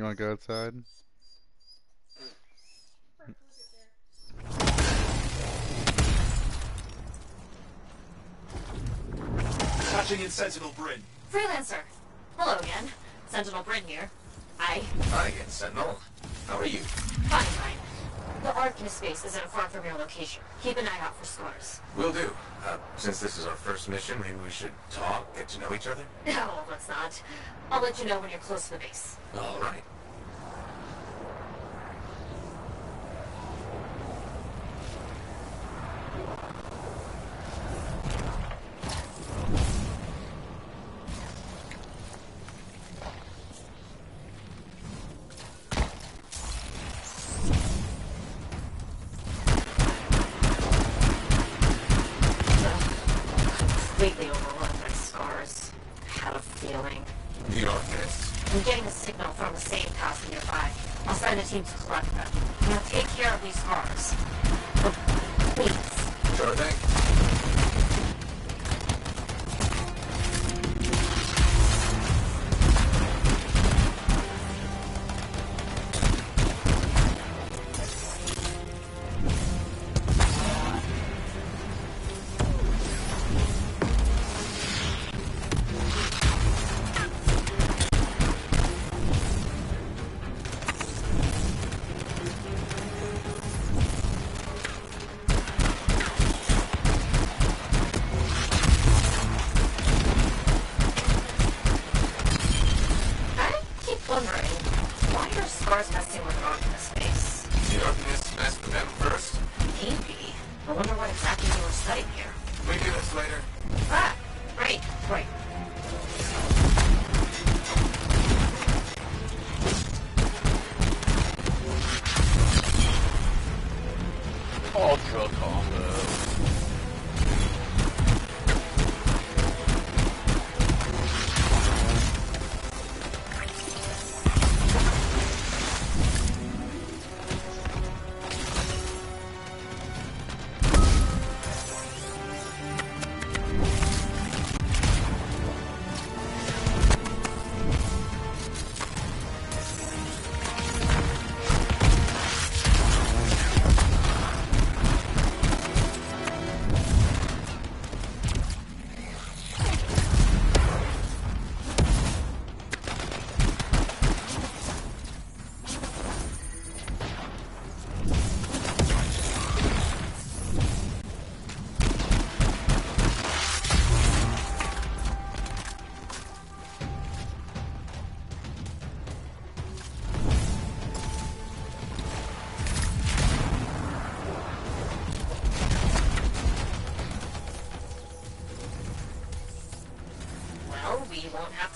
You want to go outside? Catching in Sentinel Brin. Freelancer! Hello again. Sentinel Brin here. I. Hi again, Sentinel. How are you? Fine, fine. The Arcanist base isn't far from your location. Keep an eye out for scars. Will do. Uh, since this is our first mission, maybe we should talk, get to know each other? No, let's not. I'll let you know when you're close to the base. All right.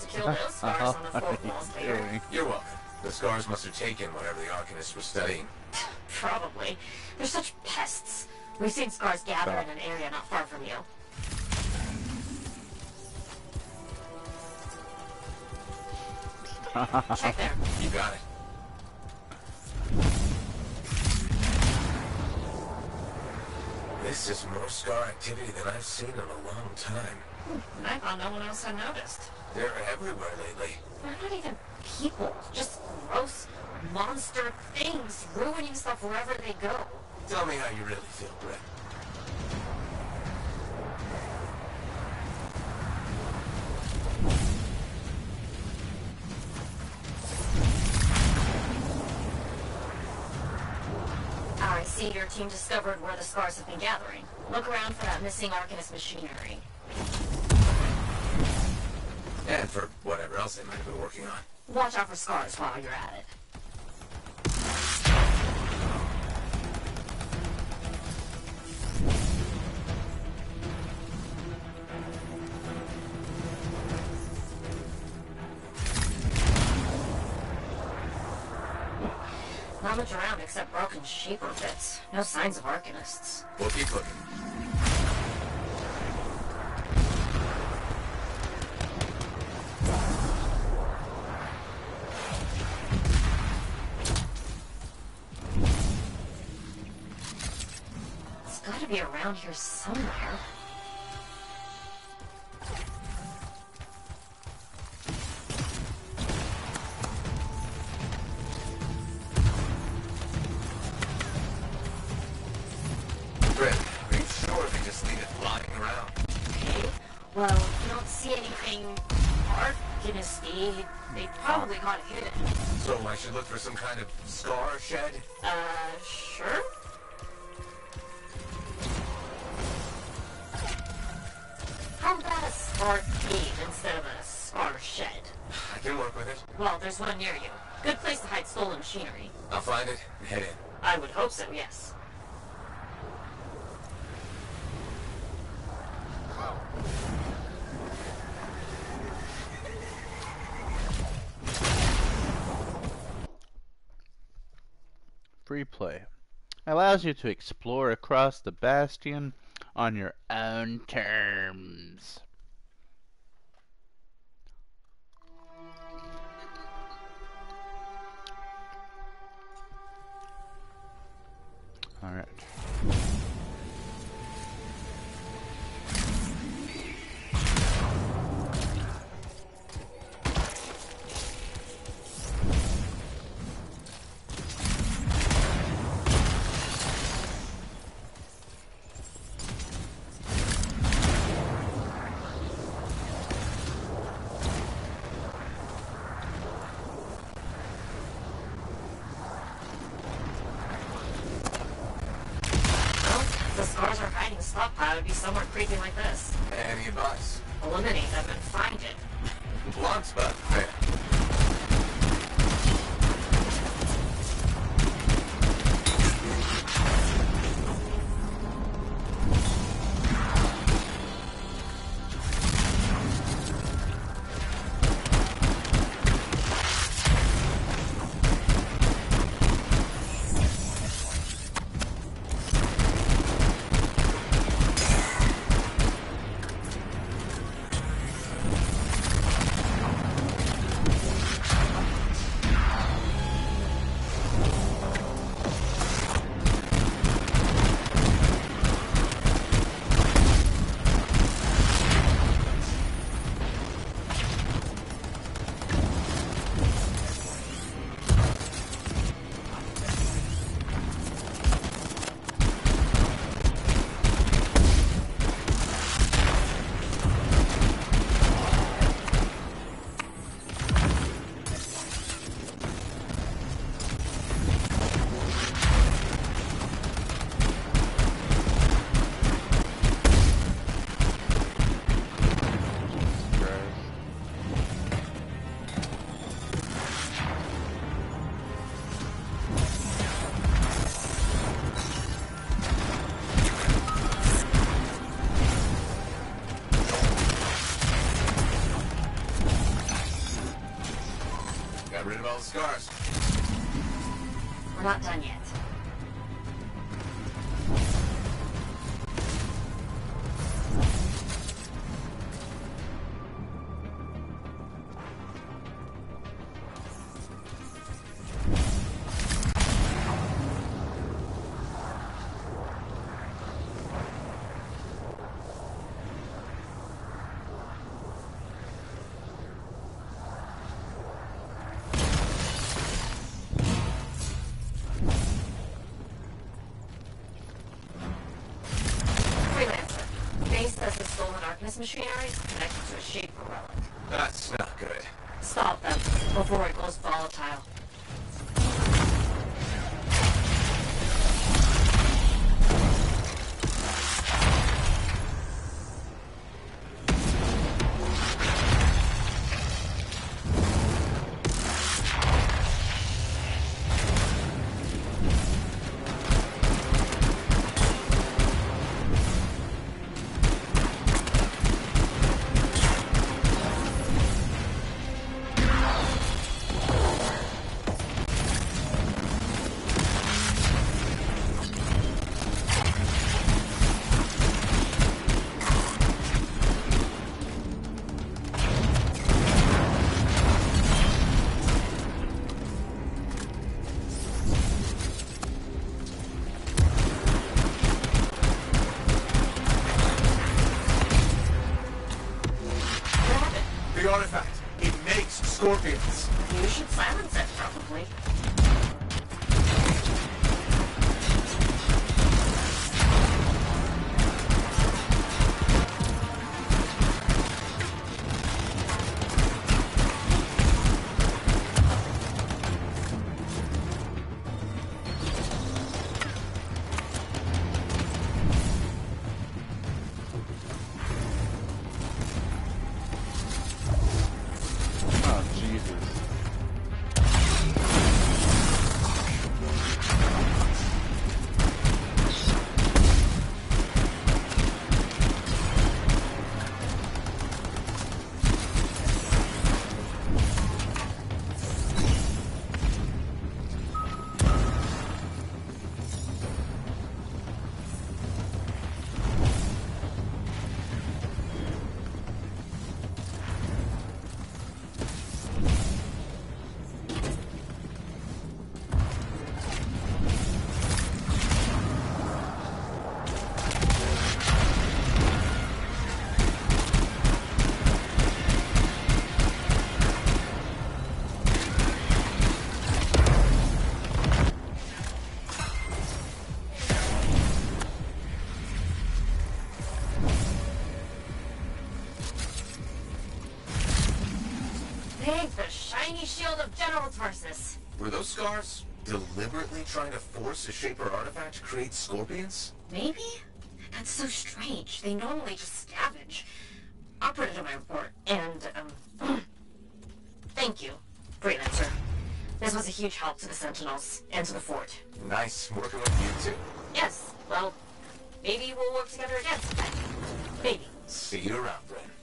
Won't have to kill those scars on the uh-huh. What fourth you walls later. doing? You're welcome. The scars must have taken whatever the Arcanists was studying. Probably. They're such pests. We've seen scars gather in an area not far from you. Check there. You got it. This is more scar activity than I've seen in a long time. And I thought no one else had noticed. They're everywhere lately. They're not even people. Just gross monster things ruining stuff wherever they go. Tell me how you really feel, Brett. I see your team discovered where the scars have been gathering. Look around for that missing Arcanist machinery. Watch out for scars while you're at it. Not much around except broken Shaper bits. No signs of Arcanists. We'll keep looking. Around here somewhere. You to explore across the bastion on your own terms. All the scars. We're not done yet. Were those scars deliberately trying to force a Shaper artifact to create scorpions? Maybe? That's so strange. They normally just scavenge. I'll put it in my report. And, um, thank you, Freelancer. This was a huge help to the Sentinels and to the fort. Nice working with you too. Yes, well, maybe we'll work together again. Maybe. See you around, Brin.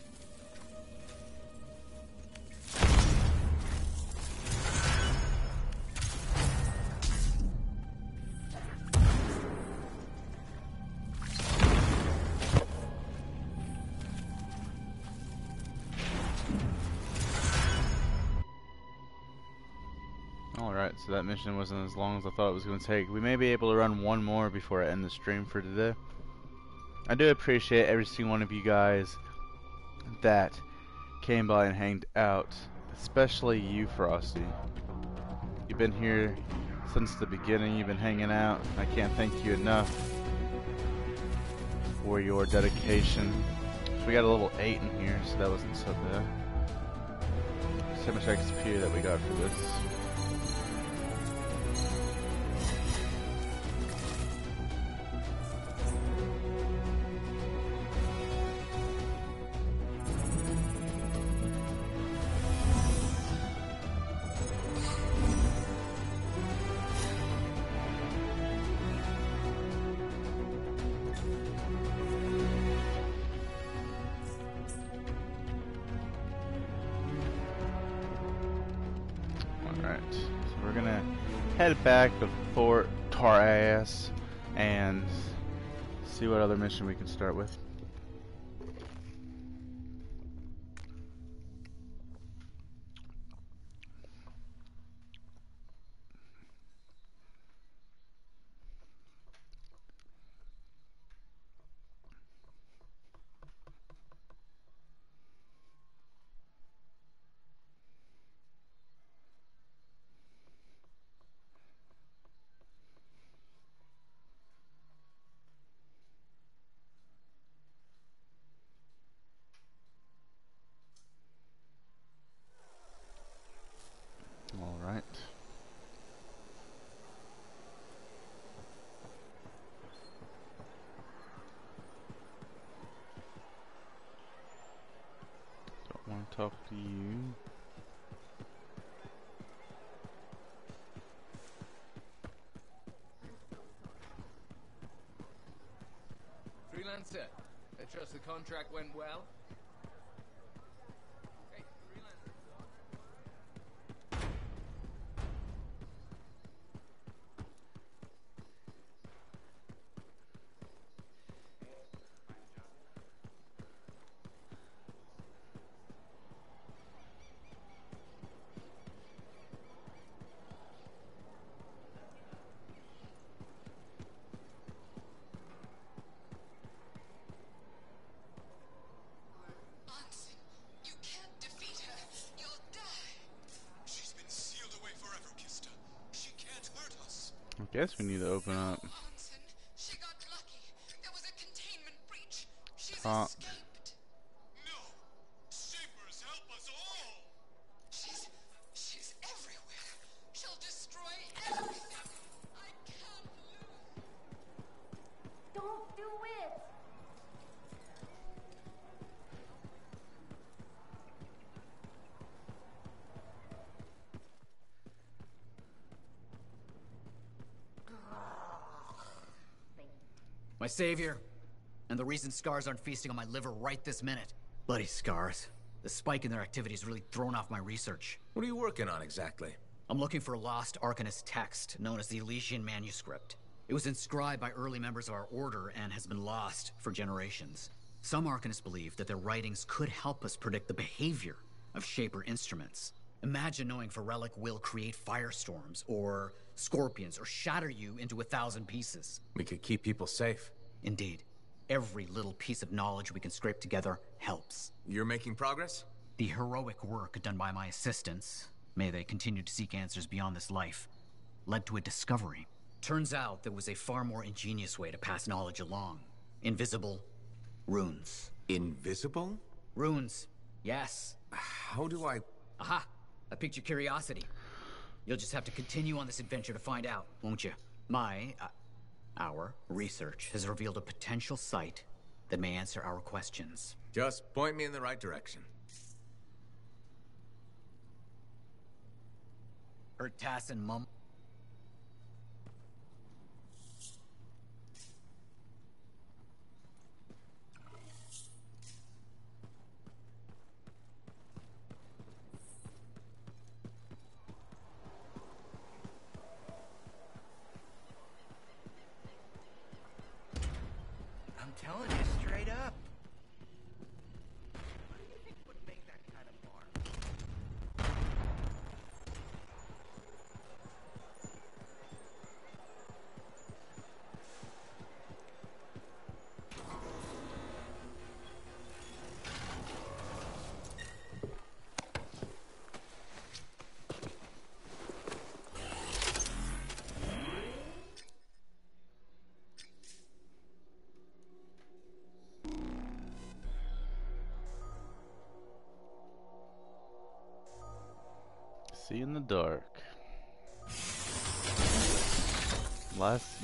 So that mission wasn't as long as I thought it was going to take. We may be able to run one more before I end the stream for today. I do appreciate every single one of you guys that came by and hanged out. Especially you, Frosty. You've been here since the beginning. You've been hanging out. I can't thank you enough for your dedication. So we got a level 8 in here, so that wasn't so bad. So much XP that we got for this. Back to Fort Tarsis and see what other mission we can start with. All right. Don't want to talk to you. Freelancer, I trust the contract went well? Hey, freelancer. You can't defeat her. You'll die. She's been sealed away forever, Kista. She can't hurt us. I guess we need to open up. Savior, and the reason scars aren't feasting on my liver right this minute. Bloody scars. The spike in their activity has really thrown off my research. What are you working on exactly? I'm looking for a lost Arcanist text known as the Elysian Manuscript. It was inscribed by early members of our order and has been lost for generations. Some Arcanists believe that their writings could help us predict the behavior of Shaper instruments. Imagine knowing if a relic will create firestorms, or scorpions, or shatter you into a thousand pieces. We could keep people safe. Indeed. Every little piece of knowledge we can scrape together helps. You're making progress? The heroic work done by my assistants, may they continue to seek answers beyond this life, led to a discovery. Turns out there was a far more ingenious way to pass knowledge along. Invisible runes. Invisible? Runes, yes. How do I. Aha! I piqued your curiosity. You'll just have to continue on this adventure to find out, won't you? My, uh, our research has revealed a potential site that may answer our questions. Just point me in the right direction. Tass and Mum.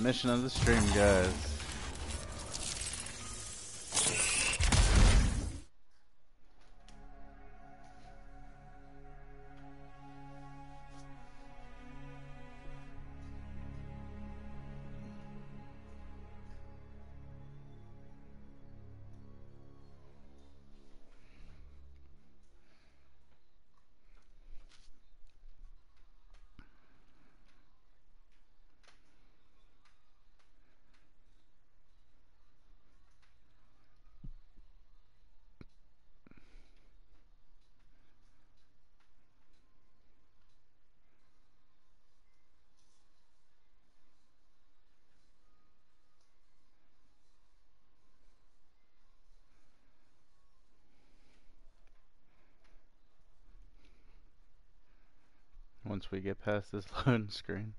Mission of the stream, guys. Once we get past this loading screen.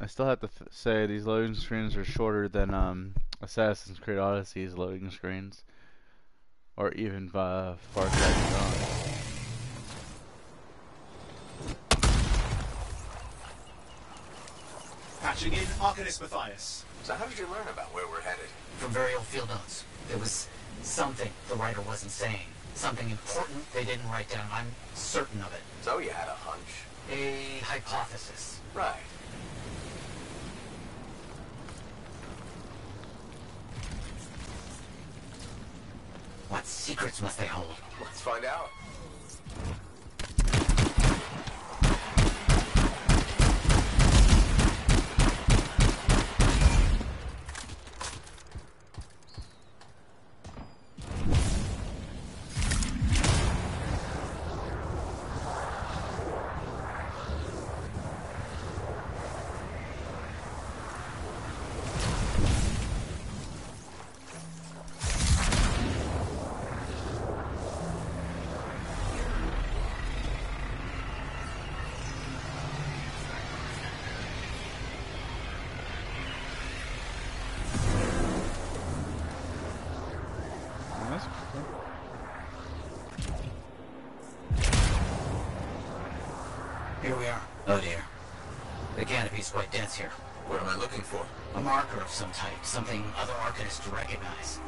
I still have to th say these loading screens are shorter than um, Assassin's Creed Odyssey's loading screens, or even uh, Far Cry Beyond. Patching in Arcanist Matthias. So how did you learn about where we're headed? From very old field notes. There was something the writer wasn't saying. Something important they didn't write down. I'm certain of it. So you had a hunch. A hypothesis. Right. What secrets must they hold? Let's find out. Canopy's quite dense here. What am I looking for? A marker of some type. Something other Arcanists recognize.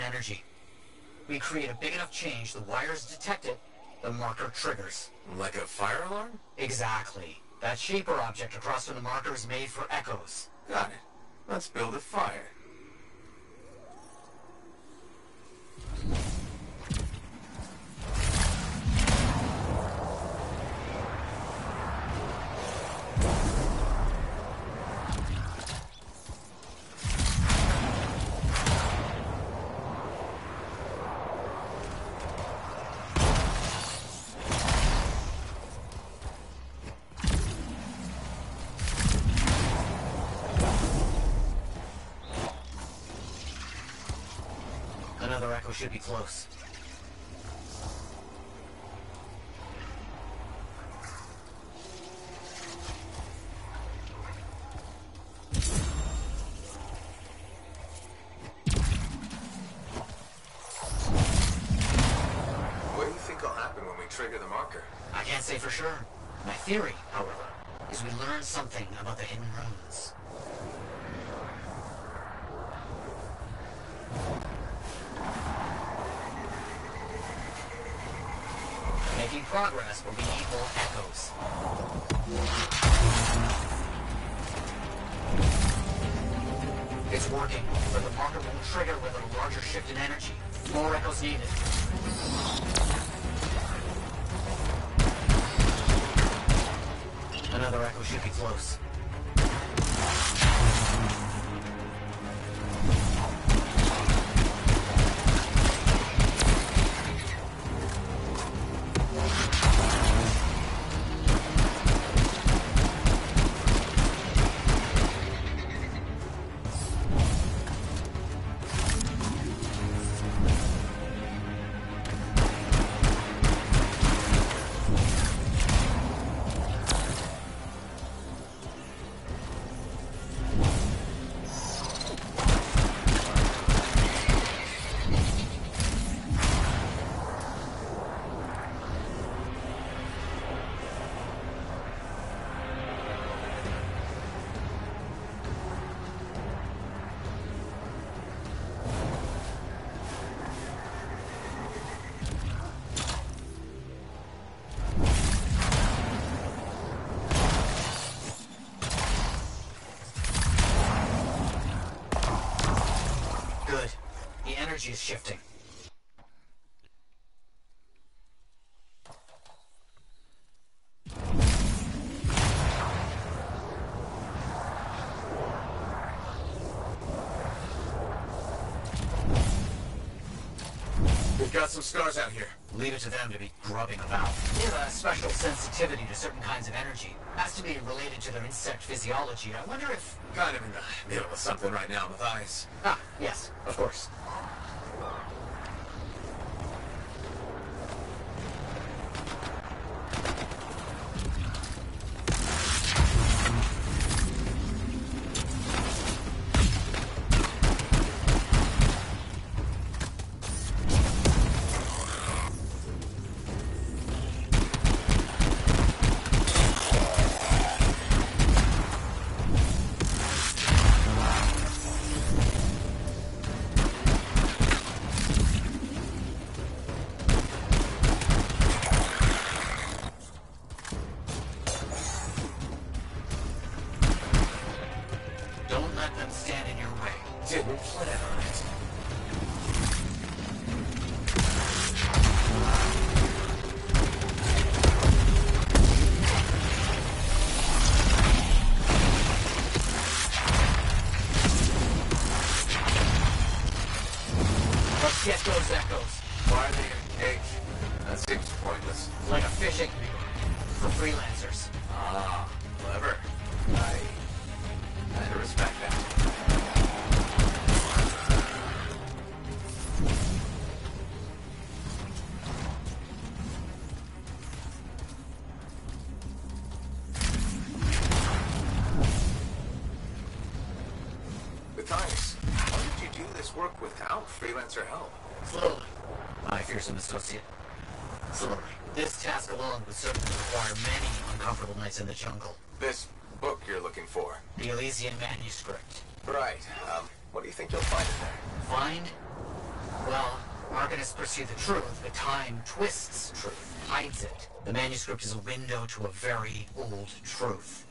Energy. We create a big enough change, the wires detect it, the marker triggers. Like a fire alarm? Exactly. That shaper object across from the marker is made for echoes. Got it. Let's build a fire. Energy is shifting. We've got some scars out here. Leave it to them to be grubbing about. They have a special sensitivity to certain kinds of energy. Has to be related to their insect physiology. I wonder if... Kind of in the middle of something right now, Matthias. Ah, yes, of course. Freelancers. Ah, clever. I... I respect that. Matthias, how did you do this work without freelancer help? Slowly. My fearsome associate. This task alone would certainly require many uncomfortable nights in the jungle. This book you're looking for. The Elysian manuscript. Right. Um, what do you think you'll find in there? Find? Well, Arcanists pursue the truth, but time twists truth, hides it. The manuscript is a window to a very old truth.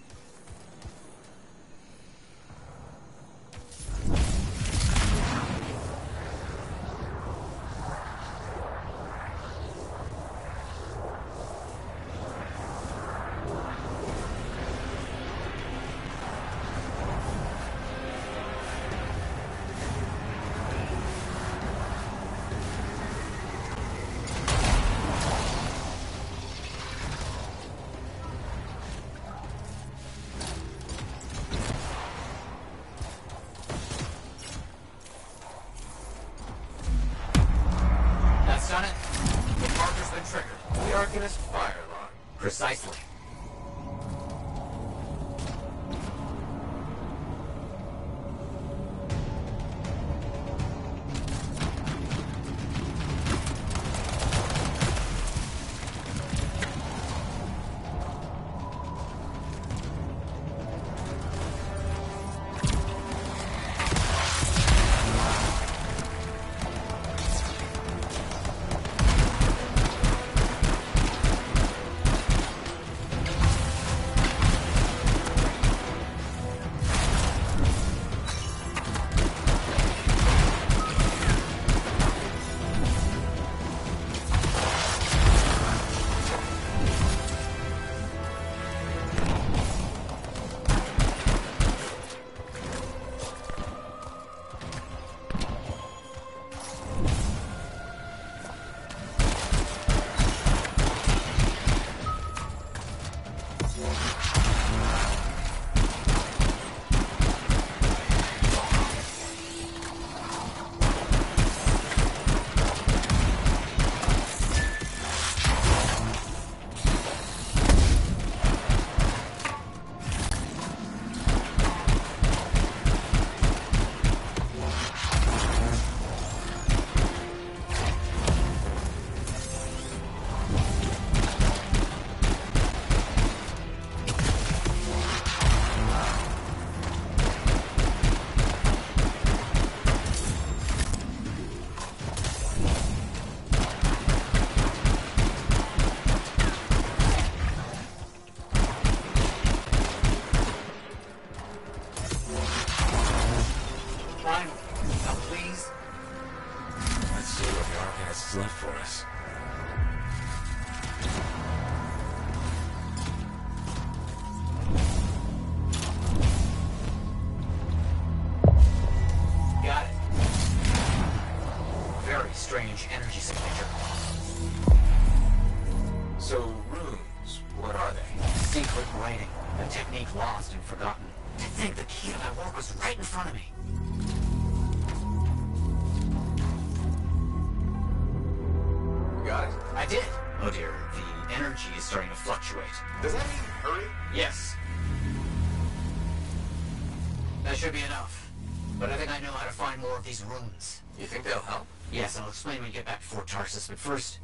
Tarsis, but first...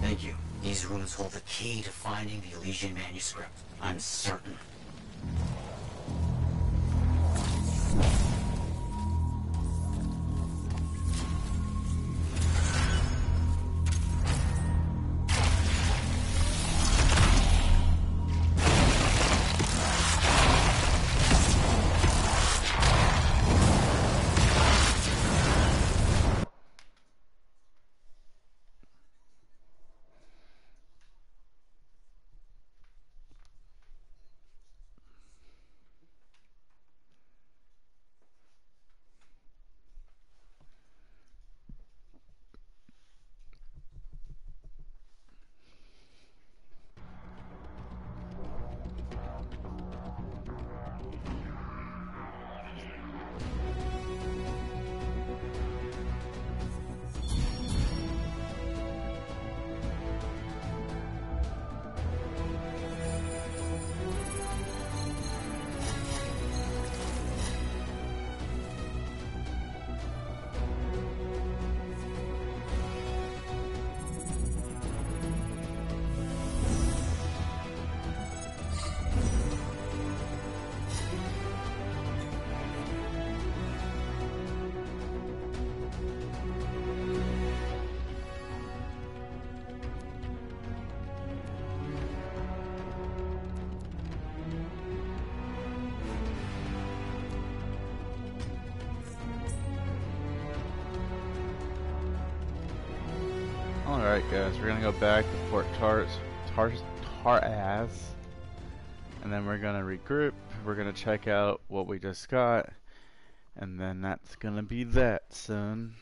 Thank you. These runes hold the key to finding the Elysian manuscript. I'm certain. Guys, we're gonna go back to Fort Tars Tars Taraz. And then we're gonna regroup. We're gonna check out what we just got. And then that's gonna be that, son.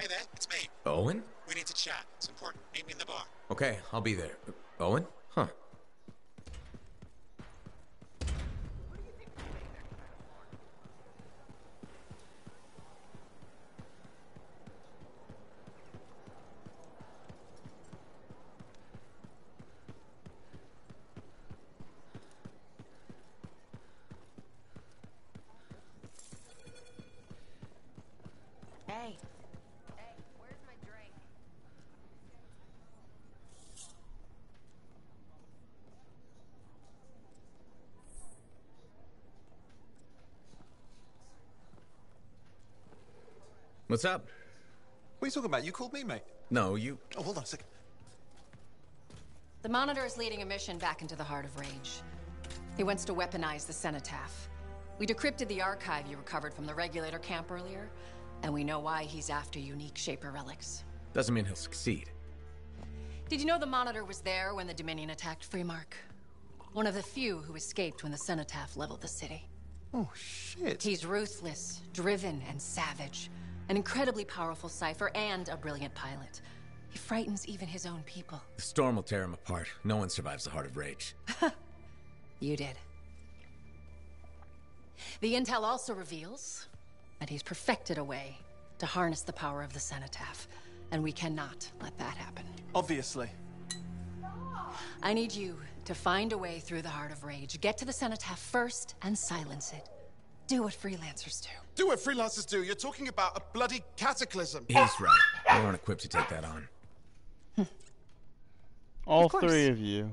Hey there, it's me. Owen? We need to chat. It's important. Meet me in the bar. Okay, I'll be there. Owen? Huh. Hey. Hey, where's my drink? What's up? What are you talking about? You called me, mate. No, you. Oh, hold on a second. The Monitor is leading a mission back into the heart of Rage. He wants to weaponize the Cenotaph. We decrypted the archive you recovered from the Regulator camp earlier, and we know why he's after unique Shaper relics. Doesn't mean he'll succeed. Did you know the Monitor was there when the Dominion attacked Freemark? One of the few who escaped when the Cenotaph leveled the city. Oh, shit. He's ruthless, driven, and savage. An incredibly powerful cypher and a brilliant pilot. He frightens even his own people. The storm will tear him apart. No one survives the heart of rage. You did. The intel also reveals that he's perfected a way to harness the power of the Cenotaph, and we cannot let that happen. Obviously. I need you to find a way through the Heart of Rage. Get to the Cenotaph first and silence it. Do what freelancers do. Do what freelancers do. You're talking about a bloody cataclysm. He's right. We aren't equipped to take that on. All Of three of you.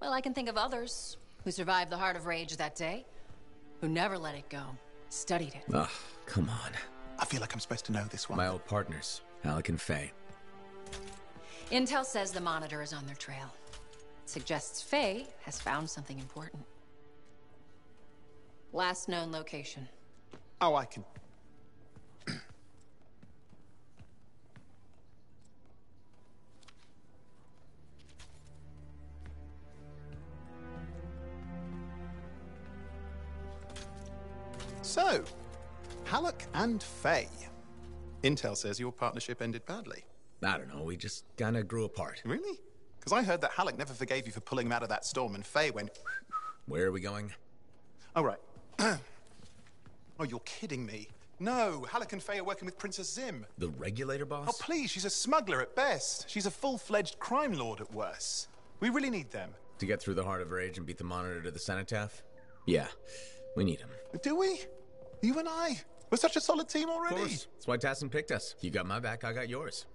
Well, I can think of others who survived the Heart of Rage that day, who never let it go, studied it. Ugh, come on. I feel like I'm supposed to know this one. My old partners, Haluk and Faye. Intel says the Monitor is on their trail. Suggests Faye has found something important. Last known location. Oh, I can. So, Haluk and Faye. Intel says your partnership ended badly. I don't know, we just kinda grew apart. Really? Because I heard that Haluk never forgave you for pulling him out of that storm, and Faye went. Where are we going? Oh, right. Oh, you're kidding me. No, Haluk and Faye are working with Princess Zim. The regulator boss? Oh, please, she's a smuggler at best. She's a full fledged crime lord at worst. We really need them. To get through the Heart of Rage and beat the Monitor to the Cenotaph? Yeah, we need him. Do we? You and I? We're such a solid team already. Of course. That's why Tassyn picked us. You got my back, I got yours.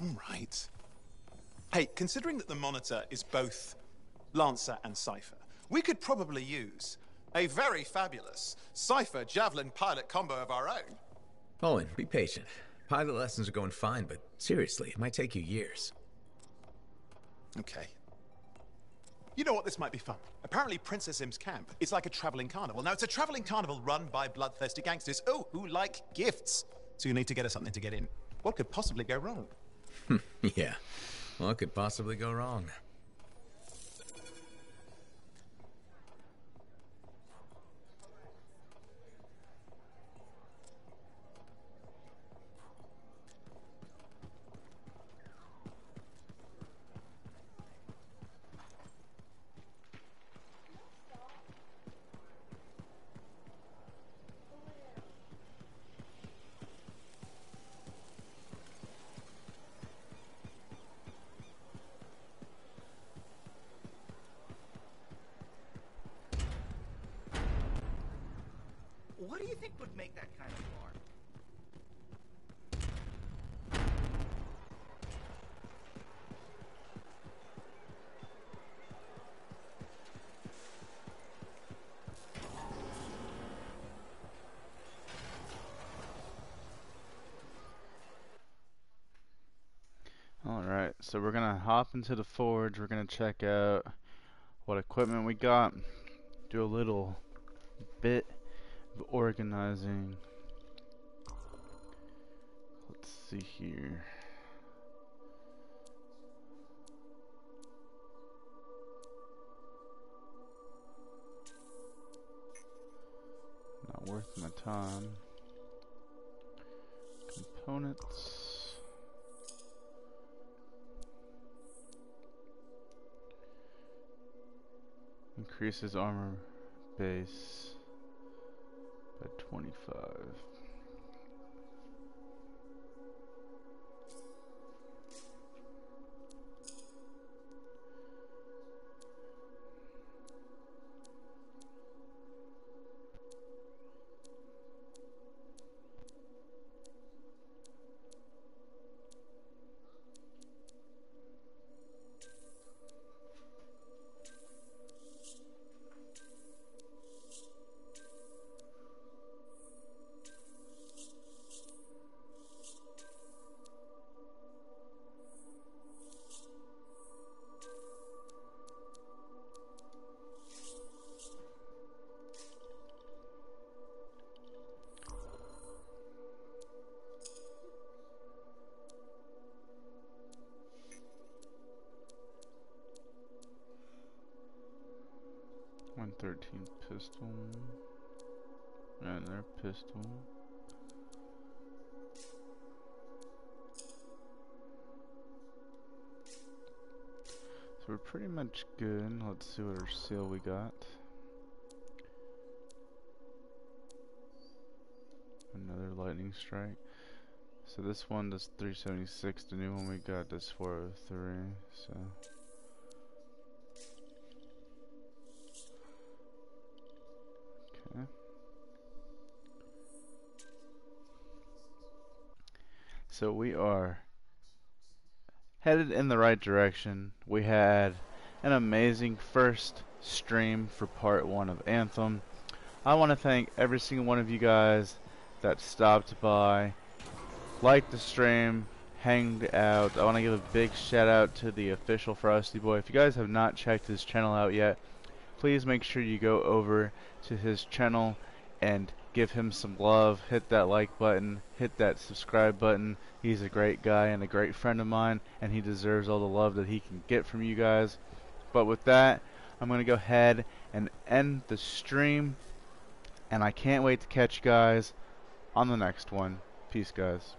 All right. Hey, considering that the Monitor is both Lancer and Cypher, we could probably use a very fabulous Cypher Javelin pilot combo of our own. Owen, be patient. Pilot lessons are going fine, but seriously, it might take you years. Okay. You know what? This might be fun. Apparently, Princess Zim's camp is like a traveling carnival. Now, it's a traveling carnival run by bloodthirsty gangsters, oh, who like gifts. So you need to get us something to get in. What could possibly go wrong? yeah. What could possibly go wrong? What do you think would make that kind of bar? Alright, so we're gonna hop into the forge, we're gonna check out what equipment we got, do a little bit of organizing. Let's see here. Not worth my time. Components. Increases armor base by 25. Pistol. And their pistol. So we're pretty much good. Let's see what our seal we got. Another lightning strike. So this one does 376. The new one we got does 403. So so we are headed in the right direction. We had an amazing first stream for part one of Anthem. I want to thank every single one of you guys that stopped by, liked the stream, hanged out. I want to give a big shout out to the official Frosty Boy. If you guys have not checked his channel out yet, please make sure you go over to his channel and give him some love. Hit that like button, hit that subscribe button. He's a great guy and a great friend of mine, and he deserves all the love that he can get from you guys. But with that, I'm going to go ahead and end the stream, and I can't wait to catch you guys on the next one. Peace, guys.